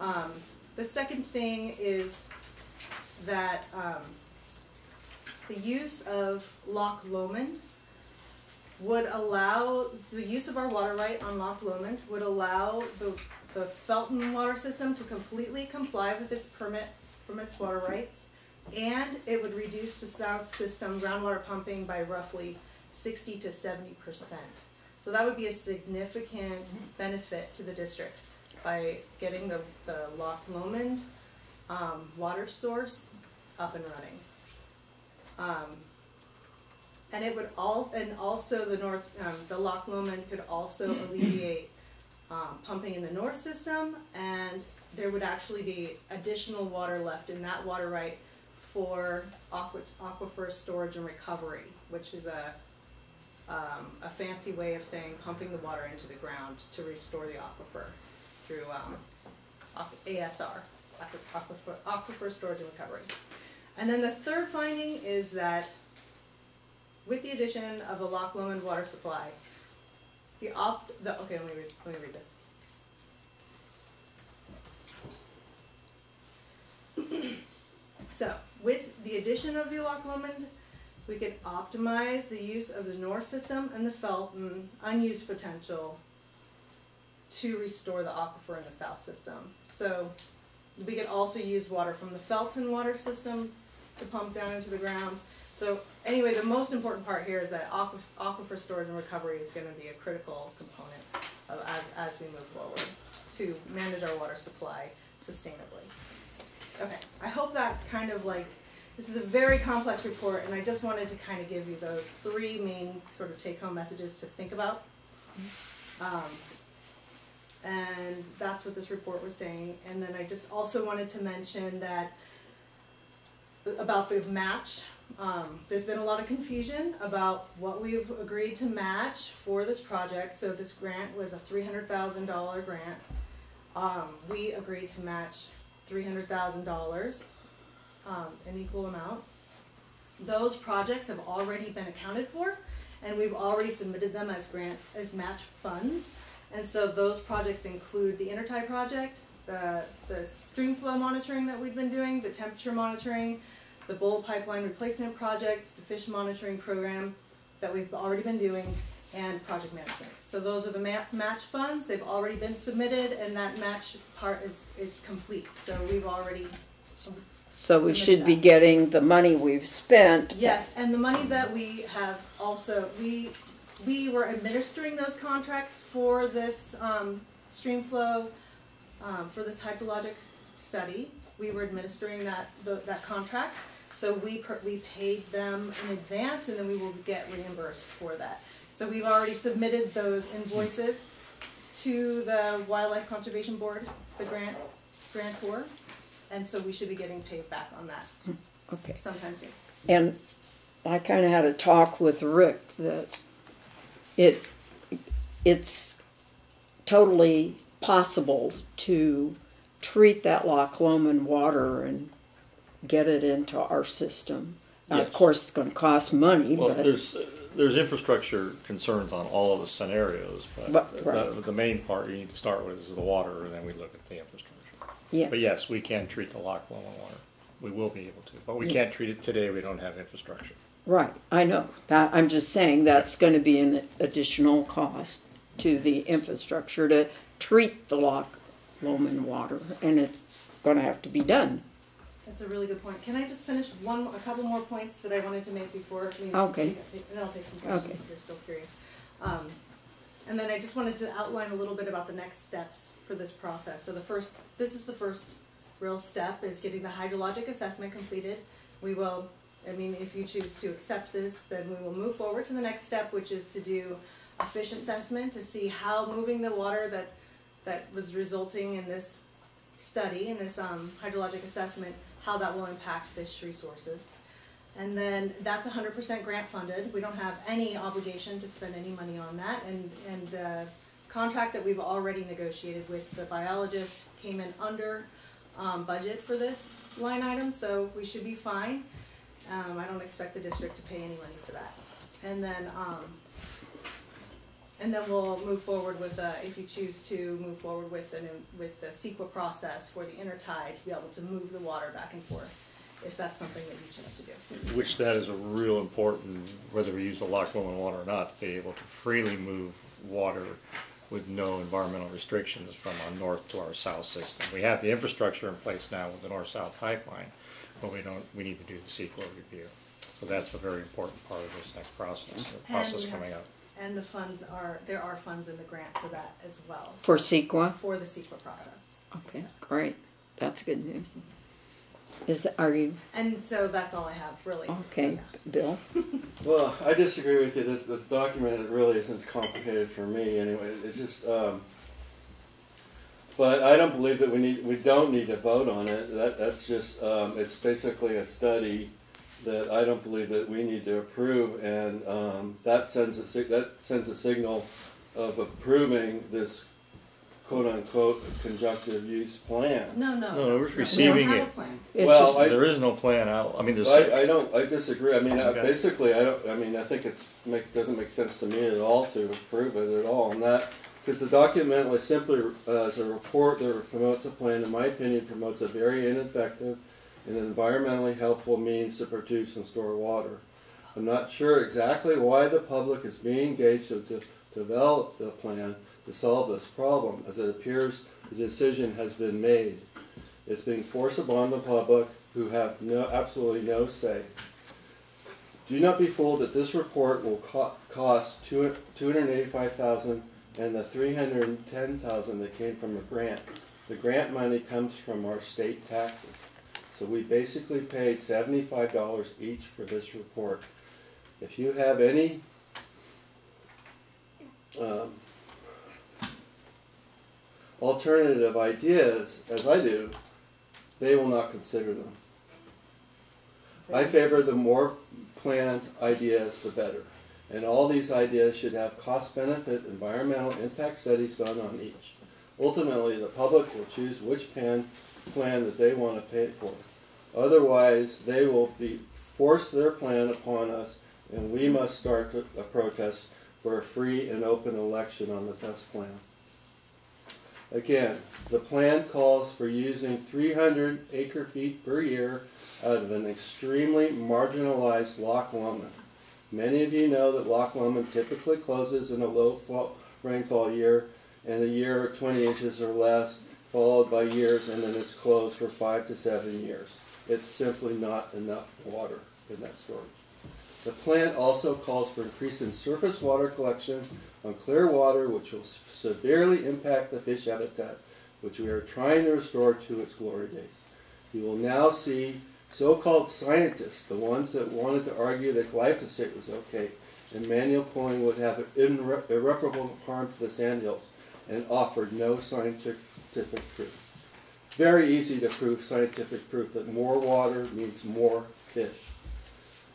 Um, the second thing is that, um, the use of Loch Lomond would allow, the use of our water right on Loch Lomond would allow the, the Felton water system to completely comply with its permit from its water rights. And it would reduce the south system groundwater pumping by roughly sixty to seventy percent. So that would be a significant benefit to the district by getting the, the Loch Lomond, um, water source up and running. Um, and it would all, and also the north, um, the Loch Lomond could also alleviate, um, pumping in the north system, and there would actually be additional water left in that water right for aquifer storage and recovery, which is a, um, a fancy way of saying pumping the water into the ground to restore the aquifer through, um, ASR, aquifer, aquifer storage and recovery. And then the third finding is that with the addition of a Loch Lomond water supply, the opt, the, okay, let me read, let me read this. So, with the addition of the Loch Lomond, we could optimize the use of the North System and the Felton unused potential to restore the aquifer in the south system. So we could also use water from the Felton water system to pump down into the ground. So anyway, the most important part here is that aquif- aquifer storage and recovery is going to be a critical component of, as, as we move forward to manage our water supply sustainably. Okay, I hope that kind of like, this is a very complex report and I just wanted to kind of give you those three main sort of take home messages to think about. Um, and that's what this report was saying. And then I just also wanted to mention that about the match. Um, there's been a lot of confusion about what we've agreed to match for this project. So this grant was a three hundred thousand dollar grant. Um, we agreed to match three hundred thousand dollars, um, an equal amount. Those projects have already been accounted for, and we've already submitted them as grant as match funds. And so those projects include the Intertie project, the the stream flow monitoring that we've been doing, the temperature monitoring, the bowl pipeline replacement project, the fish monitoring program that we've already been doing, and project management. So those are the ma- match funds. They've already been submitted, and that match part is is complete. So we've already. So we should be getting the money we've spent. Yes, and the money that we have also, we, we were administering those contracts for this, um, stream flow, um, for this hydrologic study. We were administering that, the, that contract, so we per, we paid them in advance and then we will get reimbursed for that. So we've already submitted those invoices to the Wildlife Conservation Board, the grant, grantor, and so we should be getting paid back on that Okay. sometime soon. And I kind of had a talk with Rick that it it's totally possible to treat that Loch Lomond water and get it into our system. Now, Of Yes. course, it's going to cost money, Well, but there's, there's infrastructure concerns on all of the scenarios, but But- right. the, the main part you need to start with is the water, and then we look at the infrastructure. Yeah. But yes, we can treat the Loch Lomond water. We will be able to, but we can't treat it today, we don't have infrastructure. right, I know that. I'm just saying that's going to be an additional cost to the infrastructure to treat the Loch Lomond water, and it's going to have to be done. That's a really good point. Can I just finish one, a couple more points that I wanted to make before we? Okay. take- Then I'll take some questions Okay. if you're still curious. Um, and then I just wanted to outline a little bit about the next steps for this process. So the first, this is the first real step, is getting the hydrologic assessment completed. We will, I mean, if you choose to accept this, then we will move forward to the next step, which is to do a fish assessment to see how moving the water that, that was resulting in this study, in this um, hydrologic assessment, how that will impact fish resources. And then that's hundred percent grant funded, we don't have any obligation to spend any money on that, and, and the contract that we've already negotiated with the biologist came in under, um, budget for this line item, so we should be fine. Um, I don't expect the district to pay any money for that. And then, um, and then we'll move forward with, uh, if you choose to move forward with the, with the CEQA process for the intertie to be able to move the water back and forth, if that's something that you choose to do. Which that is a real important, whether we use the Loch Lomond water or not, to be able to freely move water with no environmental restrictions from our north to our south system. We have the infrastructure in place now with the north-south pipeline, but we don't, we need to do the CEQA review. So that's a very important part of this next process, the process coming up. And the funds are, there are funds in the grant for that as well. For so- CEQA? For the CEQA process. Okay, great. That's good news. Is, are you, And so that's all I have, really. okay, Bill? Well, I disagree with you. This this document really isn't complicated for me anyway. It's just, um, but I don't believe that we need we don't need to vote on it. That that's just um, it's basically a study that I don't believe that we need to approve, and um, that sends a that sends a signal of approving this quote unquote conjunctive use plan. No, no. No, we're we don't receiving have a it. plan. It's well, just- I, There is no plan out, I mean, there's. I, I don't. I disagree. I mean, uh, Okay. basically, I don't. I mean, I think it's make doesn't make sense to me at all to approve it at all, and that because the document like simply uh, is a report that promotes a plan. In my opinion, promotes a very ineffective and environmentally helpful means to produce and store water. I'm not sure exactly why the public is being engaged to, to develop the plan. to solve this problem, as it appears the decision has been made. It's being forced upon the public who have no, absolutely no say. Do not be fooled that this report will co- cost two, 285,000 and the 310,000 that came from a grant. The grant money comes from our state taxes. So we basically paid $75 each for this report. If you have any um, alternative ideas, as I do, they will not consider them. I favor the more plans, ideas, the better. And all these ideas should have cost-benefit environmental impact studies done on each. Ultimately, the public will choose which plan, plan that they want to pay for. Otherwise, they will be force their plan upon us, and we must start a protest for a free and open election on the best plan. Again, the plan calls for using 300 acre feet per year out of an extremely marginalized Loch Lomond. Many of you know that Loch Lomond typically closes in a low fall, rainfall year and a year 20 inches or less, followed by years, and then it's closed for five to seven years. It's simply not enough water in that storage. The plan also calls for increasing surface water collection on clear water, which will severely impact the fish habitat, which we are trying to restore to its glory days. You will now see so-called scientists, the ones that wanted to argue that glyphosate was okay, and manual pulling would have irre irreparable harm to the sandhills, and offered no scientific proof. Very easy to prove scientific proof that more water means more fish.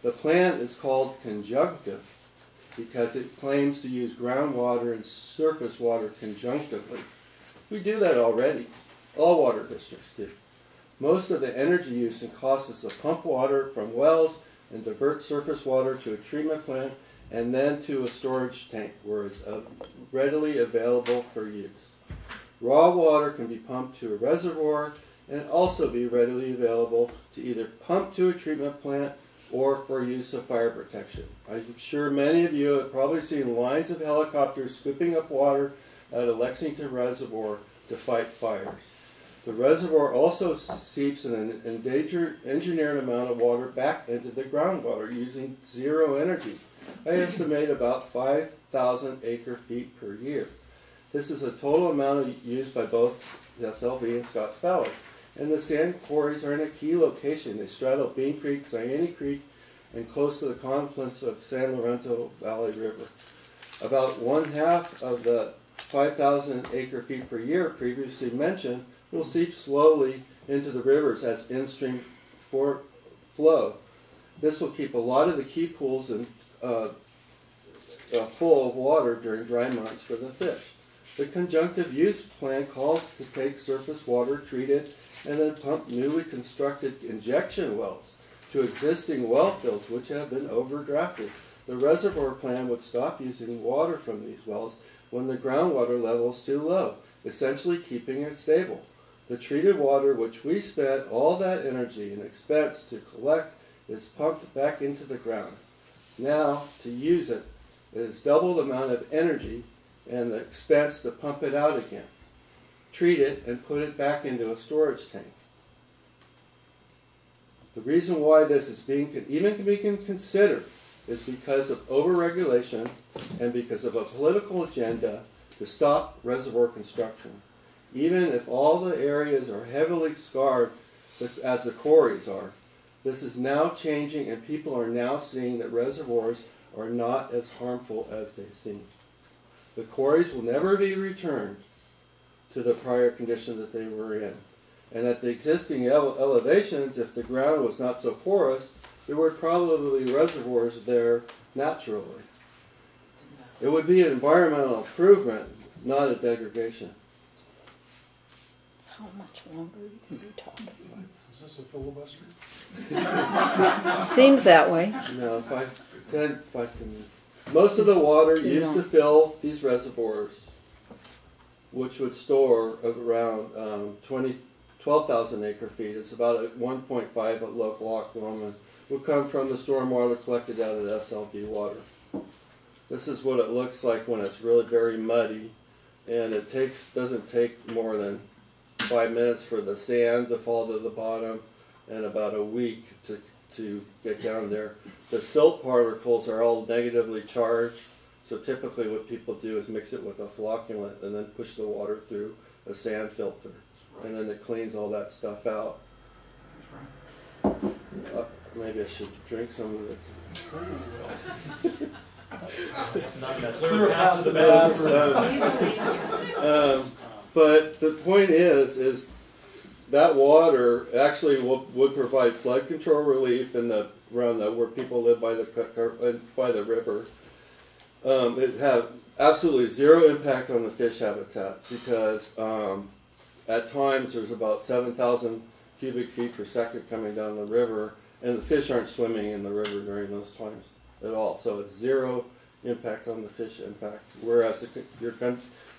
The plan is called conjunctive because it claims to use groundwater and surface water conjunctively. We do that already. All water districts do. Most of the energy use and cost is to pump water from wells and divert surface water to a treatment plant and then to a storage tank where it's uh, readily available for use. Raw water can be pumped to a reservoir and also be readily available to either pump to a treatment plant or for use of fire protection. I'm sure many of you have probably seen lines of helicopters scooping up water at a Lexington reservoir to fight fires. The reservoir also seeps an engineered amount of water back into the groundwater using zero energy. I estimate about 5,000 acre feet per year. This is a total amount used by both the SLV and Scotts Valley and the sand quarries are in a key location. They straddle Bean Creek, Zayante Creek, and close to the confluence of San Lorenzo Valley River. About one half of the 5,000 acre feet per year previously mentioned will seep slowly into the rivers as in-stream flow. This will keep a lot of the key pools in, uh, uh, full of water during dry months for the fish. The conjunctive use plan calls to take surface water, treat it, and then pump newly constructed injection wells to existing well fields which have been overdrafted. The reservoir plan would stop using water from these wells when the groundwater level is too low, essentially keeping it stable. The treated water which we spent all that energy and expense to collect is pumped back into the ground. Now, to use it, it is double the amount of energy and the expense to pump it out again treat it, and put it back into a storage tank. The reason why this is being even being considered is because of overregulation and because of a political agenda to stop reservoir construction. Even if all the areas are heavily scarred as the quarries are, this is now changing and people are now seeing that reservoirs are not as harmful as they seem. The quarries will never be returned to the prior condition that they were in. And at the existing ele elevations, if the ground was not so porous, there were probably reservoirs there naturally. It would be an environmental improvement, not a degradation. How much longer can be talking? Is this a filibuster? Seems that way. No, if I, then if I can, most of the water used to fill these reservoirs which would store around um, 20, 12,000 acre feet. It's about 1.5 at Loch Lomond. Would come from the stormwater collected out of the SLV water. This is what it looks like when it's really very muddy and it takes doesn't take more than five minutes for the sand to fall to the bottom, and about a week to to get down there. The silt particles are all negatively charged, so typically what people do is mix it with a flocculant and then push the water through a sand filter, and then it cleans all that stuff out. Uh, maybe I should drink some of it. Not necessarily. Clear a path to the bathroom. Um, but the point is, is that water actually will, would provide flood control relief in the around the where people live by the uh, by the river. Um, it have absolutely zero impact on the fish habitat because um, at times there's about seven thousand cubic feet per second coming down the river, and the fish aren't swimming in the river during those times at all. So it's zero impact on the fish impact, whereas the, your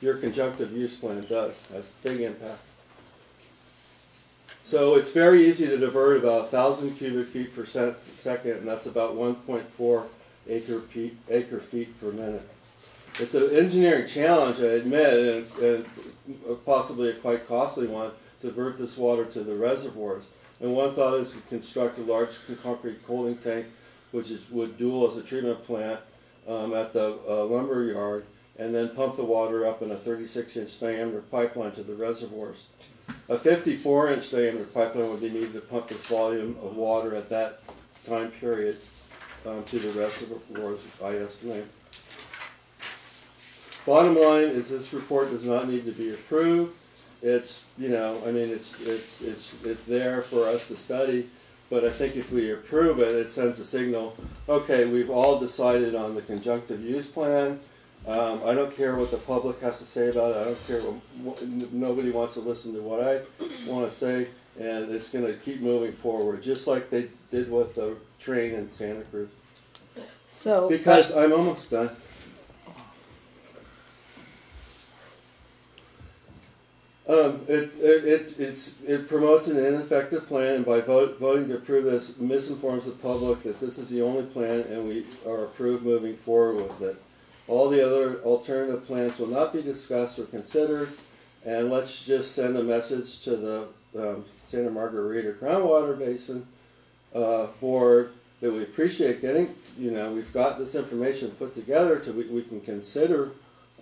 your conjunctive use plan does has big impacts. So it's very easy to divert about 1,000 cubic feet per second, and that's about 1.4 acre acre feet per minute. It's an engineering challenge, I admit, and, and possibly a quite costly one, to divert this water to the reservoirs. And one thought is to construct a large concrete cooling tank, which is, would dual as a treatment plant um, at the uh, lumber yard, and then pump the water up in a 36 inch diameter pipeline to the reservoirs. A 54 inch diameter pipeline would be needed to pump this volume of water at that time period um, to the reservoirs, I estimate. Bottom line is this report does not need to be approved. It's, you know, I mean, it's, it's, it's, it's there for us to study, but I think if we approve it, it sends a signal, okay, we've all decided on the conjunctive use plan, um, I don't care what the public has to say about it. I don't care what, what nobody wants to listen to what I want to say, and it's going to keep moving forward, just like they did with the train in Santa Cruz. So because I'm almost done. Um, it, it, it, it's, it promotes an ineffective plan, and by vote, voting to approve this, misinforms the public that this is the only plan, and we are approved moving forward with it. All the other alternative plans will not be discussed or considered, and let's just send a message to the um, Santa Margarita Groundwater Basin uh, Board that we appreciate getting, you know, we've got this information put together to we, we can consider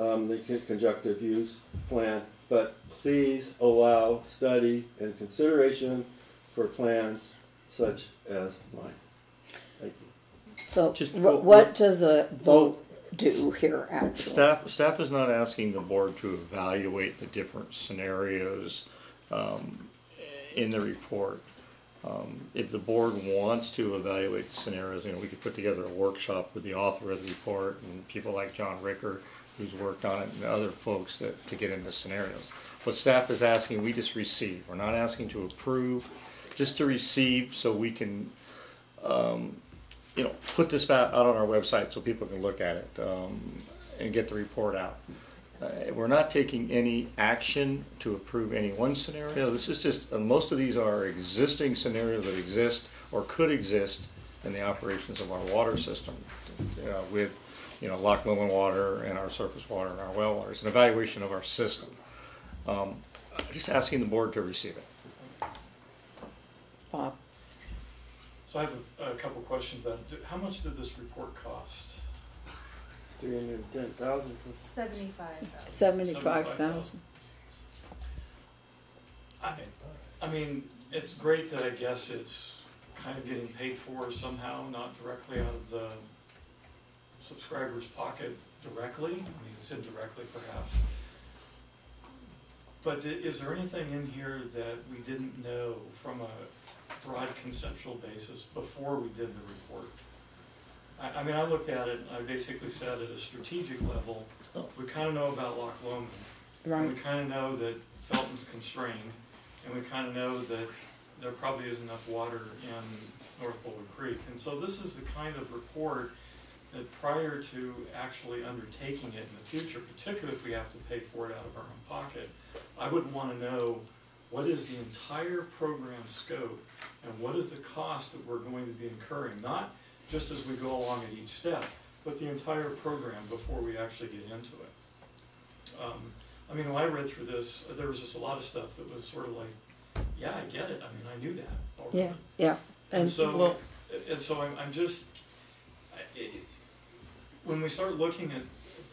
um, the conjunctive use plan, but please allow study and consideration for plans such as mine. Thank you. So, Just, what, what does a vote do here actually. Staff, staff is not asking the board to evaluate the different scenarios um, in the report. Um, if the board wants to evaluate the scenarios, you know, we could put together a workshop with the author of the report and people like John Ricker, who's worked on it, and other folks that, to get into scenarios. What staff is asking, we just receive. We're not asking to approve, just to receive so we can um, you know, put this out on our website so people can look at it um, and get the report out. Uh, we're not taking any action to approve any one scenario. This is just, uh, most of these are existing scenarios that exist or could exist in the operations of our water system uh, with, you know, Loch Lomond water and our surface water and our well water. It's an evaluation of our system. Um, just asking the board to receive it. Bob. So I have a, a couple questions about it. How much did this report cost? Three hundred and ten thousand. Seventy-five thousand. Seventy-five thousand. I, I mean, it's great that I guess it's kind of getting paid for somehow, not directly out of the subscriber's pocket directly. I mean, it's indirectly perhaps. But is there anything in here that we didn't know from a broad conceptual basis before we did the report. I, I mean, I looked at it, I basically said at a strategic level, oh. we kind of know about Loch Lomond. Right. And we kind of know that Felton's constrained, and we kind of know that there probably isn't enough water in North Boulder Creek. And so this is the kind of report that prior to actually undertaking it in the future, particularly if we have to pay for it out of our own pocket, I would want to know what is the entire program scope and what is the cost that we're going to be incurring, not just as we go along at each step, but the entire program before we actually get into it. Um, I mean, when I read through this, there was just a lot of stuff that was sort of like, yeah, I get it, I mean, I knew that already. Yeah, yeah. And And so, well- and so I'm, I'm just, I- it, when we start looking at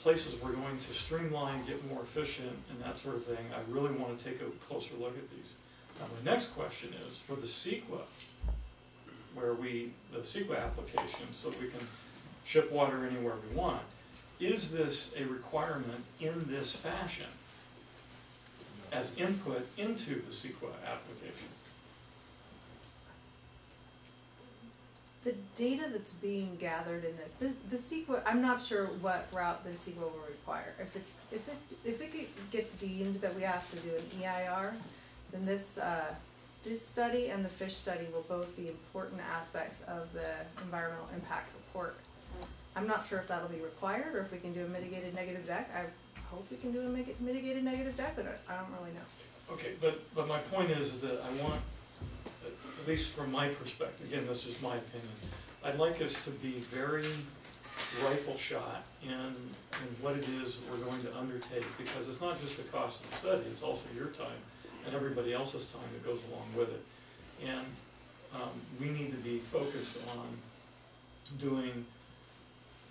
places we're going to streamline, get more efficient and that sort of thing, I really wanna take a closer look at these. Now, my next question is, for the CEQA, where we, the CEQA application, so we can ship water anywhere we want, is this a requirement in this fashion as input into the CEQA application? The data that's being gathered in this, the, the CEQA, I'm not sure what route the CEQA will require. If it's, if it, if it gets deemed that we have to do an EIR, then this, uh, this study and the fish study will both be important aspects of the environmental impact report. I'm not sure if that'll be required or if we can do a mitigated negative dec. I hope we can do a mitigated negative dec, but I, I don't really know. Okay, but, but my point is, is that I want, at least from my perspective, again, this is my opinion, I'd like us to be very rifle shot in, in what it is that we're going to undertake, because it's not just the cost of the study, it's also your time and everybody else's time that goes along with it. And, um, we need to be focused on doing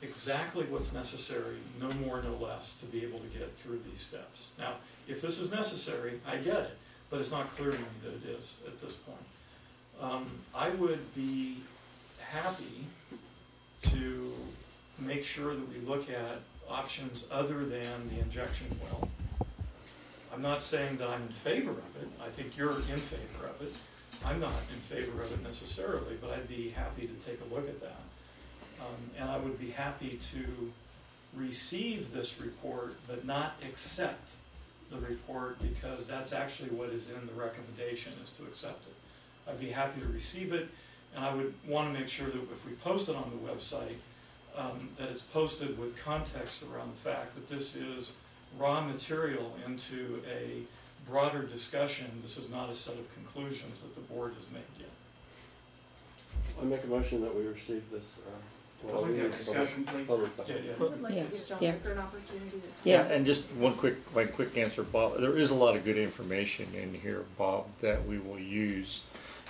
exactly what's necessary, no more, no less, to be able to get through these steps. Now, if this is necessary, I get it, but it's not clear to me that it is at this point. Um, I would be happy to make sure that we look at options other than the injection well. I'm not saying that I'm in favor of it, I think you're in favor of it. I'm not in favor of it necessarily, but I'd be happy to take a look at that. Um, and I would be happy to receive this report, but not accept the report, because that's actually what is in the recommendation, is to accept it. I'd be happy to receive it, and I would wanna make sure that if we post it on the website, um, that it's posted with context around the fact that this is raw material into a broader discussion. This is not a set of conclusions that the board has made yet. I make a motion that we receive this, uh. well, Public we discussion, public- please. public- Yeah, yeah. I would like to Yeah, give John yeah. Tucker an opportunity. Yeah. And just one quick, one quick answer, Bob. There is a lot of good information in here, Bob, that we will use.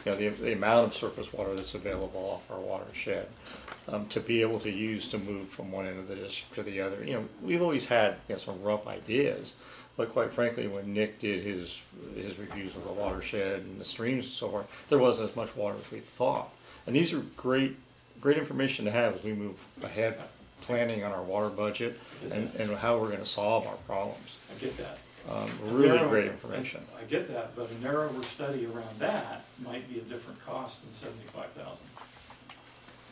You know, the, the amount of surface water that's available off our watershed, um, to be able to use to move from one end of the district to the other. You know, we've always had, you know, some rough ideas, but quite frankly, when Nick did his, his reviews of the watershed and the streams and so forth, there wasn't as much water as we thought. And these are great, great information to have as we move ahead, planning on our water budget and, and how we're gonna solve our problems. I get that. Um, really great information. I get that, but a narrower study around that might be a different cost than seventy-five thousand.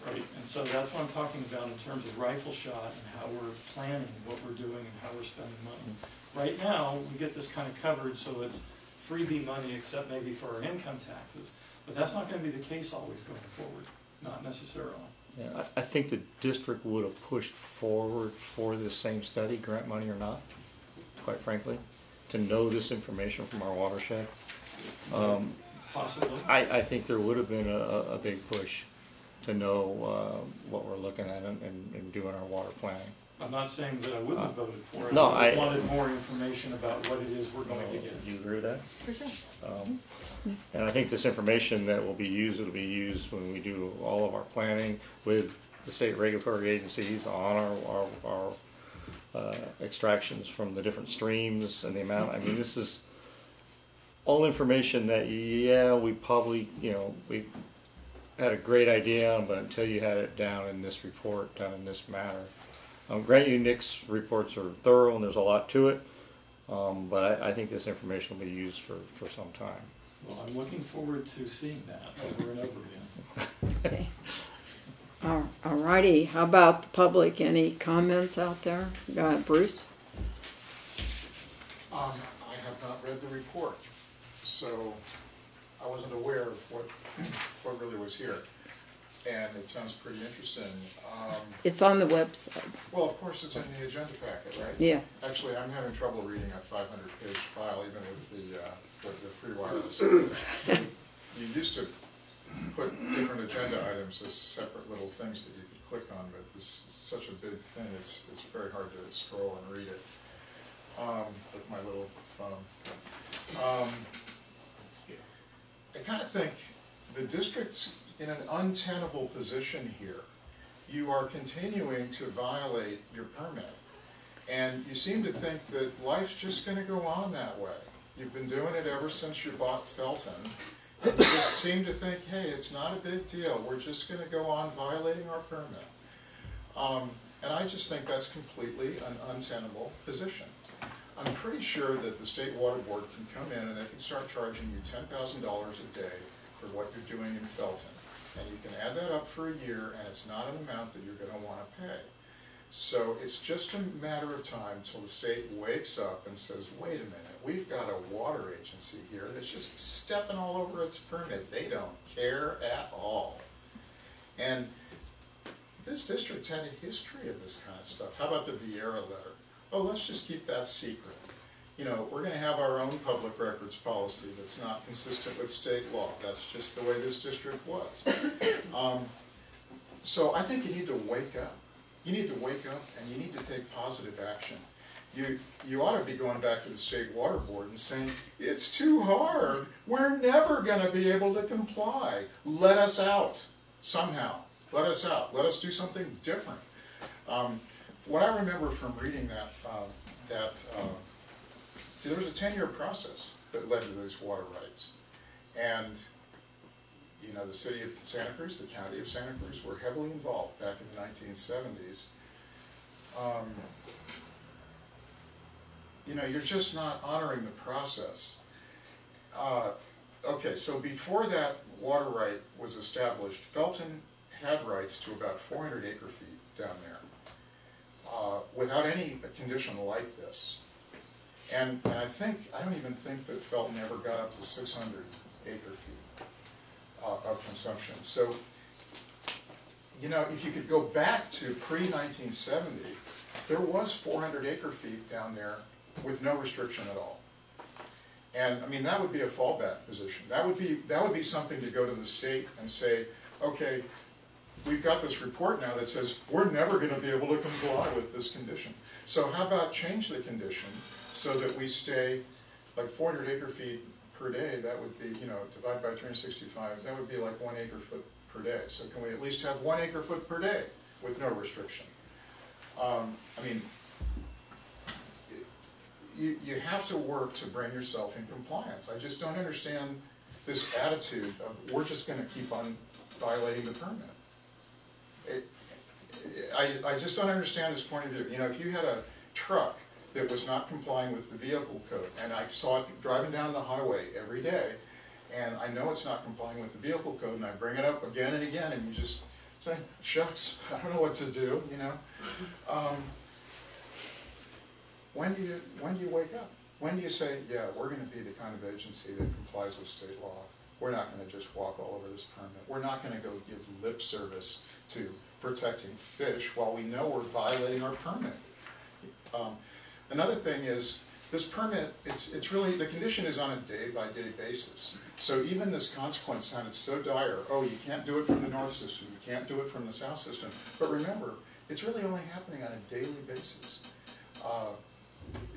Right, and so that's what I'm talking about in terms of rifle shot and how we're planning what we're doing and how we're spending money. Right now, we get this kind of covered, so it's freebie money except maybe for our income taxes. But that's not gonna be the case always going forward, not necessarily. Yeah, I, I think the district would have pushed forward for this same study, grant money or not, quite frankly, to know this information from our watershed. Um, Possibly. I, I think there would have been a, a, a big push to know, uh, what we're looking at and, and, and doing our water planning. I'm not saying that I wouldn't have voted for it. No, I I- wanted more information about what it is we're going to get. Do you agree with that? For sure. Um, And I think this information that will be used, will be used when we do all of our planning with the state regulatory agencies on our, our, our uh, extractions from the different streams and the amount, I mean, this is all information that, yeah, we probably, you know, we had a great idea, but until you had it down in this report, done in this manner. Um, grant you Nick's reports are thorough and there's a lot to it, um, but I, I think this information will be used for, for some time. Well, I'm looking forward to seeing that over and over again. Okay. All righty, how about the public? Any comments out there? Uh, Bruce? Um, I have not read the report, so I wasn't aware of what, what really was here. And it sounds pretty interesting. Um, It's on the website. well, of course, it's in the agenda packet, right? Yeah. Actually, I'm having trouble reading a five hundred page file, even with the, uh, the, the free wireless. You used to put different agenda items as separate little things that you could click on, but this is such a big thing, it's, it's very hard to scroll and read it. um, with my little phone. Um, I kind of think the district's in an untenable position here. You are continuing to violate your permit. And you seem to think that life's just gonna go on that way. You've been doing it ever since you bought Felton. Just seem to think, hey, it's not a big deal, we're just gonna go on violating our permit. Um, and I just think that's completely an untenable position. I'm pretty sure that the state water board can come in and they can start charging you ten thousand dollars a day for what you're doing in Felton. And you can add that up for a year and it's not an amount that you're gonna wanna pay. So it's just a matter of time till the state wakes up and says, wait a minute, we've got a water agency here that's just stepping all over its permit. They don't care at all. And this district's had a history of this kind of stuff. How about the Vieira letter? Oh, let's just keep that secret. You know, we're gonna have our own public records policy that's not consistent with state law. That's just the way this district was. Um, so I think you need to wake up. You need to wake up and you need to take positive action. You, you ought to be going back to the state water board and saying, it's too hard. We're never gonna be able to comply. Let us out somehow. Let us out. Let us do something different. Um, what I remember from reading that, uh, that uh, there was a 10-year process that led to those water rights. And, you know, the city of Santa Cruz, the county of Santa Cruz were heavily involved back in the 1970s. Um, you know, you're just not honoring the process. Uh, okay, so before that water right was established, Felton had rights to about 400 acre feet down there uh, without any condition like this. And, and I think, I don't even think that Felton ever got up to 600 acre feet uh, of consumption. So, you know, if you could go back to pre-1970, there was 400 acre feet down there with no restriction at all. And I mean, that would be a fallback position. That would be, that would be something to go to the state and say, okay, we've got this report now that says we're never going to be able to comply with this condition. So how about change the condition so that we stay like 400 acre feet per day, that would be, you know, divide by 365, that would be like one acre foot per day. So can we at least have one acre foot per day with no restriction? Um, I mean, you, you have to work to bring yourself in compliance. I just don't understand this attitude of we're just going to keep on violating the permit. It, I, I just don't understand this point of view. You know, if you had a truck that was not complying with the vehicle code, and I saw it driving down the highway every day, and I know it's not complying with the vehicle code, and I bring it up again and again, and you just say, shucks, I don't know what to do, you know? Um, when do you, when do you wake up? When do you say, yeah, we're gonna be the kind of agency that complies with state law? We're not gonna just walk all over this permit. We're not gonna go give lip service to protecting fish while we know we're violating our permit. Um, another thing is, this permit, it's, it's really, the condition is on a day-by-day -day basis. So even this consequence sounded so dire, oh, you can't do it from the north system, you can't do it from the south system. But remember, it's really only happening on a daily basis. Uh,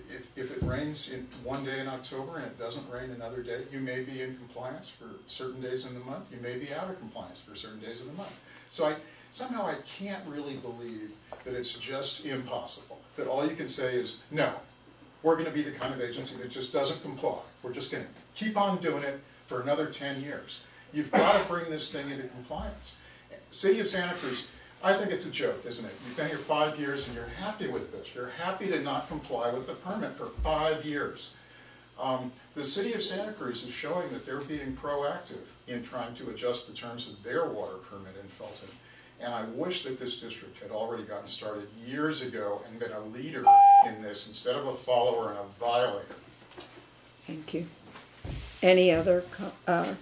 if, if it rains in one day in October and it doesn't rain another day, you may be in compliance for certain days in the month, you may be out of compliance for certain days of the month. So I, somehow I can't really believe that it's just impossible, that all you can say is, no, we're going to be the kind of agency that just doesn't comply. We're just going to keep on doing it for another 10 years. You've got to bring this thing into compliance. City of Santa Cruz, I think it's a joke, isn't it? You've been here five years and you're happy with this. You're happy to not comply with the permit for five years. Um, the city of Santa Cruz is showing that they're being proactive in trying to adjust the terms of their water permit in Felton. And I wish that this district had already gotten started years ago and been a leader in this instead of a follower and a violator. Thank you. Any other, uh,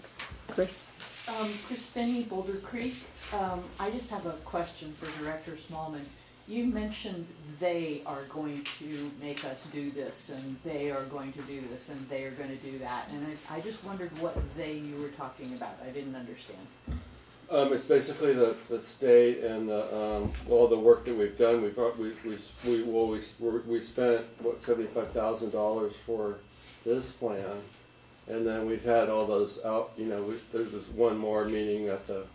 Chris? Um, Chris Finney, Boulder Creek. Um, I just have a question for Director Smallman. You mentioned they are going to make us do this, and they are going to do this, and they are going to do that. And I, I just wondered what they you were talking about. I didn't understand. Um, it's basically the, the state and the, um, all the work that we've done, we've, we, we, we, well, we, we're- spent, what, seventy-five thousand dollars for this plan. And then we've had all those out, you know, we, there's this one more meeting at the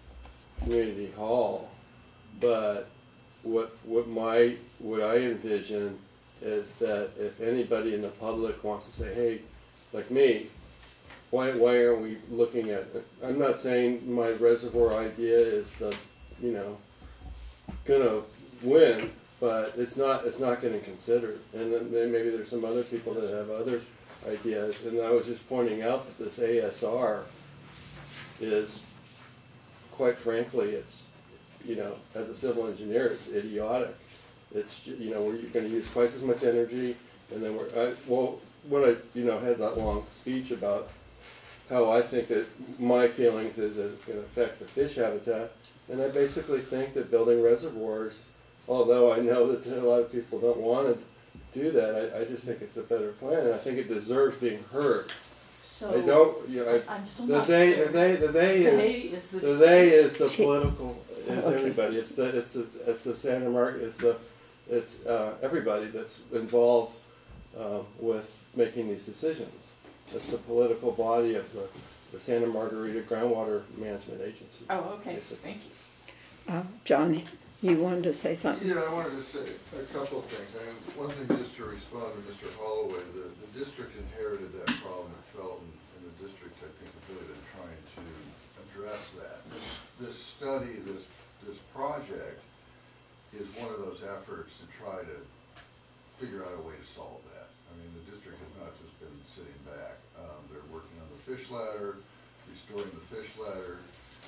community hall. But what, what my, what I envision is that if anybody in the public wants to say, hey, like me, why, why are we looking at, I'm not saying my reservoir idea is the, you know, gonna win, but it's not, it's not getting considered. And then maybe there's some other people that have other ideas, and I was just pointing out that this ASR is, quite frankly, it's, you know, as a civil engineer, it's idiotic. It's, you know, where you're gonna use twice as much energy, and then we're, I, well, what I, you know, had that long speech about how I think that my feelings is that it's gonna affect the fish habitat. And I basically think that building reservoirs, although I know that a lot of people don't wanna do that, I, I just think it's a better plan, and I think it deserves being heard. So. I don't, you know, I, I'm still the not they, clear. the they, the they They is, is the the they is the political, is Okay. everybody, it's the, it's the, it's the Santa Mar, it's the, it's, uh, everybody that's involved, um, with making these decisions. It's the political body of the, the Santa Margarita Groundwater Management Agency. Oh, okay, basically. thank you. Uh, John, you wanted to say something? Yeah, I wanted to say a couple of things. And one thing, just to respond to Mr. Holloway, the, the district inherited that problem at Felton, and the district, I think, has really been trying to address that. This, this study, this, this project is one of those efforts to try to figure out a way to solve that. I mean, the district has not just been sitting back. Um, they're working on the fish ladder, restoring the fish ladder.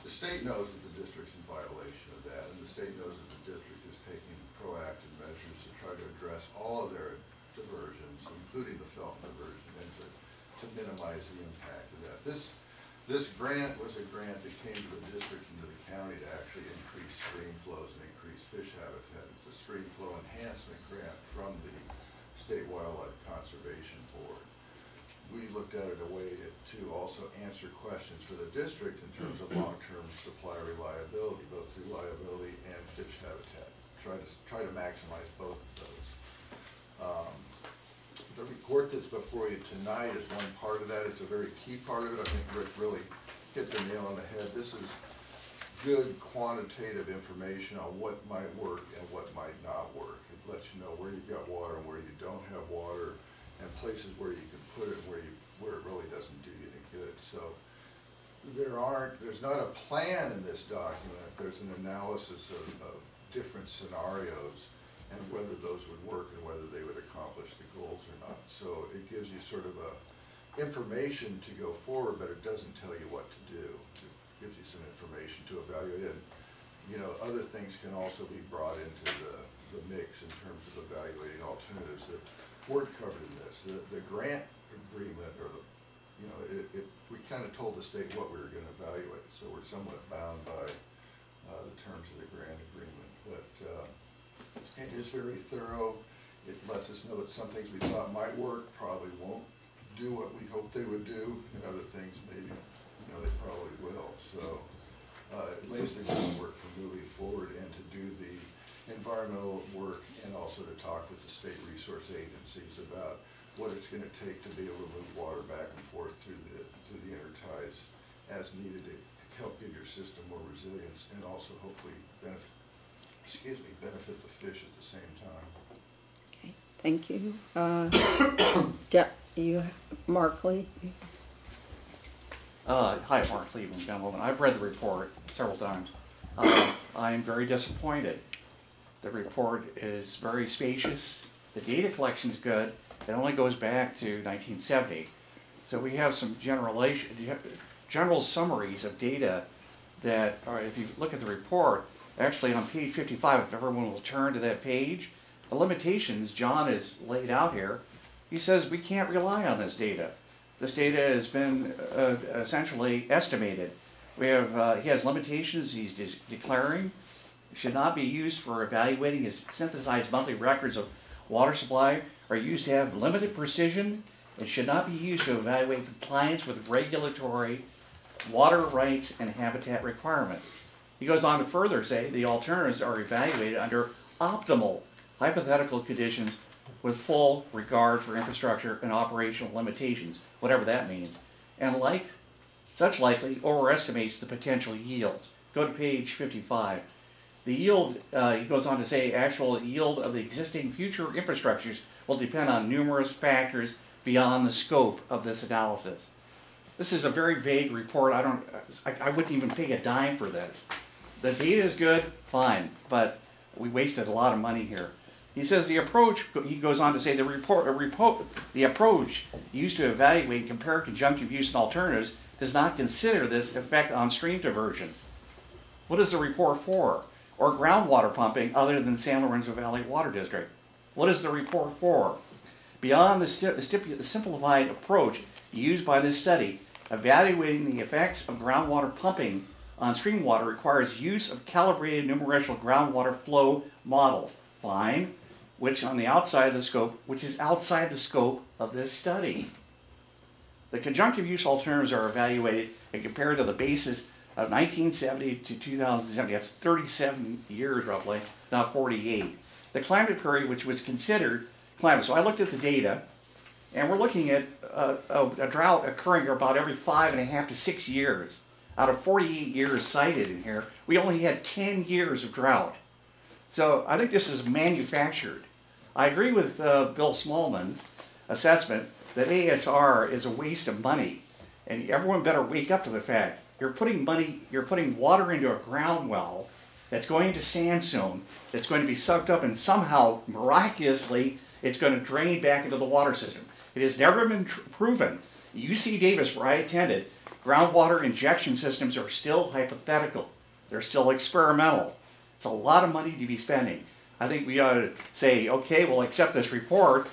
The state knows that the district's in violation of that, and the state knows that the district is taking proactive measures to try to address all of their diversions, including the Felton diversion, and to, to minimize the impact of that. This, this grant was a grant that came to the district and to the county to actually increase stream flows and increase fish habitat. It's a stream flow enhancement grant from the State Wildlife Conservation Board. We looked at it a way to, also answer questions for the district in terms of long-term supply reliability, both reliability and fish habitat. Try to, try to maximize both of those. Um, The report that's before you tonight is one part of that, it's a very key part of it, I think Rick really hit the nail on the head. This is good quantitative information on what might work and what might not work. It lets you know where you've got water and where you don't have water, and places where you can put it and where you, where it really doesn't do you any good. So there aren't, there's not a plan in this document, there's an analysis of, of different scenarios and whether those would work and whether they would accomplish the goals or not. So it gives you sort of a information to go forward, but it doesn't tell you what to do. It gives you some information to evaluate. And, you know, other things can also be brought into the, the mix in terms of evaluating alternatives that weren't covered in this. The, the grant agreement or the, you know, it, it, we kind of told the state what we were gonna evaluate, so we're somewhat bound by, uh, the terms of the grant agreement. But, uh, is very thorough. It lets us know that some things we thought might work probably won't do what we hoped they would do, and other things maybe, you know, they probably will. So, uh, it lays the groundwork for moving forward and to do the environmental work and also to talk with the state resource agencies about what it's gonna take to be able to move water back and forth through the, through the interties as needed to help give your system more resilience and also hopefully benefit, excuse me, benefit the fish at the same time. Okay, thank you. Uh, De- you, Markley? Uh, hi, Mark Cleveland, Ben Lomond. I've read the report several times. Uh, I am very disappointed. The report is very spacious. The data collection is good. It only goes back to 1970. So we have some generalization, general summaries of data that are, if you look at the report, actually on page 55, if everyone will turn to that page, the limitations John has laid out here, he says we can't rely on this data. This data has been uh, essentially estimated. We have, uh, he has limitations he's de- declaring. Should not be used for evaluating his synthesized monthly records of water supply, are used to have limited precision, and should not be used to evaluate compliance with regulatory water rights and habitat requirements. He goes on to further say the alternatives are evaluated under optimal hypothetical conditions with full regard for infrastructure and operational limitations, whatever that means, and like such likely overestimates the potential yields. Go to page 55. The yield, uh, he goes on to say, actual yield of the existing future infrastructures will depend on numerous factors beyond the scope of this analysis. This is a very vague report. I don't, I, I wouldn't even pay a dime for this. The data is good, fine, but we wasted a lot of money here. He says the approach, he goes on to say the report, uh, report, the approach used to evaluate and compare conjunctive use and alternatives does not consider this effect on stream diversions. What is the report for? Or groundwater pumping other than San Lorenzo Valley Water District? What is the report for? Beyond the simplified approach used by this study, evaluating the effects of groundwater pumping on stream water requires use of calibrated numerical groundwater flow models. Fine, which on the outside of the scope, which is outside the scope of this study. The conjunctive use alternatives are evaluated and compared to the basis of 1970 to 2070. That's 37 years roughly, not 48. The climate period, which was considered climate. So I looked at the data, and we're looking at a, a, a drought occurring about every five and a half to six years. Out of 48 years cited in here, we only had 10 years of drought. So I think this is manufactured. I agree with uh, Bill Smallman's assessment that ASR is a waste of money, and everyone better wake up to the fact you're putting money, you're putting water into a ground well that's going to sandstone, that's going to be sucked up, and somehow miraculously it's going to drain back into the water system. It has never been proven. UC Davis, where I attended, groundwater injection systems are still hypothetical. They're still experimental. It's a lot of money to be spending. I think we ought to say, okay, we'll accept this report,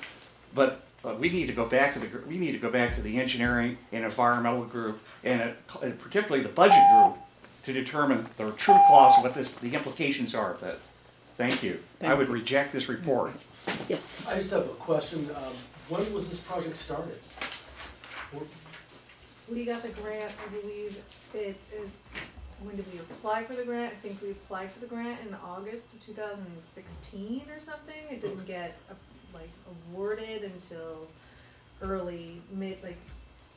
but but we need to go back to the we need to go back to the engineering and environmental group and, uh, and particularly the budget group to determine the true cost of what this the implications are of this. Thank you. Thank I would you. reject this report. Yes. I just have a question. Um, when was this project started? We got the grant, I believe, it, it, when did we apply for the grant? I think we applied for the grant in August of two thousand and sixteen or something. It didn't get, uh, like, awarded until early, mid, like,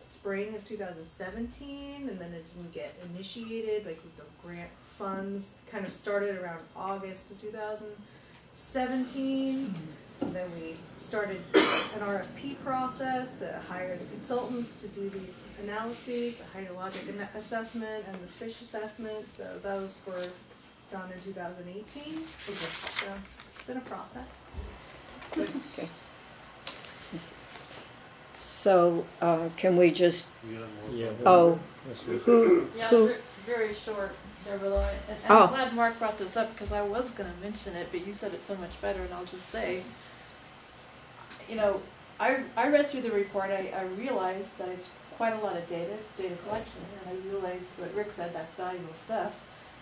spring of two thousand seventeen, and then it didn't get initiated, like, the grant funds kind of started around August of two thousand seventeen. And then we started an RFP process to hire the consultants to do these analyses, the hydrologic assessment and the fish assessment, so those were done in two thousand eighteen. So it's been a process. Okay. So, uh, can we just, Yeah. oh, who, Yeah, who, ver- very short, Deborah, and, and Oh. I'm glad Mark brought this up because I was gonna mention it, but you said it so much better, and I'll just say, you know, I, I read through the report, I, I realized that it's quite a lot of data, it's data collection, and I realized what Rick said, that's valuable stuff.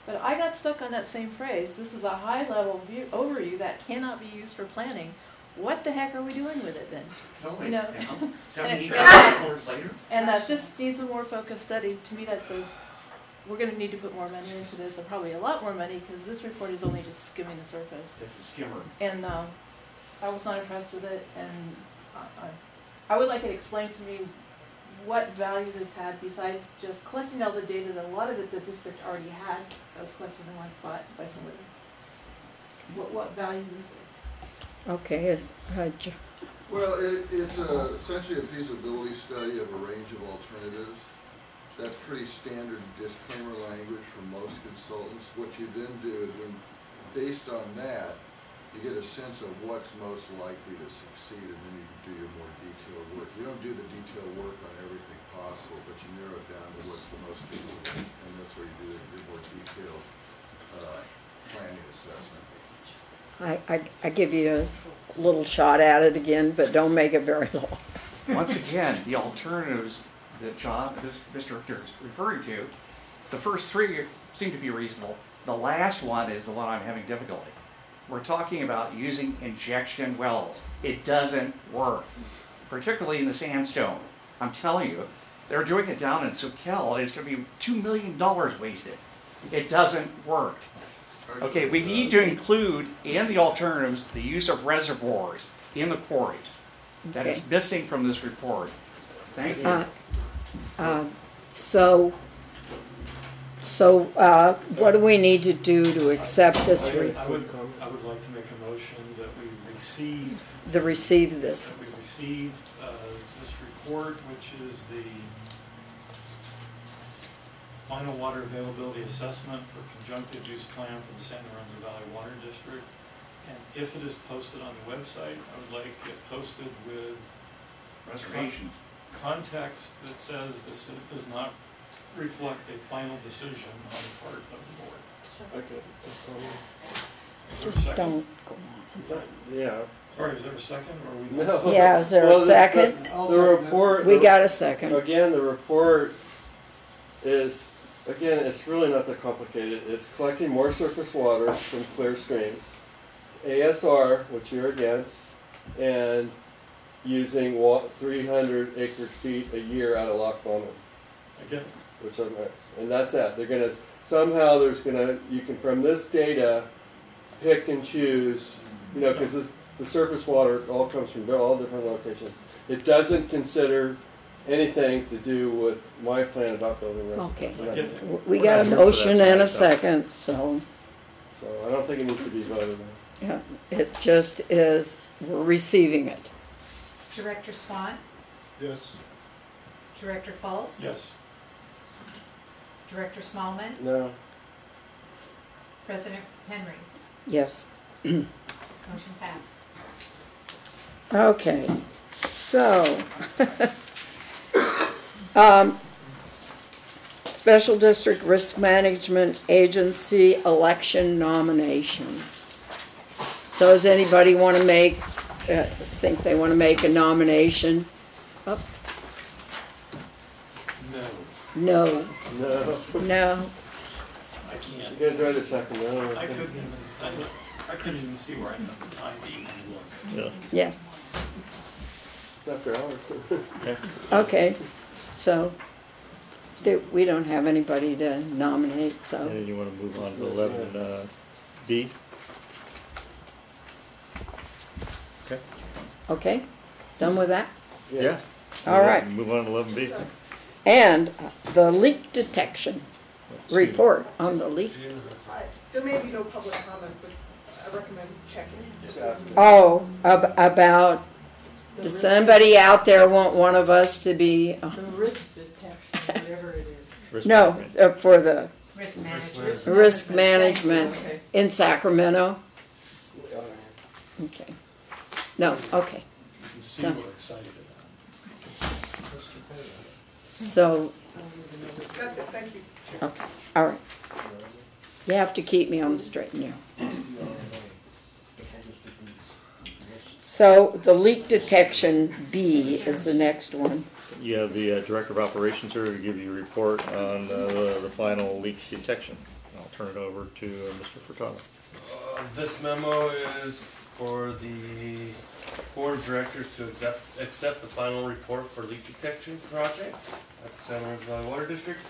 But I got stuck on that same phrase, this is a high-level view, overview that cannot be used for planning. What the heck are we doing with it then? Totally, You know? you know, And- 78 dollars later. And that this needs a more focused study, to me that says, we're gonna need to put more money into this, and probably a lot more money, because this report is only just skimming the surface. It's a skimmer. And, um, I was not impressed with it, and I, I, I would like it explained to me what value this had besides just collecting all the data that a lot of it the district already had, that was collected in one spot by somebody. What, what value is it? okay, is, uh, Well, it, it's a, essentially a feasibility study of a range of alternatives. That's pretty standard disclaimer language from most consultants. What you then do is when, based on that, you get a sense of what's most likely to succeed, and then you can do your more detailed work. You don't do the detailed work on everything possible, but you narrow it down to what's the most feasible, and that's where you do your more detailed, uh, planning assessment. I, I, I give you a little shot at it again, but don't make it very long. Once again, the alternatives that John, this- Mr. Richter is referring to, the first three seem to be reasonable. The last one is the one I'm having difficulty. We're talking about using injection wells. It doesn't work, particularly in the sandstone. I'm telling you, they're doing it down in Soquel, and it's gonna be two million dollars wasted. It doesn't work. Okay, we need to include in the alternatives the use of reservoirs in the quarries. That is Okay. missing from this report. Thank you. Uh, uh, So, so uh, what do we need to do to accept this, I make a motion that we receive, to receive this? that we receive, uh, this report, which is the final water availability assessment for conjunctive use plan for the San Lorenzo Valley Water District. And if it is posted on the website, I would like it posted with Reservations. context that says this does not reflect a final decision on the part of the board. Okay. Is there a Just second? don't go on. Yeah. Sorry, is there a second, or are we? No. Yeah, is there a Well, this- second? The the report. We got a second. Again, the report is, again, it's really not that complicated. It's collecting more surface water from clear streams. It's ASR, which you're against, and using wa- three hundred acre feet a year out of Loch Lomond. Again, Which I'm, and that's it. They're gonna, somehow there's gonna, you can, from this data, pick and choose, you know, because the surface water all comes from all different locations. It doesn't consider anything to do with my plan about building Okay. residential. That's. We got a motion and a second, so, So I don't think it needs to be voted on. yeah, it just is, we're receiving it. Director Swan, Yes. Director Fultz, yes. Director Smallman, No. President Henry. Yes. Motion passed. Okay, so, um, Special District Risk Management Agency election nominations. So does anybody want to make, uh, think they want to make a nomination? Oh, No, No, No. no, I can't. You gotta try the second, no. I couldn't even, I, I couldn't even see where I have the time to even look. yeah, It's after hours. okay, so, there- we don't have anybody to nominate, so. And then you wanna move on to eleven, uh, B? Okay. Okay, done with that? Yeah. All right. Move on to eleven B. And the leak detection report on the leak. I- There may be no public comment, but I recommend checking. Oh, ab- about, does somebody out there want one of us to be, uh, The risk detection, whatever it is. no, uh, for the Risk management. risk management Okay. in Sacramento? Okay. No, okay. You can see So- we're excited about So, That's it, thank you. okay, all right. You have to keep me on the straight and narrow. So the leak detection B is the next one. You have the uh, Director of Operations here to give you a report on uh, the, the final leak detection. I'll turn it over to uh, Mr. Furtado. Uh, This memo is for the board of directors to accept, accept the final report for leak detection project at the San Lorenzo Valley Water District.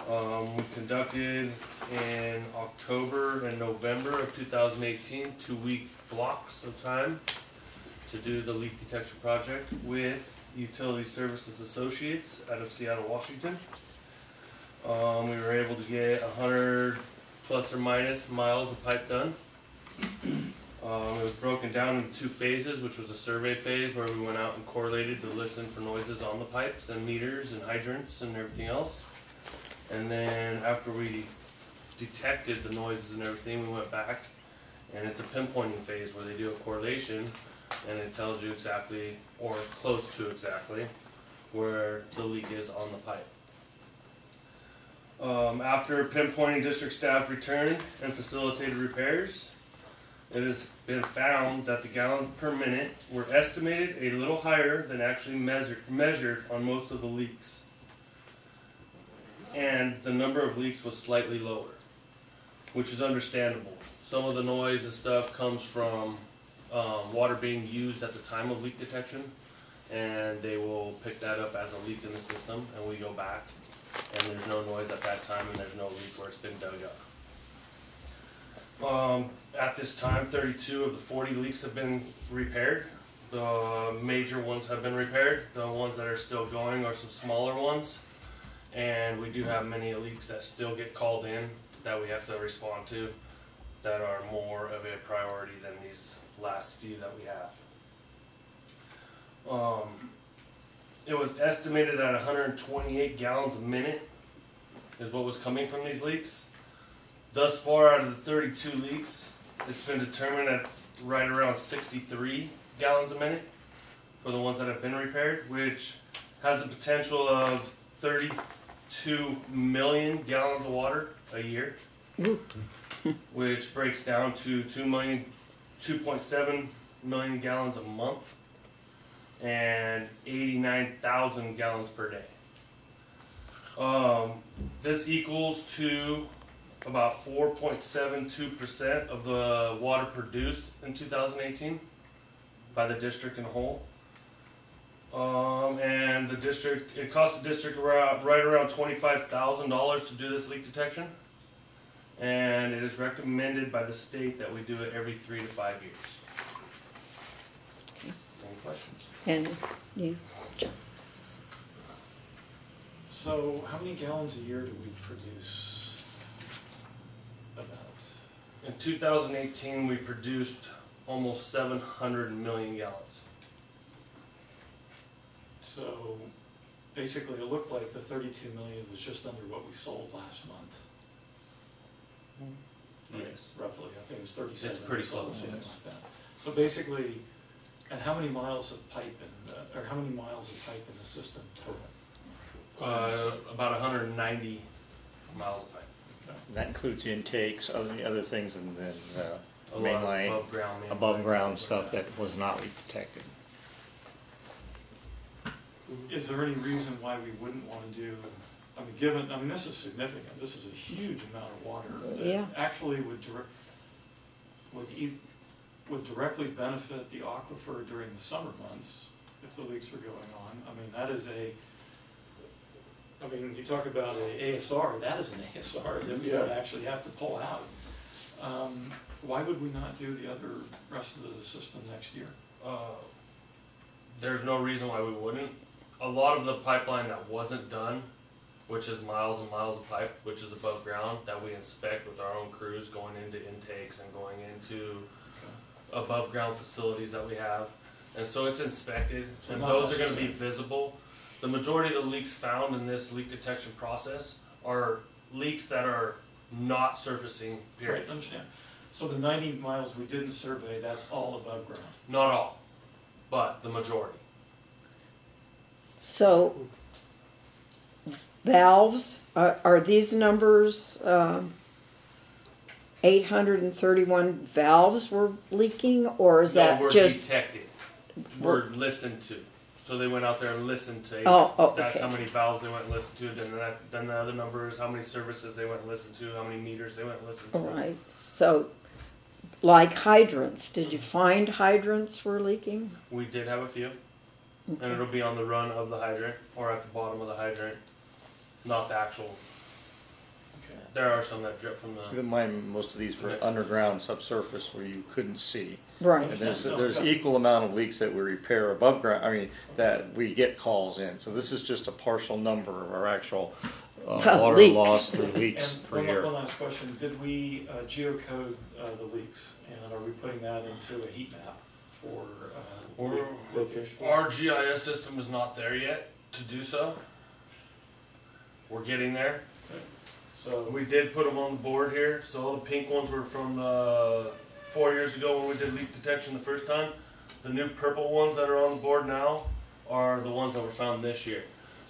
Um, we conducted in October and November of 2018 two-week blocks of time to do the leak detection project with Utility Services Associates out of Seattle, Washington. Um, we were able to get hundred plus or minus miles of pipe done. Um, it was broken down into two phases, which was a survey phase where we went out and correlated to listen for noises on the pipes and meters and hydrants and everything else. And then after we detected the noises and everything, we went back and it's a pinpointing phase where they do a correlation and it tells you exactly or close to exactly where the leak is on the pipe. Um, after pinpointing district staff returned and facilitated repairs, it has been found that the gallons per minute were estimated a little higher than actually measured, measured on most of the leaks. And the number of leaks was slightly lower, which is understandable. Some of the noise and stuff comes from um, water being used at the time of leak detection, and they will pick that up as a leak in the system, and we go back and there's no noise at that time, and there's no leak where it's been dug up. Um, at this time, thirty-two of the forty leaks have been repaired. The major ones have been repaired. The ones that are still going are some smaller ones. And we do have many leaks that still get called in that we have to respond to that are more of a priority than these last few that we have. Um, it was estimated at 128 gallons a minute is what was coming from these leaks. Thus far, out of the 32 leaks, it's been determined that it's right around 63 gallons a minute for the ones that have been repaired, which has the potential of 32 million gallons of water a year, which breaks down to 2 million, 2.7 million gallons a month, and 89,000 gallons per day. Um, this equals to about 4.72% of the water produced in 2018 by the district in whole. Um, and the district, it costs the district around, right around twenty-five thousand dollars to do this leak detection. And it is recommended by the state that we do it every three to five years. Any questions? And you, So how many gallons a year do we produce? About, In two thousand eighteen, we produced almost seven hundred million gallons. So basically it looked like the thirty-two million was just under what we sold last month. Yes. Roughly, I think it was thirty-seven. It's pretty or something close, like that. So basically, and how many miles of pipe in, the- or how many miles of pipe in the system total? Uh, about hundred and ninety miles of pipe. That includes intakes, other, other things, and then, A uh, lot of line, above ground above ground stuff stuff that was not leak detected. Is there any reason why we wouldn't wanna do, I mean, given, I mean, this is significant, this is a huge amount of water. that Yeah. Actually would direct, would e- would directly benefit the aquifer during the summer months if the leaks were going on. I mean, that is a, I mean, you talk about a ASR, that is an ASR that we would Yeah. actually have to pull out. Um, why would we not do the other rest of the system next year? Uh, there's no reason why we wouldn't. A lot of the pipeline that wasn't done, which is miles and miles of pipe, which is above ground, that we inspect with our own crews going into intakes and going into above ground facilities that we have. And so it's inspected, So and those are gonna be visible. The majority of the leaks found in this leak detection process are leaks that are not surfacing, period. Right, understand. So the ninety miles we didn't survey, that's all above ground? Not all, but the majority. So valves, are, are these numbers, um, eight hundred and thirty-one valves were leaking, or is No, that we're just? detected. We're listened to. So they went out there and listened to. Oh, oh, That's okay. how many valves they went and listened to. Then that, then the other number is how many services they went and listened to, how many meters they went and listened to. Right, so, like hydrants, did you find hydrants were leaking? We did have a few, and it'll be on the run of the hydrant or at the bottom of the hydrant, not the actual. Okay. There are some that drip from the. Keep in mind, most of these were underground subsurface where you couldn't see. Right. And there's, there's equal amount of leaks that we repair above ground, I mean, that we get calls in. So this is just a partial number of our actual, uh, water Leaks. loss through leaks And per one, year. one last question, did we uh, geocode uh, the leaks, and are we putting that into a heat map for uh, Lo- location? our GIS system is not there yet to do so. We're getting there. So, We did put them on the board here. So all the pink ones were from the four years ago when we did leak detection the first time. The new purple ones that are on the board now are the ones that were found this year.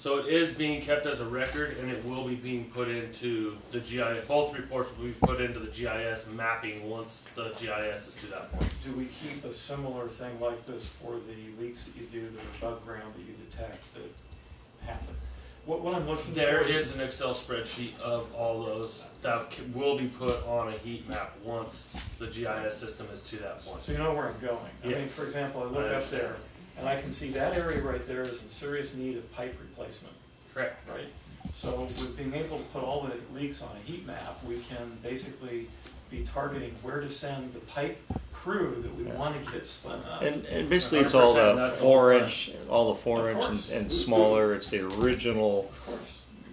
So it is being kept as a record, and it will be being put into the GIS. Both reports will be put into the GIS mapping once the GIS is to that point. do we keep a similar thing like this for the leaks that you do that are above ground that you detect that happen? What, what I'm looking for. There is an Excel spreadsheet of all those that will be put on a heat map once the GIS system is to that point. So you know where I'm going. I mean, Yes. for example, I I look up understand. there, and I can see that area right there is in serious need of pipe replacement, Correct. right? So with being able to put all the leaks on a heat map, we can basically be targeting where to send the pipe crew that we want to get spun up. And, and basically, it's all the four inch, all the four inch and, and smaller. It's the original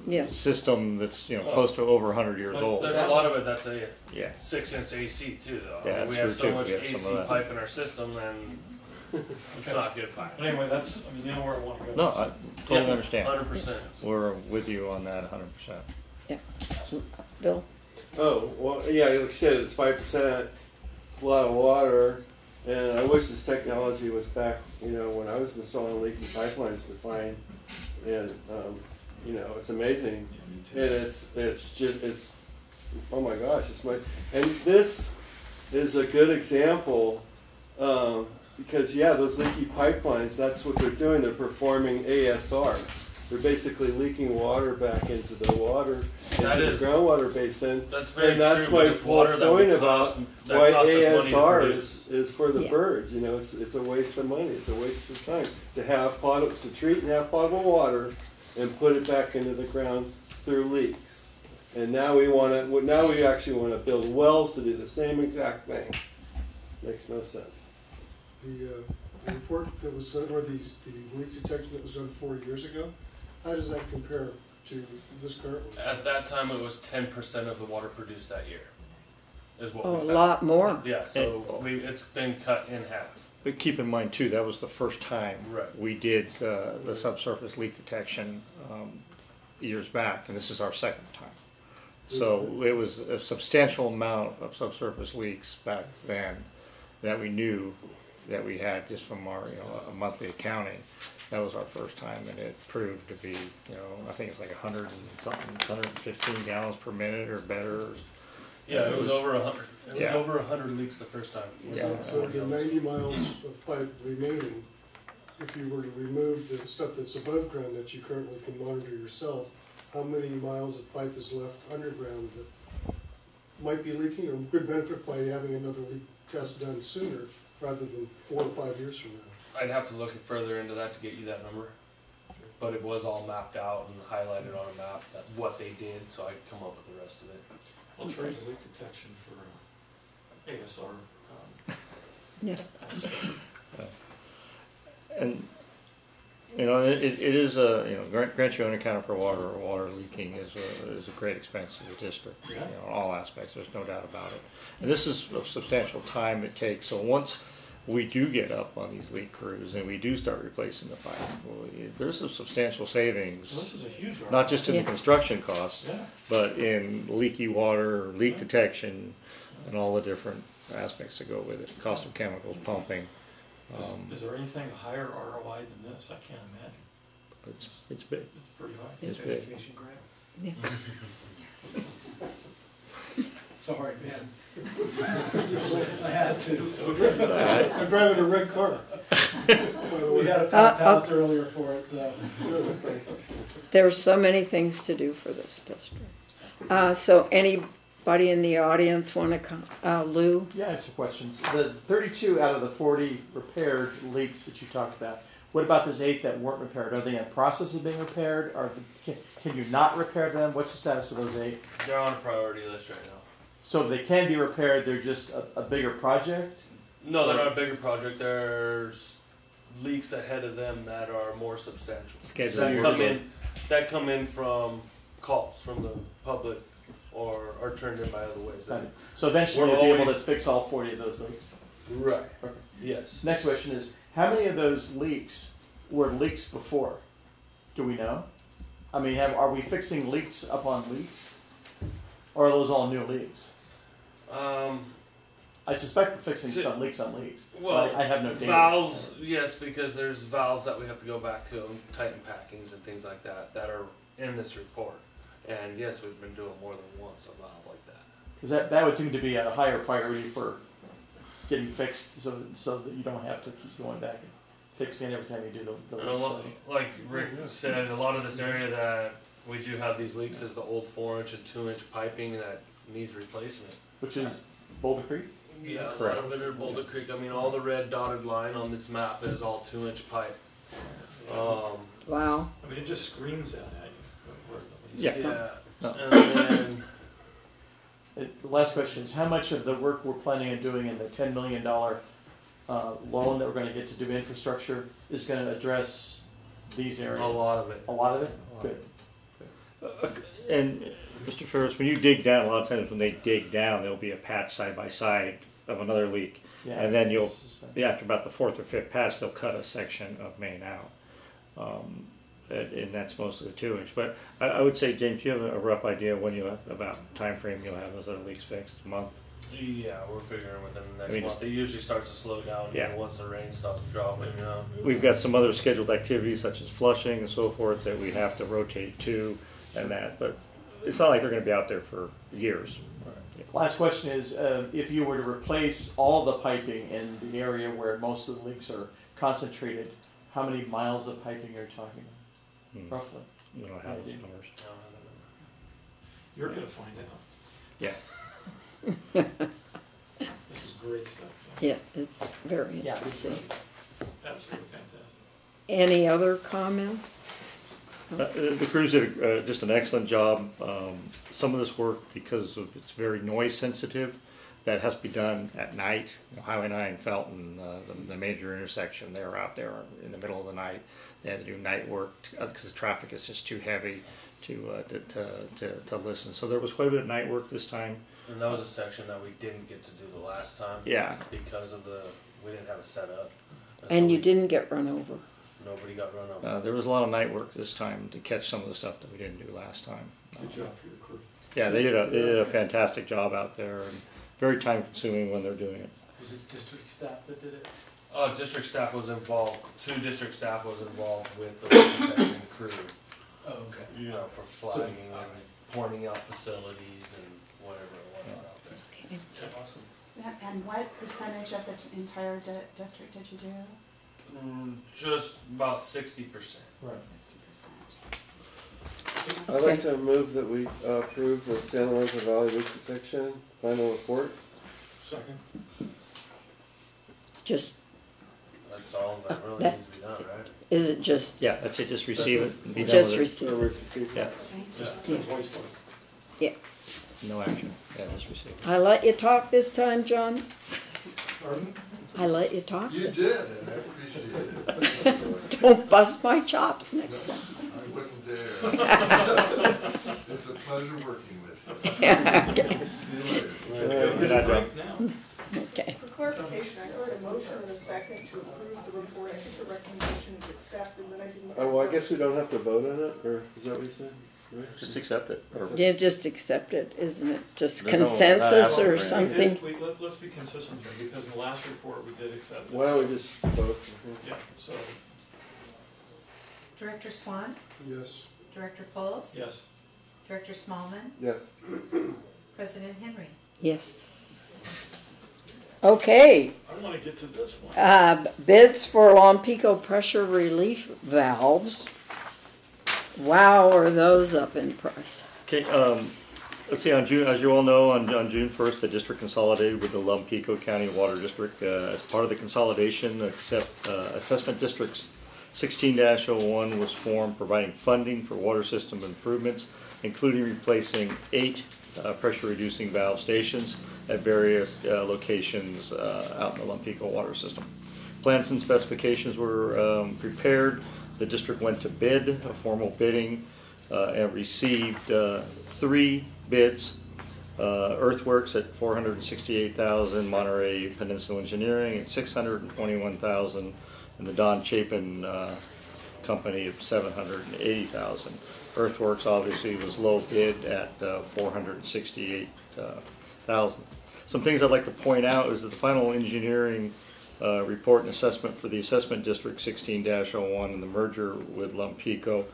Yeah. system that's you know Well, close to over hundred years But old. There's a lot of it that's a Yeah. six inch AC too, though. Yeah, we have so too. much We have some AC pipe in our system, then it's not good pipe. But anyway, that's, I mean, you know where I want to go. No, I totally Yeah, understand. 100%. We're with you on that hundred percent. Yeah. Bill? Oh, well, yeah, like I said, it's five percent, a lot of water, and I wish this technology was back, you know, when I was installing leaking pipelines to find, and, um, you know, it's amazing. And it's, it's just, it's, oh my gosh, it's my, and this is a good example, um, because, yeah, those leaky pipelines, that's what they're doing, they're performing ASR. They're basically leaking water back into the water, That into is- the groundwater basin. that's very And that's true, my but it's whole water that point would about cost- that why costs us money to ASR is, is for the Yeah. birds, you know, it's, it's a waste of money, it's a waste of time. To have pot, to treat and have potable water and put it back into the ground through leaks. And now we wanna, now we actually wanna build wells to do the same exact thing. Makes no sense. The, uh, the report that was done, or the, the leak detection that was done four years ago, how does that compare to this current one? At that time, it was ten percent of the water produced that year. Is what Oh, we a found. lot more. Yeah, so we, it's been cut in half. But keep in mind too, that was the first time Right. we did uh, the subsurface leak detection um, years back, and this is our second time. So it was a substantial amount of subsurface leaks back then that we knew that we had just from our, you know, a monthly accounting. That was our first time, and it proved to be, you know, I think it's like hundred and something, hundred and fifteen gallons per minute or better. Yeah, it was over a hundred, it was yeah. over a hundred leaks the first time. So, so the ninety miles of pipe remaining, if you were to remove the stuff that's above ground that you currently can monitor yourself, how many miles of pipe is left underground that might be leaking or could benefit by having another leak test done sooner rather than four or five years from now? I'd have to look further into that to get you that number. But it was all mapped out and highlighted on a map that what they did, so I could come up with the rest of it. We'll trade the leak detection for uh, ASR. um, Yeah. asset. And, you know, it, it is a, you know, Grant, Grant County County for water or water leaking is a, is a great expense to the district, you know, in all aspects, there's no doubt about it. And this is a substantial time it takes, so once we do get up on these leak crews and we do start replacing the pipe, well, it- there's a substantial savings. Well, this is a huge Not just in the Yeah. construction costs, Yeah. but in leaky water, leak detection, and all the different aspects that go with it, cost of chemicals, pumping. Is, Um, is there anything higher ROI than this? I can't imagine. It's, it's big. It's pretty high. It's big. Education grants. Yeah. Sorry, man. I had to. I'm driving a red car. We had a Uh, house earlier for it, so. There's so many things to do for this district. Uh, so anybody in the audience want to come, uh, Lou? Yeah, I have some questions. The thirty-two out of the forty repaired leaks that you talked about, what about those eight that weren't repaired? Are they in process of being repaired, or can, can you not repair them? What's the status of those eight? They're on a priority list right now. So they can be repaired, they're just a, a bigger project? No, they're not a bigger project. There's leaks ahead of them that are more substantial. Scheduled that come in that come in from calls from the public or are turned in by other ways. So eventually you'll be able to fix all forty of those leaks? Right. Okay. Yes. Next question is, how many of those leaks were leaks before? Do we know? I mean, have, are we fixing leaks upon leaks? Or are those all new leaks? Um, I suspect we're fixing So- some leaks on leaks. well, but I, I have no data. valves. Yes, because there's valves that we have to go back to and tighten packings and things like that that are in this report. And yes, we've been doing more than once a valve like that. Because that, that would seem to be at a higher priority for getting fixed so, so that you don't have to keep going back and fixing every time you do the, the And a leaks. lot, like Rick said, a lot of this area that we do have these leaks is the old four inch and two inch piping that needs replacement. Which is Boulder Creek? Yeah, a lot Correct. of it are Boulder Creek. I mean, all the red dotted line on this map is all two inch pipe. Um, Wow. I mean, it just screams out at you where the Yeah. Yeah, No. and then, Uh, The last question is, how much of the work we're planning on doing in the ten million dollar uh, loan that we're gonna get to do infrastructure is gonna address these areas? a lot of it. A lot of it? Good. Uh, And Mr. Ferris, when you dig down, a lot of times when they dig down, there'll be a patch side by side of another leak. Yeah. And then you'll, yeah, after about the fourth or fifth patch, they'll cut a section of main out. Um, and, and that's mostly the two inch. But I, I would say, James, you have a rough idea when you, about time frame you'll have those other leaks fixed, a month? Yeah, we're figuring within the next I mean, month. It usually starts to slow down, you Yeah. know, once the rain stops dropping, you know. We've got some other scheduled activities such as flushing and so forth that we have to rotate to and that, but it's not like they're gonna be out there for years. Last question is, uh, if you were to replace all the piping in the area where most of the leaks are concentrated, how many miles of piping are you talking Hmm. About, roughly? We don't have those Idea. numbers. You're gonna find out. Yeah. This is great stuff. Yeah, it's very interesting. Absolutely fantastic. Any other comments? Uh, The crews did uh, just an excellent job. Um, Some of this work, because of it's very noise sensitive, that has to be done at night. You know, Highway 9, Felton, uh, the- the major intersection, they're out there in the middle of the night. They had to do night work because the traffic is just too heavy to, uh, to- to, to, to listen. So there was quite a bit of night work this time. And that was a section that we didn't get to do the last time. Yeah. Because of the, we didn't have it set up. And so you we- didn't get run over. Nobody got run over. Uh, There was a lot of night work this time to catch some of the stuff that we didn't do last time. Good job for your crew. Yeah, they did a, they did a fantastic job out there and very time consuming when they're doing it. Was this district staff that did it? Uh, district staff was involved, two district staff was involved with the protection crew. Oh, okay. You know, for flagging and pointing out facilities and whatever and whatnot out there. Awesome. And what percentage of the t- entire di- district did you do? Mm, just about sixty percent. Right. Sixty percent. I'd like to move that we uh, approve the San Lorenzo Valley Leak Detection final report. Second. Just, That's all that really That- needs to be done, right? is it just, Yeah, that's it, just receive it and be done Just with it. receive it. Receive Yeah, Just Yeah. voice vote. yeah. no action, yeah, just receive it. I let you talk this time, John? Pardon? I let you talk? You this- did, and I appreciate it. Don't bust my chops next time. I wouldn't dare. It's a pleasure working with you. See you later. Good night, John. Okay. For clarification, I heard a motion and a second to approve the report. I think the recommendation is accepted, but I didn't. Oh, well, I guess we don't have to vote on it, or is that what you said? Right? Just accept it. or- You just accept it, isn't it? Just There's no- consensus not or we something? did- we- let- Let's be consistent here, because in the last report, we did accept it. Why don't we just vote? Yeah, so, Director Swan, Yes. Director Fultz, yes. Director Smallman, Yes. President Henry. Yes. Okay, I wanna get to this one. uh, bids for Lompico pressure relief valves. Wow, are those up in price? Okay, um, let's see, on June, as you all know, on, on June first, the district consolidated with the Lompico County Water District, uh, as part of the consolidation, except, uh, Assessment Districts sixteen oh one was formed, providing funding for water system improvements, including replacing eight, uh, pressure reducing valve stations at various uh, locations uh, out in the Lompico water system. Plans and specifications were um, prepared. The district went to bid, a formal bidding, uh, and received uh, three bids. Uh, earthworks at 468,000, Monterey Peninsula Engineering at 621,000, and the Don Chapin Company at 780,000. Earthworks obviously was low bid at uh, four hundred and sixty-eight thousand. Some things I'd like to point out is that the final engineering uh, report and assessment for the assessment district 16-01 and the merger with Lompico.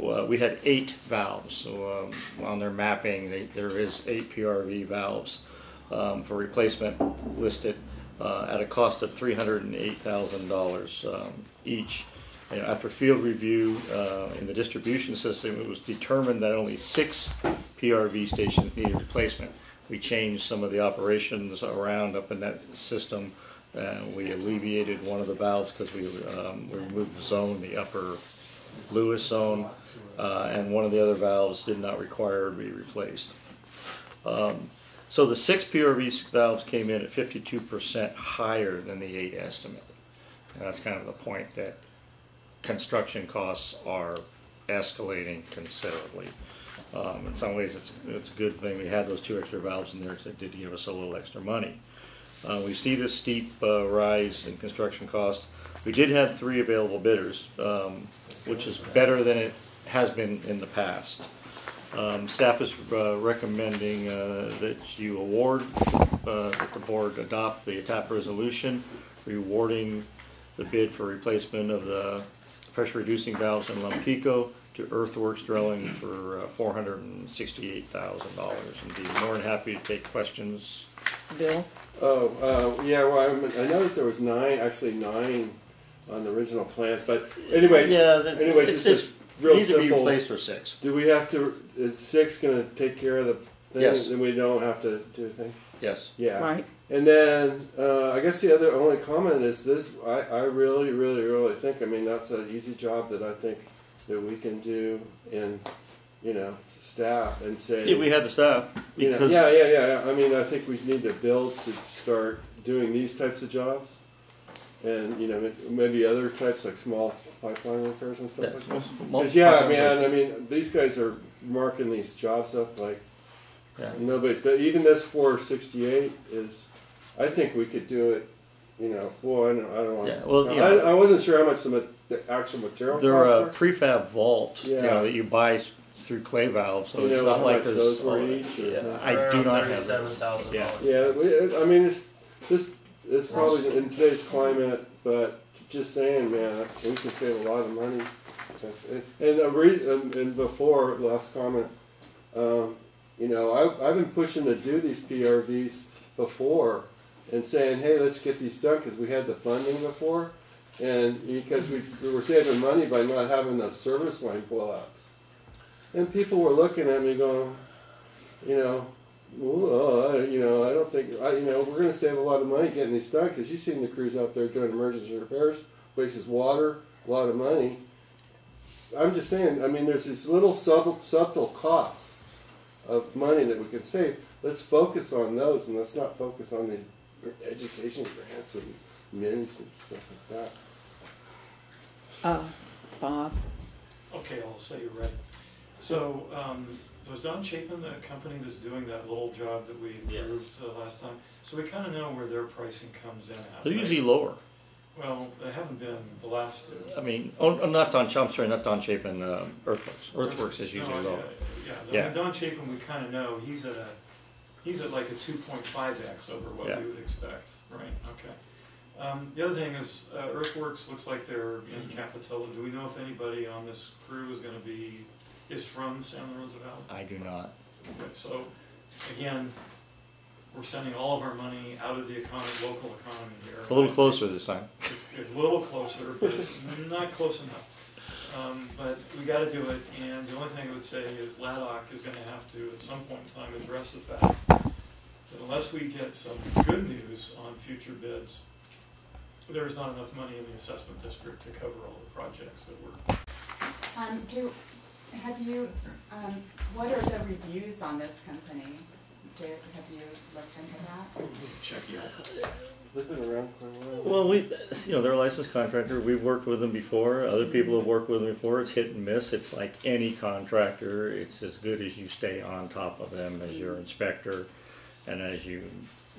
Uh, we had eight valves, so um, on their mapping, they, there is eight PRV valves um, for replacement listed uh, at a cost of three hundred and eight thousand dollars um, each. And after field review uh, in the distribution system, it was determined that only six PRV stations needed replacement. We changed some of the operations around up in that system. And we alleviated one of the valves because we, um, we removed the zone, the upper Lewis zone, uh, and one of the other valves did not require to be replaced. Um, so the six PRV valves came in at fifty-two percent higher than the eight estimate. And that's kind of the point that construction costs are escalating considerably. Um, in some ways, it's, it's a good thing we had those two extra valves in there because it did give us a little extra money. Uh, we see this steep uh, rise in construction costs. We did have three available bidders, um, which is better than it has been in the past. Um, staff is uh, recommending uh, that you award, uh, that the board adopt the TAP resolution rewarding the bid for replacement of the pressure reducing valves in Lompico to Earthworks Drilling for uh, four hundred and sixty-eight thousand dollars. And be more than happy to take questions. Bill? Oh, uh, yeah, well, I'm, I know that there was nine, actually nine on the original plans, but anyway. Yeah, that- Anyway, it's just, just- a real needs to be simple. replaced for six. Do we have to, is six gonna take care of the thing? Yes. And we don't have to do a thing? Yes. Yeah. Right. And then, uh, I guess the other only comment is this, I, I really, really, really think, I mean, that's an easy job that I think that we can do and you know, staff and say. Yeah, we had the staff You know, because yeah, yeah, yeah. I mean, I think we need to build to start doing these types of jobs, and you know, maybe other types like small pipeline repairs and stuff Yeah, like that. small 'Cause, yeah, pipeline man. I mean, these guys are marking these jobs up like Yeah. nobody's. But even this 468 is, I think we could do it. You know, boy, I don't, I don't want. Yeah, well, you I, know- I wasn't sure how much the, the actual material. they're a were. prefab vault, you know, that you buy through Cla-Vals, so You it's know not like much there's. those were each, or- yeah, I do not have. those. $37,000. Yeah. Yeah, I mean, it's, this, it's probably in today's climate, but just saying, man, we can save a lot of money. And, and, a re- and, and before, last comment, um, you know, I, I've been pushing to do these PRVs before and saying, hey, let's get these done because we had the funding before. And because we, we were saving money by not having those service line blowouts. And people were looking at me going, you know, you know, I don't think, I, you know, we're going to save a lot of money getting these done because you've seen the crews out there doing emergency repairs, wastes water, a lot of money. I'm just saying, I mean, there's these little subtle, subtle costs of money that we can save. Let's focus on those and let's not focus on these education grants and minis and stuff like that. Uh, Bob? Okay, I'll say you're ready. So, um, was Don Chapin the company that's doing that little job that we approved uh, last time? So we kinda know where their pricing comes in at. They're right? usually lower. Well, they haven't been the last two. I mean, oh, oh, not Don, I'm sorry, not Don Chapin, uh, Earthworks. Earthworks is usually No, lower. Yeah, yeah. I Yeah. mean, Don Chapin, we kinda know, he's at a, he's at like a two point five X over what Yeah. we would expect, right, okay. Um, the other thing is, uh, Earthworks looks like they're in Capitola, do we know if anybody on this crew is gonna be, is from San Lorenzo Valley? I do not. Okay, so, again, we're sending all of our money out of the economy, local economy here. It's a little right? closer this time. It's a little closer, but not close enough. Um, but we gotta do it, and the only thing I would say is LADOC is gonna have to, at some point in time, address the fact that unless we get some good news on future bids, there's not enough money in the assessment district to cover all the projects that we're Um, do, have you, um, what are the reviews on this company? Do, have you looked into that? Check you They've been around quite a while. Well, we, you know, they're a licensed contractor. We've worked with them before. Other mm-hmm. people have worked with them before. It's hit and miss. It's like any contractor. It's as good as you stay on top of them as your mm-hmm. inspector, and as you,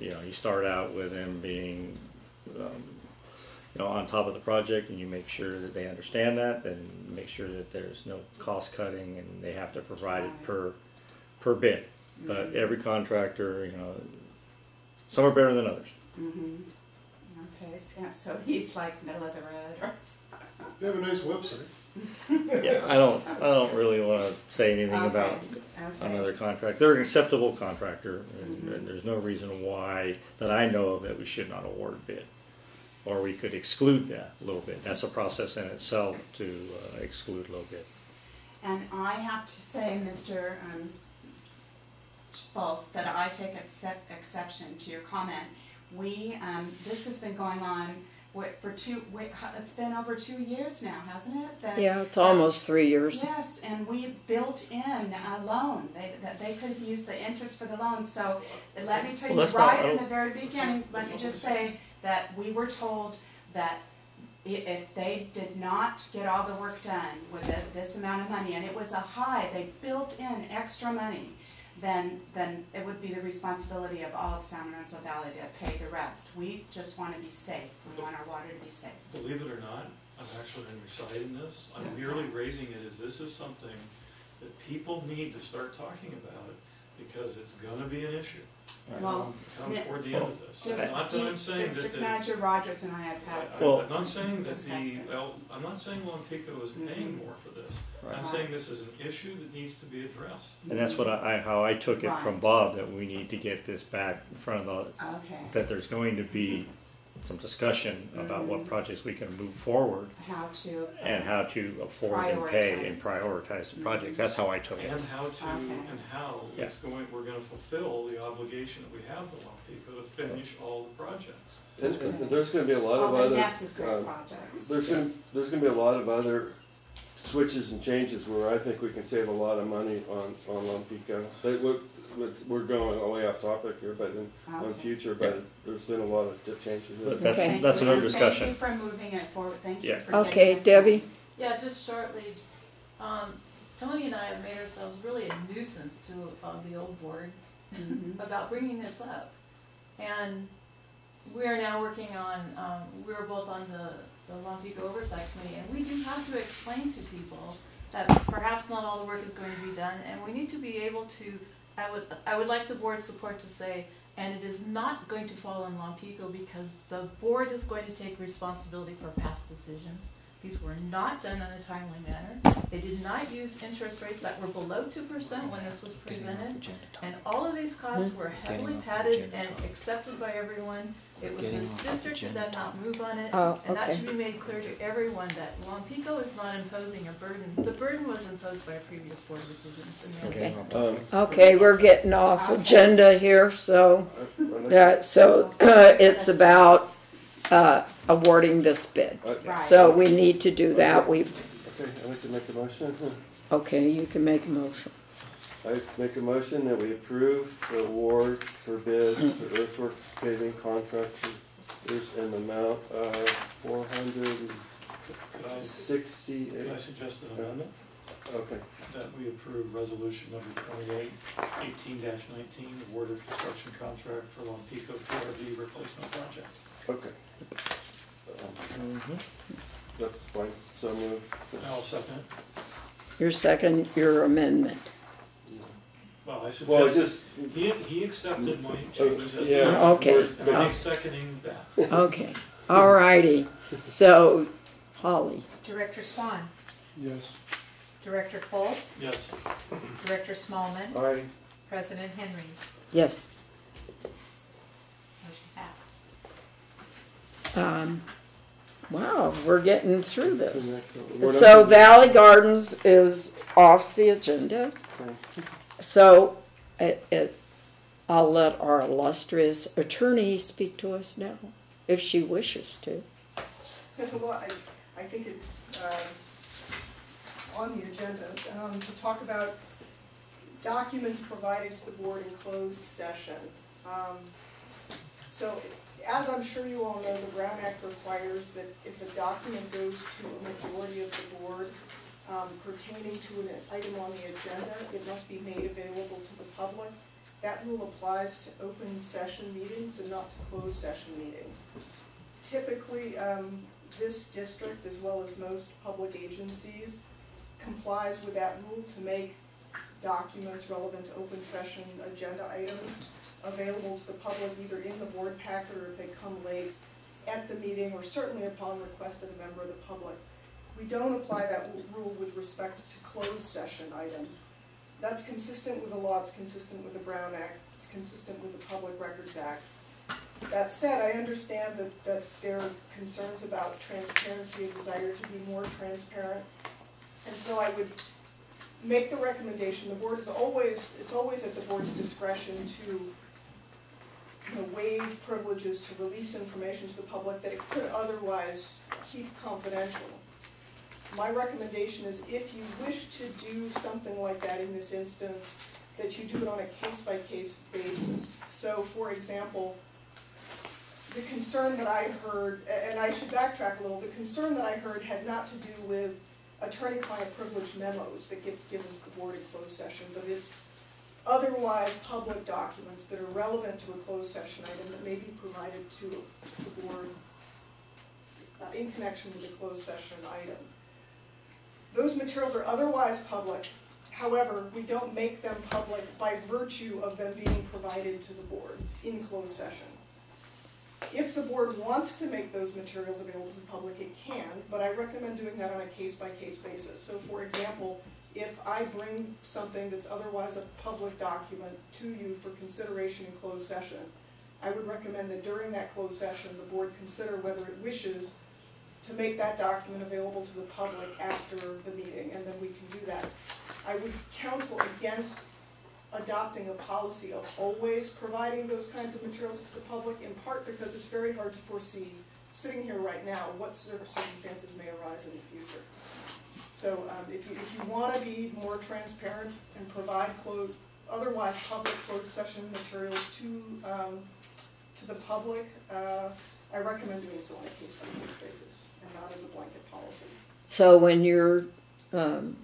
you know, you start out with them being, um, you know, on top of the project, and you make sure that they understand that, and make sure that there's no cost cutting, and they have to provide it per, per bid. But mm-hmm. every contractor, you know, some are better than others. Mm-hmm. Okay, so, so he's like middle of the road, or? They have a nice website. Yeah, I don't, I don't really wanna say anything about Okay, okay. another contract. They're an acceptable contractor, and, and there's no reason why, that I know of, that we should not award a bid. Or we could exclude that a little bit. That's a process in itself to uh, exclude low bid. And I have to say, Mr. um, Fultz, that I take excep- exception to your comment. We, um, this has been going on Wait, for two, wait, it's been over two years now, hasn't it? that- Yeah, it's almost three years. Yes, and we built in a loan, they, that they could have used the interest for the loan, so let me tell Well, you, that's not- right in the very beginning, let me just say that we were told that if they did not get all the work done with it- this amount of money, and it was a high, they built in extra money, then, then it would be the responsibility of all of San Lorenzo Valley to pay the rest. We just wanna be safe, we want our water to be safe. Believe it or not, I'm actually on your side in this. I'm merely raising it as this is something that people need to start talking about because it's gonna be an issue. Well, Come Nick- toward the end of this. It's Just not that I'm Di- saying that District the. Manager Rogers and I have had. I- Well- I'm not saying that discussed the, this. well, I'm not saying Lompico is mm-hmm. paying more for this. I'm Right. saying this is an issue that needs to be addressed. And that's what I, I- how I took it from Right. Bob, that we need to get this back in front of the, Okay, that there's going to be some discussion about what Mhm. projects we can move forward how to. and how to afford and pay and Prioritize. prioritize the projects. That's how I took it. And how to, Okay. and how Yeah. it's going, we're gonna fulfill the obligation that we have to Lompico to finish all the projects. There's, there's gonna be a lot of All the other, necessary um, projects. there's gonna, there's gonna be a lot of other switches and changes where I think we can save a lot of money on, on Lompico. But we're, we're going way off topic here, but in, on Okay. future, but there's been a lot of diff changes. But it. that's, Okay. that's another Thank you for moving it forward, thank you Yeah. for Okay, this Debbie? time. Yeah, just shortly, um, Tony and I have made ourselves really a nuisance to, uh, the old board Mhm. about bringing this up. And we are now working on, um, we're both on the, the Lompico Oversight Committee, and we do have to explain to people that perhaps not all the work is going to be done, and we need to be able to, I would, I would like the board's support to say, and it is not going to fall on Lompico because the board is going to take responsibility for past decisions. These were not done in a timely manner. They did not use interest rates that were below two percent when this was presented. And all of these costs were heavily padded and accepted by everyone. It was this district that did not move on it. Oh, And that okay. should be made clear to everyone that Lompico is not imposing a burden. The burden was imposed by previous board decisions. and they- Okay. Um, Okay, we're getting off agenda here, so, I- I'd like to- that, so, it's about, uh, awarding this bid. I- So we need to do that, we, Okay, I'd like to make a motion. okay, you can make a motion. I make a motion that we approve the award for bid to Earthworks paving contractors in the amount of four hundred and Could I, sixty. could I suggest an amendment? Okay, That we approve resolution number twenty-eight, eighteen nineteen, award of construction contract for Lompico PRV replacement project. okay. Um, That's fine, so moved. I'll second it. Your second, your amendment. Well, I Well, suggest, just, he, he accepted my changes. as yeah. well. Okay. And I'm seconding that. Okay, all righty. So, Holly, Director Swan, Yes. Director Fultz, Yes. Director Smallman, aye. President Henry. yes, Motion passed. um, wow, we're getting through this. We're not- So Valley Gardens is off the agenda. Okay. So, it, it, I'll let our illustrious attorney speak to us now, if she wishes to. Well, I, I think it's, um, on the agenda, um, to talk about documents provided to the board in closed session. Um, So, as I'm sure you all know, the Brown Act requires that if a document goes to a majority of the board um, pertaining to an item on the agenda, it must be made available to the public. That rule applies to open session meetings and not to closed session meetings. Typically, um, this district, as well as most public agencies, complies with that rule to make documents relevant to open session agenda items available to the public either in the board packet or if they come late at the meeting or certainly upon request of a member of the public. We don't apply that rule with respect to closed session items. That's consistent with the law, it's consistent with the Brown Act, it's consistent with the Public Records Act. That said, I understand that, that there are concerns about transparency, a desire to be more transparent. And so I would make the recommendation, the board is always, it's always at the board's discretion to you know, waive privileges to release information to the public that it could otherwise keep confidential. My recommendation is if you wish to do something like that in this instance, that you do it on a case-by-case basis. So, for example, the concern that I heard, and I should backtrack a little, the concern that I heard had not to do with attorney-client privilege memos that get given to the board in closed session, but it's otherwise public documents that are relevant to a closed session item that may be provided to the board uh, in connection with a closed session item. Those materials are otherwise public, however, we don't make them public by virtue of them being provided to the board in closed session. If the board wants to make those materials available to the public, it can, but I recommend doing that on a case-by-case basis. So for example, if I bring something that's otherwise a public document to you for consideration in closed session, I would recommend that during that closed session, the board consider whether it wishes to make that document available to the public after the meeting, and then we can do that. I would counsel against adopting a policy of always providing those kinds of materials to the public, in part because it's very hard to foresee, sitting here right now, what circumstances may arise in the future. So um, if you, if you want to be more transparent and provide otherwise public closed session materials to, um, to the public, uh, I recommend doing so on a case-by-case basis not as a blanket policy. So when you're um,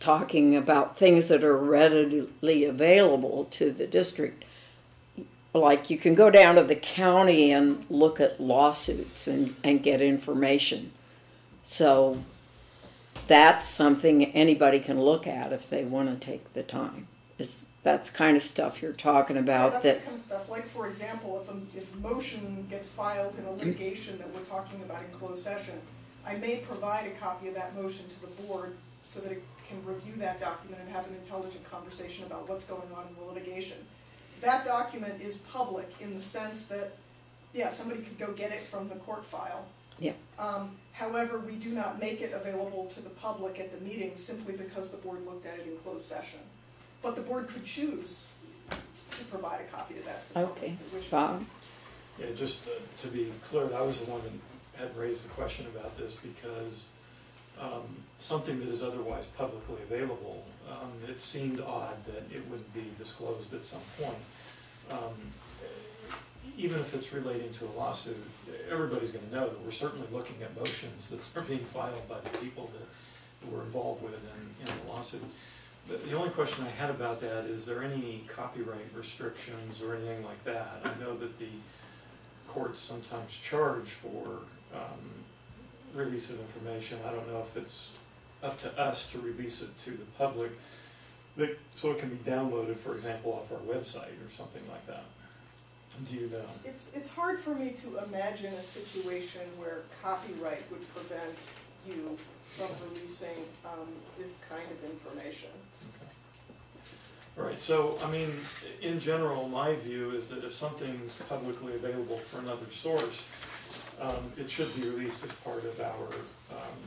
talking about things that are readily available to the district, like you can go down to the county and look at lawsuits and, and get information. So that's something anybody can look at if they want to take the time. Is that's kind of stuff you're talking about Yeah, that's the that's kind of stuff, like for example, if a, if motion gets filed in a litigation that we're talking about in closed session, I may provide a copy of that motion to the board so that it can review that document and have an intelligent conversation about what's going on in the litigation. That document is public in the sense that, yeah, somebody could go get it from the court file. Yeah. Um, however, we do not make it available to the public at the meeting simply because the board looked at it in closed session. But the board could choose to provide a copy of that to the public okay. if it wishes. Bob. Yeah, just uh, to be clear, I was the one that had raised the question about this because um, something that is otherwise publicly available, um, it seemed odd that it wouldn't be disclosed at some point. Um, Even if it's relating to a lawsuit, everybody's gonna know that we're certainly looking at motions that are being filed by the people that we're involved with in, in the lawsuit. The only question I had about that, is there any copyright restrictions or anything like that? I know that the courts sometimes charge for um, release of information. I don't know if it's up to us to release it to the public, but, so it can be downloaded, for example, off our website or something like that. Do you know? It's, it's hard for me to imagine a situation where copyright would prevent you from releasing, um, this kind of information. All right, so, I mean, in general, my view is that if something's publicly available for another source, um, it should be released as part of our, um,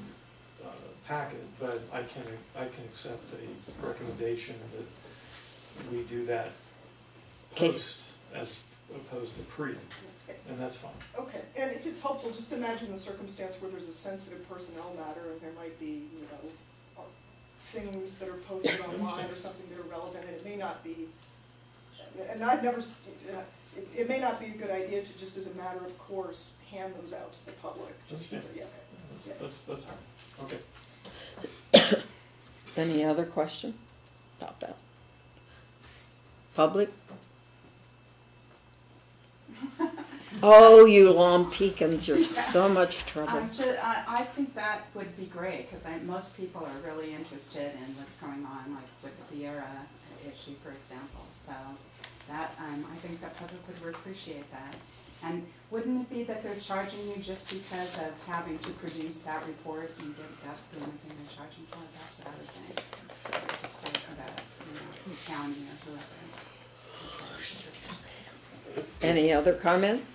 uh, packet, but I can, I can accept a recommendation that we do that Okay. post as opposed to pre, and that's fine. Okay, and if it's helpful, just imagine the circumstance where there's a sensitive personnel matter and there might be, you know, things that are posted online or something that are relevant, and it may not be, and I've never, uh, it, it may not be a good idea to just as a matter of course, hand those out to the public. just- Understand. Yeah, yeah. That's, that's fine, okay. Any other question about that? Public? Oh, you Lom Pekins, you're so much trouble. Um, ju- I, I think that would be great, because most people are really interested in what's going on, like with the Viera issue, for example. So that, um, I think the public would appreciate that. And wouldn't it be that they're charging you just because of having to produce that report, and that- that's the only thing they're charging for, that's what I would think? For the, you know, the county or whoever. Any other comments?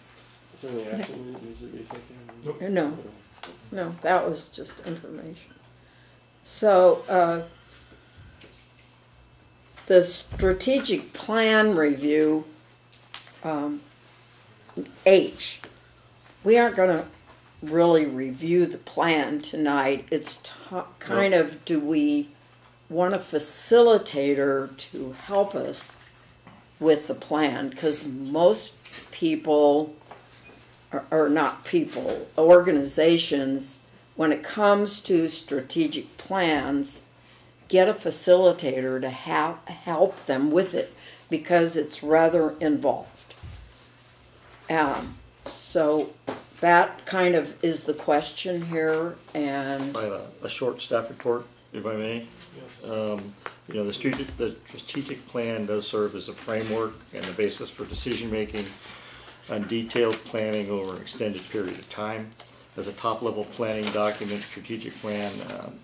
Is there any action that needs to be taken? No, no, that was just information. So, uh, the strategic plan review, um, H, we aren't gonna really review the plan tonight. It's to- kind of, do we want a facilitator to help us with the plan? Because most people, or, or not people, organizations, when it comes to strategic plans, get a facilitator to have, help them with it because it's rather involved. Um, so that kind of is the question here, and I have a, a short staff report, if I may. Um, you know, the strategic, the strategic plan does serve as a framework and the basis for decision-making and detailed planning over an extended period of time. As a top-level planning document, strategic plan um,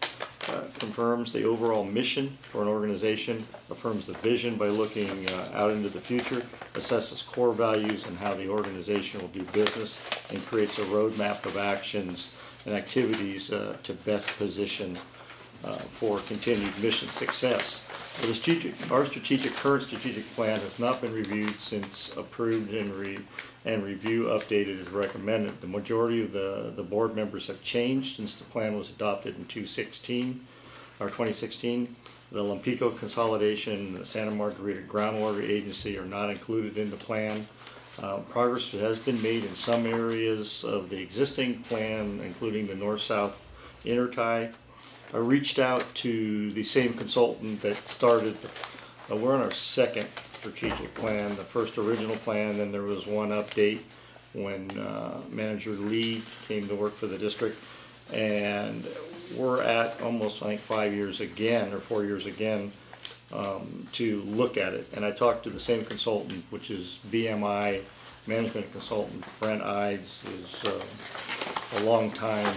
uh, confirms the overall mission for an organization, affirms the vision by looking uh, out into the future, assesses core values and how the organization will do business, and creates a roadmap of actions and activities uh, to best position uh, for continued mission success. Strategic, our strategic, current strategic plan has not been reviewed since approved and re, and review updated as recommended. The majority of the, the board members have changed since the plan was adopted in 2016, or 2016. The Lompico consolidation, the Santa Margarita Groundwater Agency are not included in the plan. Uh, progress has been made in some areas of the existing plan, including the north-south intertie. I reached out to the same consultant that started, uh, we're on our second strategic plan, the first original plan, then there was one update when uh, Manager Lee came to work for the district. And we're at almost, I think, five years again, or four years again, um, to look at it. And I talked to the same consultant, which is BHI management consultant, Brent Ives, is uh, a longtime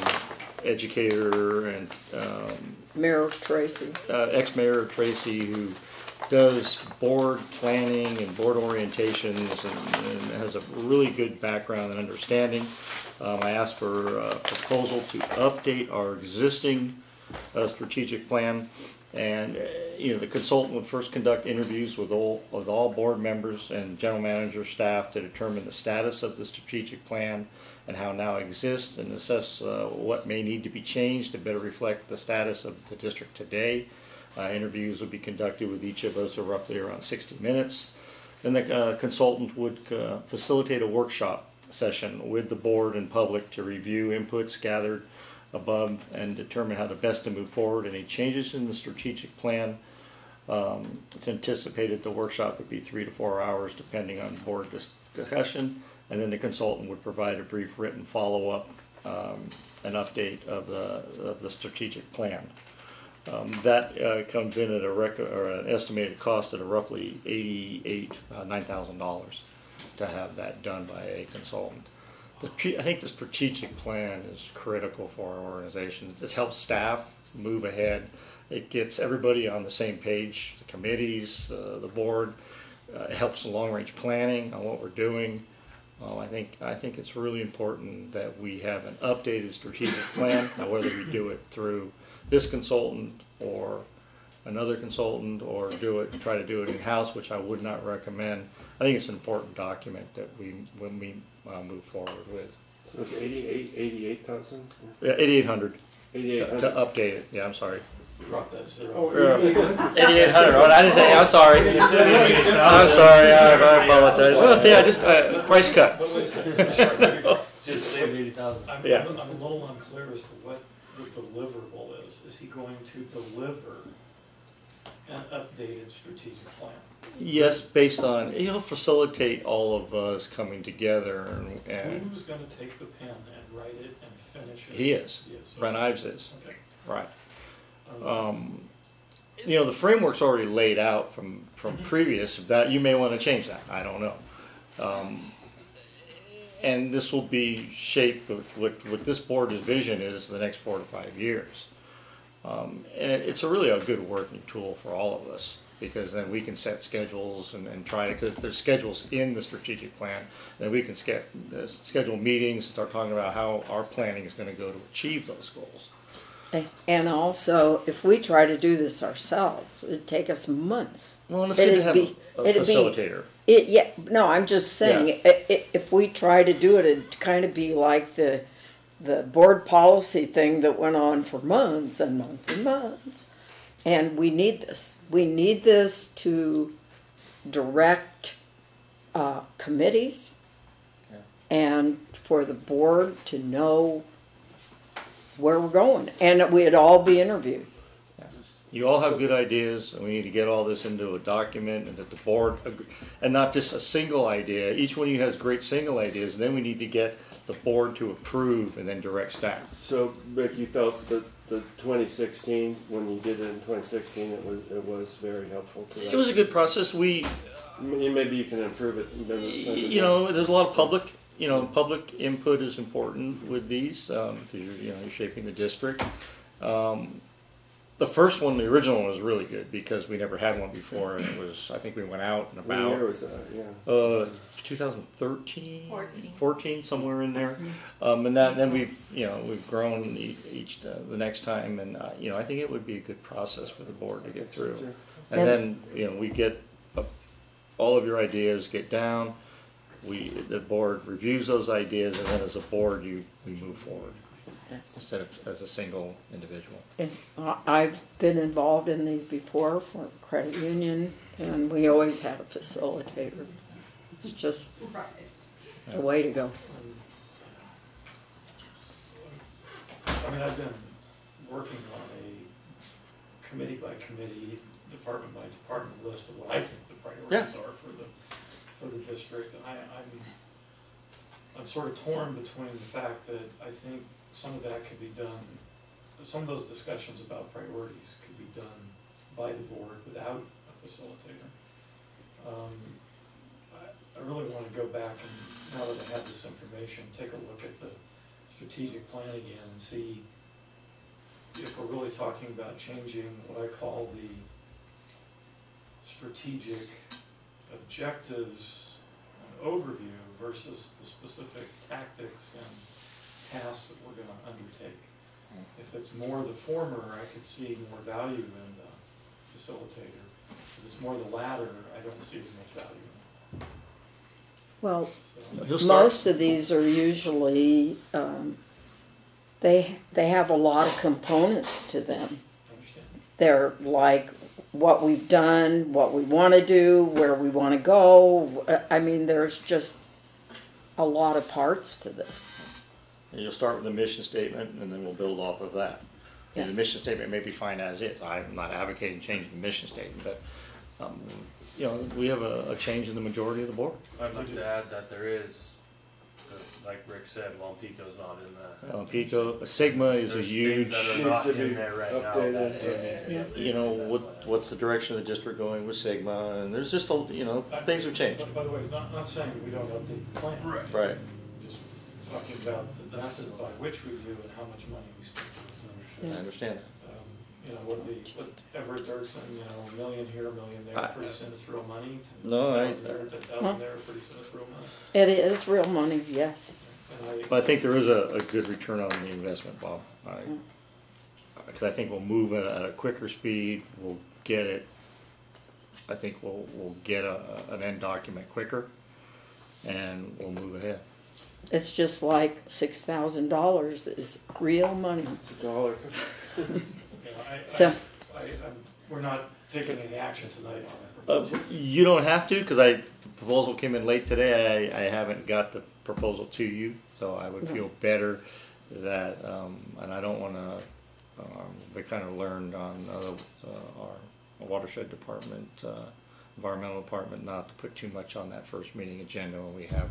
educator and um, Mayor Tracy. uh, ex-mayor of Tracy who does board planning and board orientations and, and has a really good background and understanding. Um, I asked for a proposal to update our existing uh, strategic plan. And, uh, you know, the consultant would first conduct interviews with all, with all board members and general manager staff to determine the status of the strategic plan and how now exists and assess uh, what may need to be changed to better reflect the status of the district today. Uh, interviews would be conducted with each of us for roughly around 60 minutes. Then the uh, consultant would uh, facilitate a workshop session with the board and public to review inputs gathered above and determine how to best to move forward. Any changes in the strategic plan, um, it's anticipated the workshop would be three to four hours depending on board discussion. And then the consultant would provide a brief written follow-up, um, an update of the, of the strategic plan. Um, that uh, comes in at a record or an estimated cost at roughly eighty-eight, uh, nine thousand dollars to have that done by a consultant. The, I think the strategic plan is critical for our organization. It helps staff move ahead. It gets everybody on the same page, the committees, uh, the board. Uh, it helps the long-range planning on what we're doing. I think I think it's really important that we have an updated strategic plan. Now, whether we do it through this consultant or another consultant, or do it try to do it in house, which I would not recommend. I think it's an important document that we when we uh, move forward with. So it's eighty-eight, eighty-eight thousand? Yeah, eighty-eight hundred. Eighty-eight To, to update it. Yeah, I'm sorry. Drop that zero. Oh, Eighty-eight hundred. Oh, I didn't say. I'm sorry. I'm sorry. I, I apologize. Well, see, I just uh, price cut. But wait a second. Just say eighty thousand. I'm, Yeah. I'm a little unclear as to what the deliverable is. Is he going to deliver an updated strategic plan? Yes, based on he'll facilitate all of us coming together, and, and Who's gonna take the pen and write it and finish it? he is. He is. Brent Ives is. Okay. Right. Um, you know, the framework's already laid out from, from Mhm. previous, that, you may wanna change that, I don't know. Um, and this will be shaped with, what, what this board's vision is the next four to five years. Um, and it, it's a really a good working tool for all of us, because then we can set schedules and, and try to, cause there's schedules in the strategic plan, then we can ske- uh, schedule meetings, and start talking about how our planning is gonna go to achieve those goals. And also, if we try to do this ourselves, it'd take us months. Well, and it's good to It'd have be- a it'd be- facilitator. It, yeah, no, I'm just saying, i- i- if we try to do it, it'd kind of be like the, the board policy thing that went on for months and months and months. And we need this. We need this to direct, uh, committees and for the board to know where we're going. And we'd all be interviewed. You all have good ideas, and we need to get all this into a document, and that the board, ag- and not just a single idea. Each one of you has great single ideas, then we need to get the board to approve and then direct staff. So, Rick, you felt that the twenty sixteen, when you did it in twenty sixteen, it was, it was very helpful to that? It was a good process. We, Maybe you can improve it. maybe it's not- you know, there's a lot of public, you know, public input is important with these, um, because you're, you know, you're shaping the district. Um, the first one, the original one was really good because we never had one before, and it was, I think we went out and What about. year was that, yeah? Uh, 2013, Fourteen. 14, somewhere in there. Um, and that, then we've, you know, we've grown each, uh, the next time, and, uh, you know, I think it would be a good process for the board to get through. And then, you know, we get, uh, all of your ideas get down, we, the board reviews those ideas, and then as a board, you, we move forward. Instead of as a single individual. And I- I've been involved in these before for credit union, and we always had a facilitator. It's just the way to go. I mean, I've been working on a committee by committee, department by department list of what I think the priorities are for the, for the district. I, I'm, I'm sort of torn between the fact that I think some of that could be done, some of those discussions about priorities could be done by the board without a facilitator. Um, I, I really wanna go back and, now that I have this information, take a look at the strategic plan again and see if we're really talking about changing what I call the strategic objectives and overview versus the specific tactics and tasks that we're gonna undertake. If it's more the former, I could see more value in the facilitator. If it's more the latter, I don't see as much value in it. Well, So- most of these are usually, um, they, they have a lot of components to them. Understand? They're like what we've done, what we want to do, where we want to go. Uh, I mean, there's just a lot of parts to this. And you'll start with the mission statement, and then we'll build off of that. And The mission statement may be fine as is. I'm not advocating changing the mission statement, but, um, you know, we have a, a change in the majority of the board. I'd like to add that there is, the- like Rick said, Lompico's not in that. Uh, Pico, Sigma is a There's huge. things that are not in there right now that- Uh, You know, what, what's the direction of the district going with Sigma, and there's just a, you know, things have changed. By- By the way, not, not saying we don't update the plan. Right. Right. Just talking about the method by which we do and how much money we spend. I understand that. You know, what the, what Everett Dirksen, you know, a million here, a million there, I- pretty soon it's real money. No, I- 10,000 there, ten Huh? thousand there, pretty soon it's real money. It is real money, yes. And I- But I think there is a, a good return on the investment, Bob. I, because I think we'll move at a, at a quicker speed, we'll get it, I think we'll, we'll get a, an end document quicker, and we'll move ahead. It's just like six thousand dollars is real money. It's a dollar. you know, I- I- So- I, I'm, we're not taking any action tonight on Uh, it. you don't have to, because I, the proposal came in late today, I, I haven't got the proposal to you, so I would feel better that, um, and I don't wanna, um, we kind of learned on, uh, uh, our watershed department, uh, environmental department, not to put too much on that first meeting agenda when we have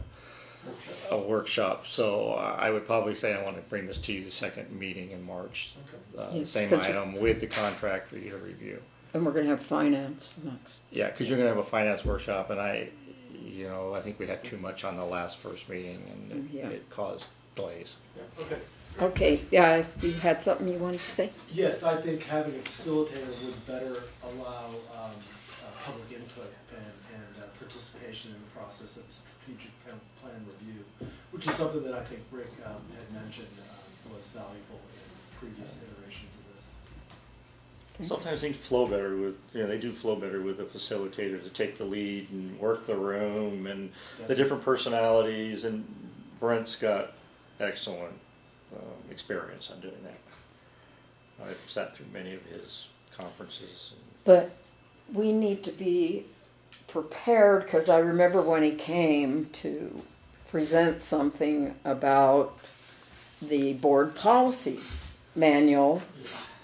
a workshop, so I would probably say I wanna bring this to you the second meeting in March. Okay. Uh, Yeah, the same 'cause- item with the contract for you to review. And we're gonna have finance next. Yeah, because you're gonna have a finance workshop, and I, you know, I think we had too much on the last first meeting, and Yeah. it, it caused delays. Yeah, okay. Okay, yeah, you had something you wanted to say? Yes, I think having a facilitator would better allow um, uh, public input and, and uh, participation in the process of strategic plan plan review, which is something that I think Rick um, had mentioned um, was valuable in previous iterations of this. Sometimes things flow better with, you know, they do flow better with a facilitator to take the lead and work the room and the different personalities. And Brent's got excellent um, experience on doing that. I've sat through many of his conferences. But we need to be prepared, because I remember when he came to present something about the board policy manual,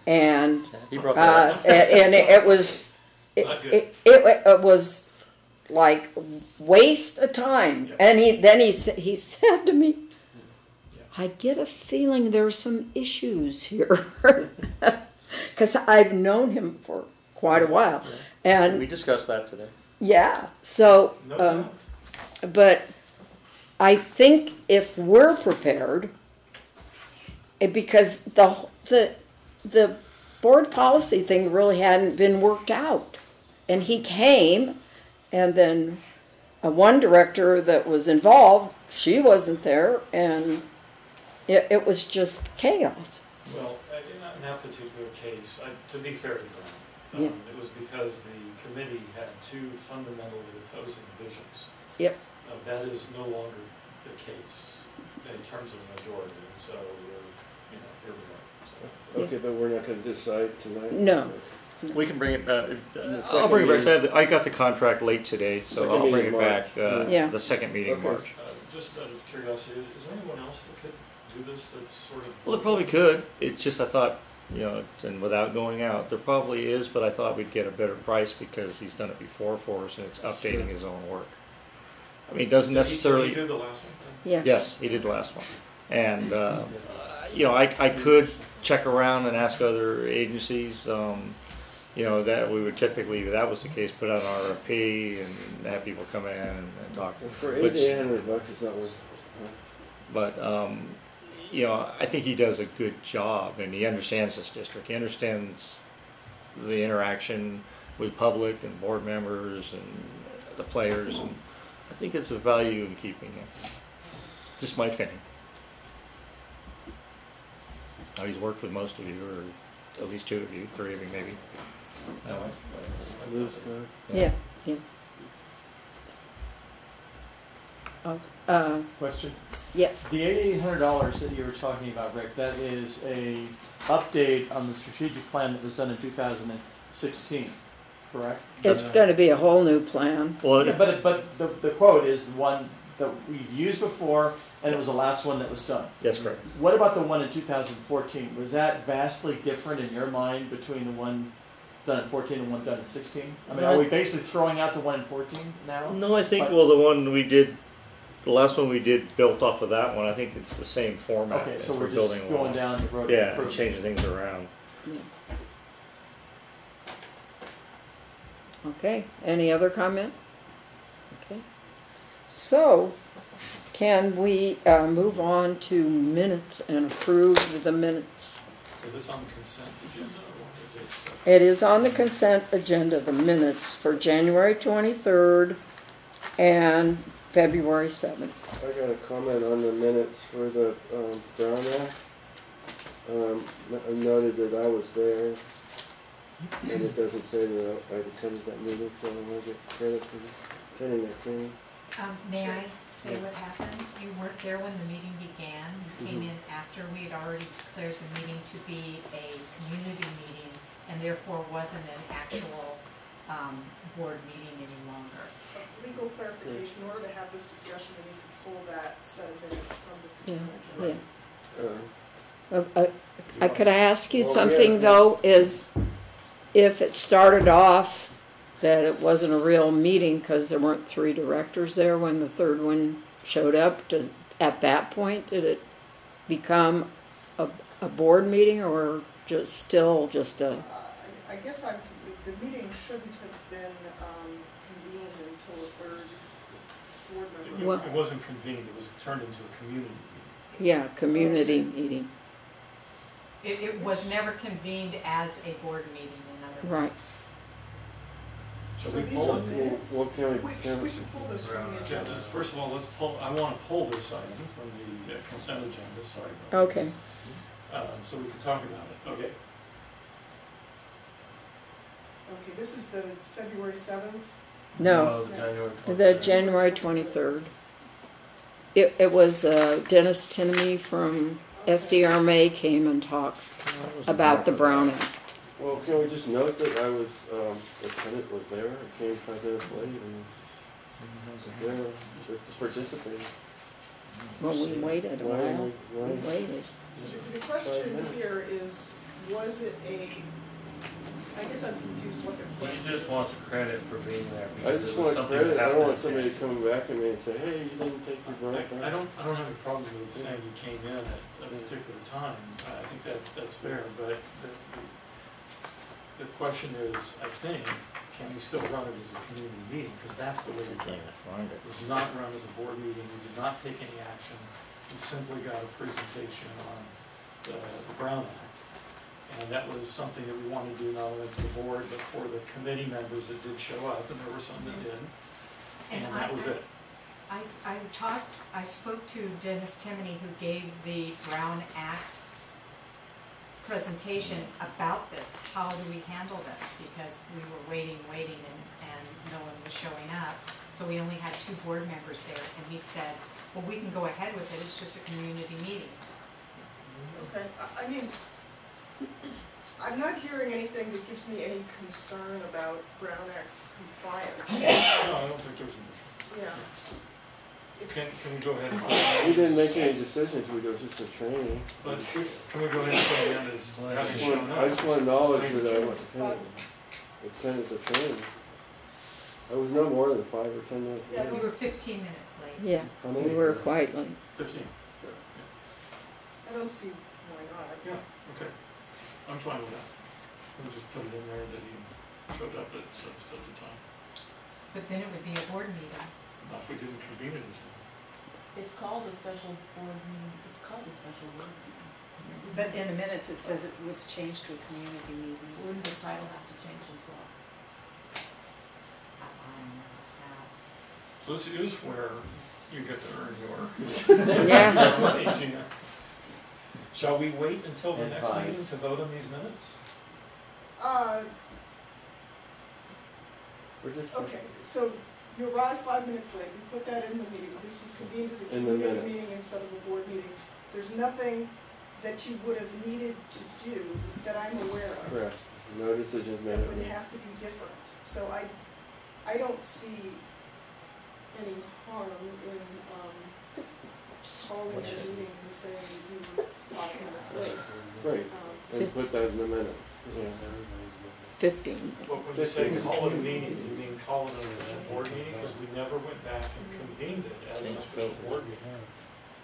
and He brought uh, up. and it, it was it, Not good. it, it, it was like waste of time. And he then he sa- he said to me, "I get a feeling there's some issues here." Because I've known him for quite a while, and We discussed that today. yeah, so, No um, but I think if we're prepared, it, because the, the, the board policy thing really hadn't been worked out. And he came, and then uh, one director that was involved, she wasn't there, and it, it was just chaos. Well, in that, particular case, I, to be fair to Brown, Yeah. um, it was because the committee had two fundamentally opposing visions. Yep. Uh, that is no longer the case in terms of majority, and so we're, you know, here we are. So. Okay, but we're not gonna decide tonight? No. We can bring it back. In I'll second bring it back. I have I got the contract late today, so Second I'll bring meeting it in back, uh, Yeah. the second meeting in Okay. March. Uh, just out of curiosity, is, is there anyone else that could do this that's sort of? Well, it probably could. It's just I thought, you know, and without going out, there probably is, but I thought we'd get a better price because he's done it before for us and it's updating his own work. I mean, it doesn't Did he- Did he do the last one? then? Yeah. Yes, he did the last one. And, uh, you know, I, I could check around and ask other agencies, um, you know, that we would typically, if that was the case, put out an RFP and have people come in and, and talk. Well, For But- to eight hundred bucks, it's not worth it. but um, you know, I think he does a good job, and he understands this district. He understands the interaction with public and board members and the players, and I think it's a value in keeping him. Just my opinion. Now he's worked with most of you, or at least two of you, three of you maybe. Uh, Blue sky. Yeah, yeah. Oh, Uh, Question? yes. The eighty-eight hundred dollars that you were talking about, Rick, that is a update on the strategic plan that was done in two thousand and sixteen, correct? It's gonna be a whole new plan. Yeah, but, it- but the, the quote is the one that we've used before, and it was the last one that was done. That's correct. What about the one in two thousand fourteen? Was that vastly different in your mind between the one done in fourteen and one done in sixteen? I mean, are we basically throwing out the one in fourteen now? No, I think, well, the one we did, the last one we did built off of that one, I think it's the same format. Okay, so as we're just building going one. down the road of Yeah, and improvement. changing things around. Okay, any other comment? Okay. So, can we uh, move on to minutes and approve the minutes? Is this on the consent agenda or is it? separate? It is on the consent agenda, the minutes for January 23rd and February 7th. I got a comment on the minutes for the, um, Brown Act. Um, I noted that I was there, and it doesn't say that I attended that meeting, so I want to get credit for attending that meeting. Um, may I say what happened? You weren't there when the meeting began. You came Mhm. in after we had already declared the meeting to be a community meeting and therefore wasn't an actual, um, board meeting any longer. Legal clarification, in order to have this discussion, we need to pull that set of minutes from the Yeah, consent agenda. yeah. Uh, Uh, uh, uh, Could I ask you Well, something, yeah. though, is if it started off that it wasn't a real meeting because there weren't three directors there when the third one showed up, does, at that point, did it become a, a board meeting or just, still just a, I I guess I'm, the the meeting shouldn't have been um, convened until the third board It- member. Well- It wasn't convened, it was turned into a community meeting. yeah, community meeting? It, it was never convened as a board meeting, in other Right. Shall So we these pull are it? minutes? Well, can we- We can should, we- we should pull this from the Yeah, agenda. First of all, let's pull, I want to pull this item from the uh, consent agenda, sorry. about Okay. this. Um, so we can talk about it, okay. Okay, this is the February seventh? No, the January the January twenty-third. It, it was uh, Dennis Timoney from SDRMA came and talked about the Brown Act. Well, can we just note that I was, um, the tenant was there, I came five minutes late and was there, just participating. Well, we waited a Why didn't while. we- why- We waited. So the question here is, was it a, I guess I'm confused what the He just wants credit for being there. I because just it was want something credit, that I don't want happened. somebody coming back at me and say, hey, you didn't take your I, break. I don't, I don't have a problem with saying you came in at a particular time, I I think that's, that's fair, but the, the- the question is, I think, can we still run it as a community meeting, because that's the way we Can't ran it. find it. It was not run as a board meeting, we did not take any action, we simply got a presentation on the, the Brown Act. And that was something that we wanted to do not only for the board, but for the committee members that did show up, and there were some that did. And And that I- was it. I, I talked, I spoke to Dennis Timoney, who gave the Brown Act presentation about this, how do we handle this? Because we were waiting, waiting, and, and no one was showing up. So we only had two board members there, and he said, well, we can go ahead with it, it's just a community meeting. Okay, I, I mean, I'm not hearing anything that gives me any concern about Brown Act compliance. No, I don't think there's an issue. Yeah. Can, can we go ahead and? We didn't make any decisions, we was just a training. But can we go ahead and put it in as I having just shown want, up? I just want knowledge that I went to tenant, attended the training. I was no more than five or ten minutes late. We were fifteen minutes late. Yeah, How we many? were quite late. Fifteen. I don't see why not. Yeah, okay. I'm fine with that. We'll just put it in there that he showed up at such, such a time. But then it would be a board meeting. Not if we didn't convene it as one. It's called a special board meeting, it's called a special board meeting. But in the minutes, it says it was changed to a community meeting. Wouldn't the title have to change as well? So this is where you get to earn your. Yeah. money, Gina. Shall we wait until the next Advice. meeting to vote on these minutes? Uh, We're just, okay, so you arrived five minutes late, we put that in the meeting, this was convened as a In the community minutes. meeting instead of a board meeting. There's nothing that you would have needed to do that I'm aware of. correct, no decisions made that at would me. have to be different. So I, I don't see any harm in, um, calling a meeting and saying you were five minutes late. Right, Um, and put that in the minutes, yeah. Fifteen. But when you say call it a meeting, you mean call it an official board meeting? Because we never went back and convened it as an official board meeting.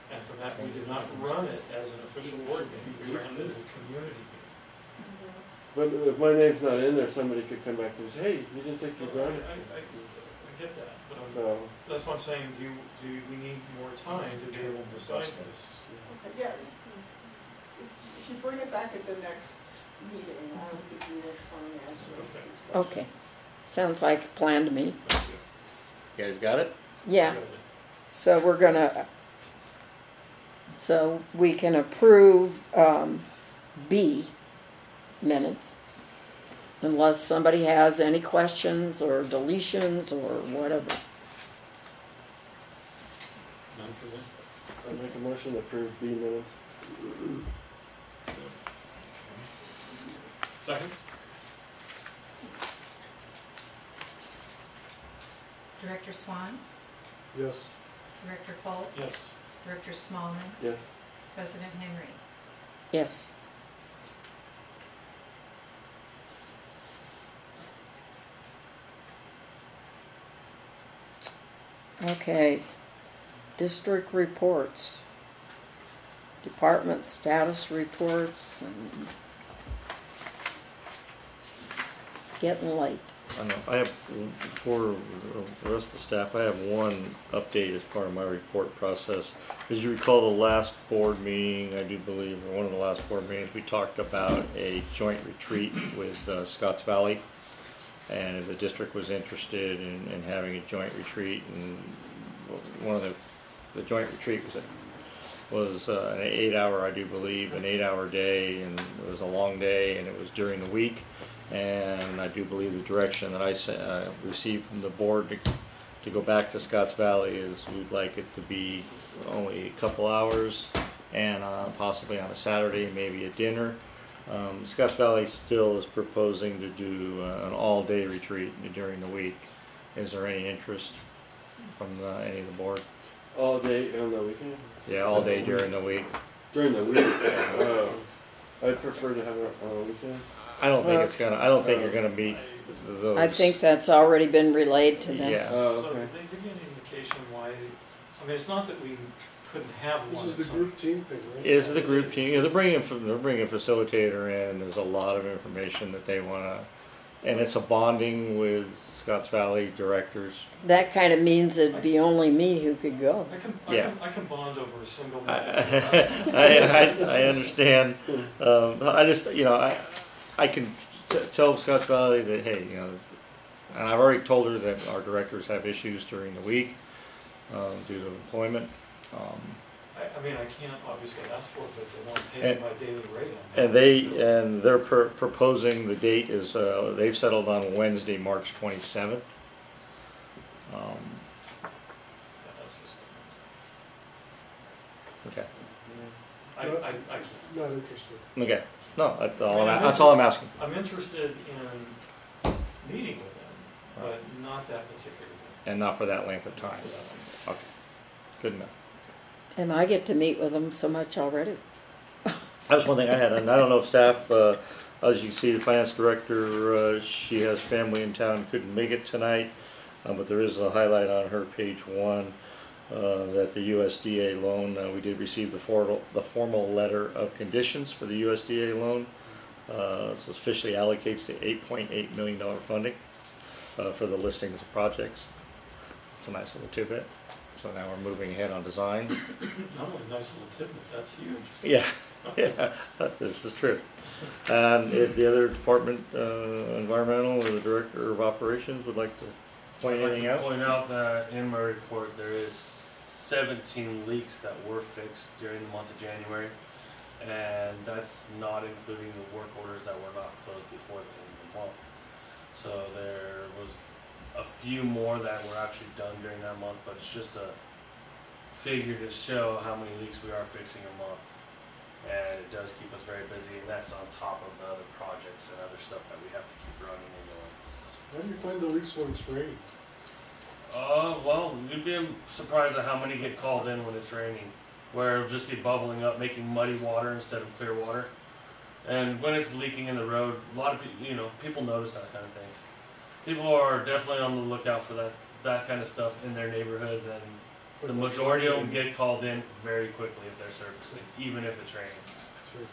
And from that, we did not run it as an official board meeting, we ran it as a community meeting. But if my name's not in there, somebody could come back to say, hey, you didn't take your I, I, break. I I get that, but I'm, So, that's what I'm saying, do, you- do we need more time to be able to decide this? Okay, yeah, if, if- if you bring it back at the next meeting, I would be more fun answering these questions. Okay. Sounds like a plan to me. You guys got it? Yeah. So we're gonna, so we can approve, um, B minutes. Unless somebody has any questions or deletions or whatever. None for them? I make a motion to approve B minutes. Second? Director Swan, Yes. Director Fultz, Yes. Director Smallman, Yes. President Henry. Yes. Okay, district reports. Department status reports and getting late. I know, I have, for the rest of the staff, I have one update as part of my report process. As you recall, the last board meeting, I do believe, or one of the last board meetings, we talked about a joint retreat with uh, Scotts Valley. And if the district was interested in, in having a joint retreat, and one of the, the joint retreat was was uh, an eight-hour, I do believe, an eight-hour day, and it was a long day, and it was during the week. And I do believe the direction that I uh, received from the board to, to go back to Scotts Valley is we'd like it to be only a couple hours, and uh, possibly on a Saturday, maybe a dinner. Um, Scotts Valley still is proposing to do uh, an all-day retreat during the week. Is there any interest from uh, any of the board? All day on the weekend? Yeah, all day during the week. During the week, uh, I'd prefer to have it on a weekend. I don't think it's gonna, I don't think you're gonna meet those. I think that's already been relayed to them. Yeah. Oh, So okay. did they give you any indication why, I mean, it's not that we couldn't have This one. is the some- group team thing, right? Is the group team, you know, they're bringing, they're bringing a facilitator in, there's a lot of information that they wanna, and it's a bonding with Scotts Valley directors. That kind of means it'd be only me who could go. I can, I Yeah. can, I can bond over a single. I, I, I understand, um, I just, you know, I, I can t- tell Scotts Valley that, hey, you know, and I've already told her that our directors have issues during the week, um, due to employment. Um, I, I mean, I can't obviously ask for it, but they want to pay me And- my daily rate. I'm And they, and they're pr- proposing, the date is, uh, they've settled on Wednesday, March twenty-seventh. Um, Yeah, that's just- okay, I, I, I can't. Not interested. okay, no, that's all, I mean, I'm that's all I'm asking. I'm interested in meeting with them, but not that particular one. And not for that length of time. Okay, good enough. And I get to meet with them so much already. That was one thing I had, and I don't know if staff, uh, as you can see, the finance director, uh, she has family in town, couldn't make it tonight. Uh, but there is a highlight on her page one, uh, that the USDA loan, uh, we did receive the formal, the formal letter of conditions for the USDA loan. Uh, so officially allocates the eight point eight million dollar funding, uh, for the listings of projects. It's a nice little tidbit. So now we're moving ahead on design. Not only nice little tidbit, that's huge. Yeah, yeah, this is true. And the other department, uh, environmental or the director of operations would like to point I'd like anything to out? Point out that in my report, there is seventeen leaks that were fixed during the month of January. And that's not including the work orders that were not closed before the end of the month. So there was a few more that were actually done during that month, but it's just a figure to show how many leaks we are fixing a month. And it does keep us very busy, and that's on top of the other projects and other stuff that we have to keep running. How do you find the leaks when it's raining? Uh, well, you'd be surprised at how many get called in when it's raining, where it'll just be bubbling up, making muddy water instead of clear water. And when it's leaking in the road, a lot of people, you know, people notice that kind of thing. People are definitely on the lookout for that that kind of stuff in their neighborhoods, and the majority of them get called in very quickly if they're surfacing, even if it's raining. Sure.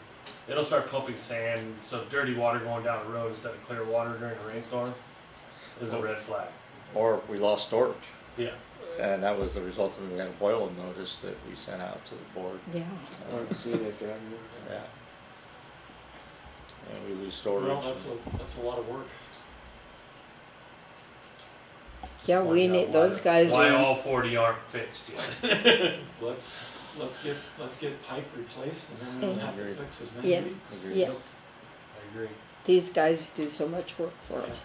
It'll start pumping sand, so dirty water going down the road instead of clear water during a rainstorm is a red flag. Or we lost storage. Yeah. And that was the result of, we had a boil notice that we sent out to the board. Yeah. On Scenic Avenue. Yeah. And we lose storage. Well, that's a, that's a lot of work. Yeah, we Find out need, those why- guys Why are, all forty aren't fixed yet? Let's, let's get, let's get pipe replaced and then we don't have to Agreed. fix as many Yeah. leaks. Agreed. yeah, I agree. these guys do so much work for us.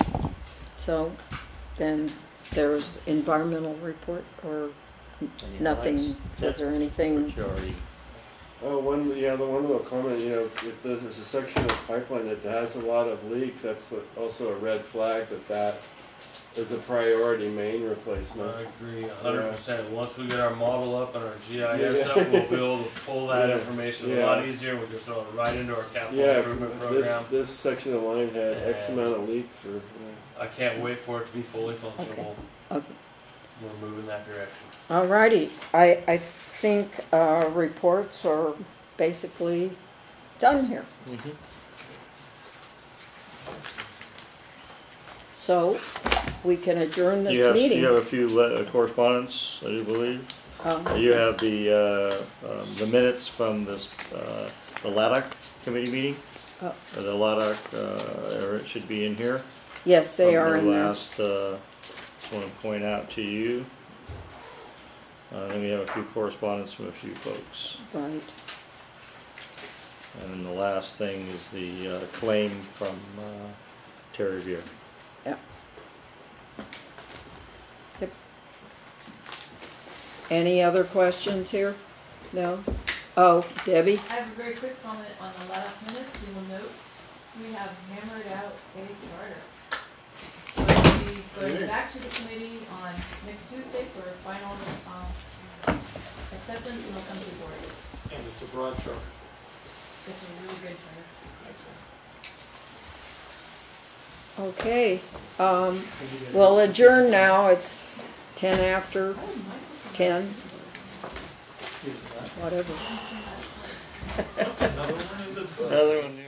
Okay. So then there's environmental report or Any nothing, advice? was there anything? Which you already, Oh, one, yeah, the one little comment, you know, if there's a section of pipeline that has a lot of leaks, that's also a red flag that that is a priority main replacement. I agree hundred percent. Once we get our model up and our GIS Yeah. up, we'll be able to pull that Yeah. information a lot easier. We can throw it right into our capital Yeah, improvement this, program. this section of line had X amount of leaks or, yeah. I can't wait for it to be fully functional. Okay. okay. We're moving that direction. Alrighty, I, I think, uh, reports are basically done here. Mhm. So, we can adjourn you this have, meeting. you have a few le- uh, correspondence, I do believe. Um, You have the, uh, um, the minutes from this, uh, the LADOC committee meeting. Oh. Uh, The LADOC, uh, it should be in here. Yes, they From are in there. Last, uh, just wanna point out to you. Uh, then we have a few correspondence from a few folks. Right. And then the last thing is the uh, claim from uh, Terry Beer. Yeah. Yep. Any other questions here? No? Oh, Debbie? I have a very quick comment on the last minutes, you will note, we have hammered out a charter. So it'll be going Yay. back to the committee on next Tuesday for final, um, acceptance and it'll come to the board. And it's a broad charter. It's a really good charter. Okay, um, we'll adjourn now. It's ten after ten. Whatever. Another one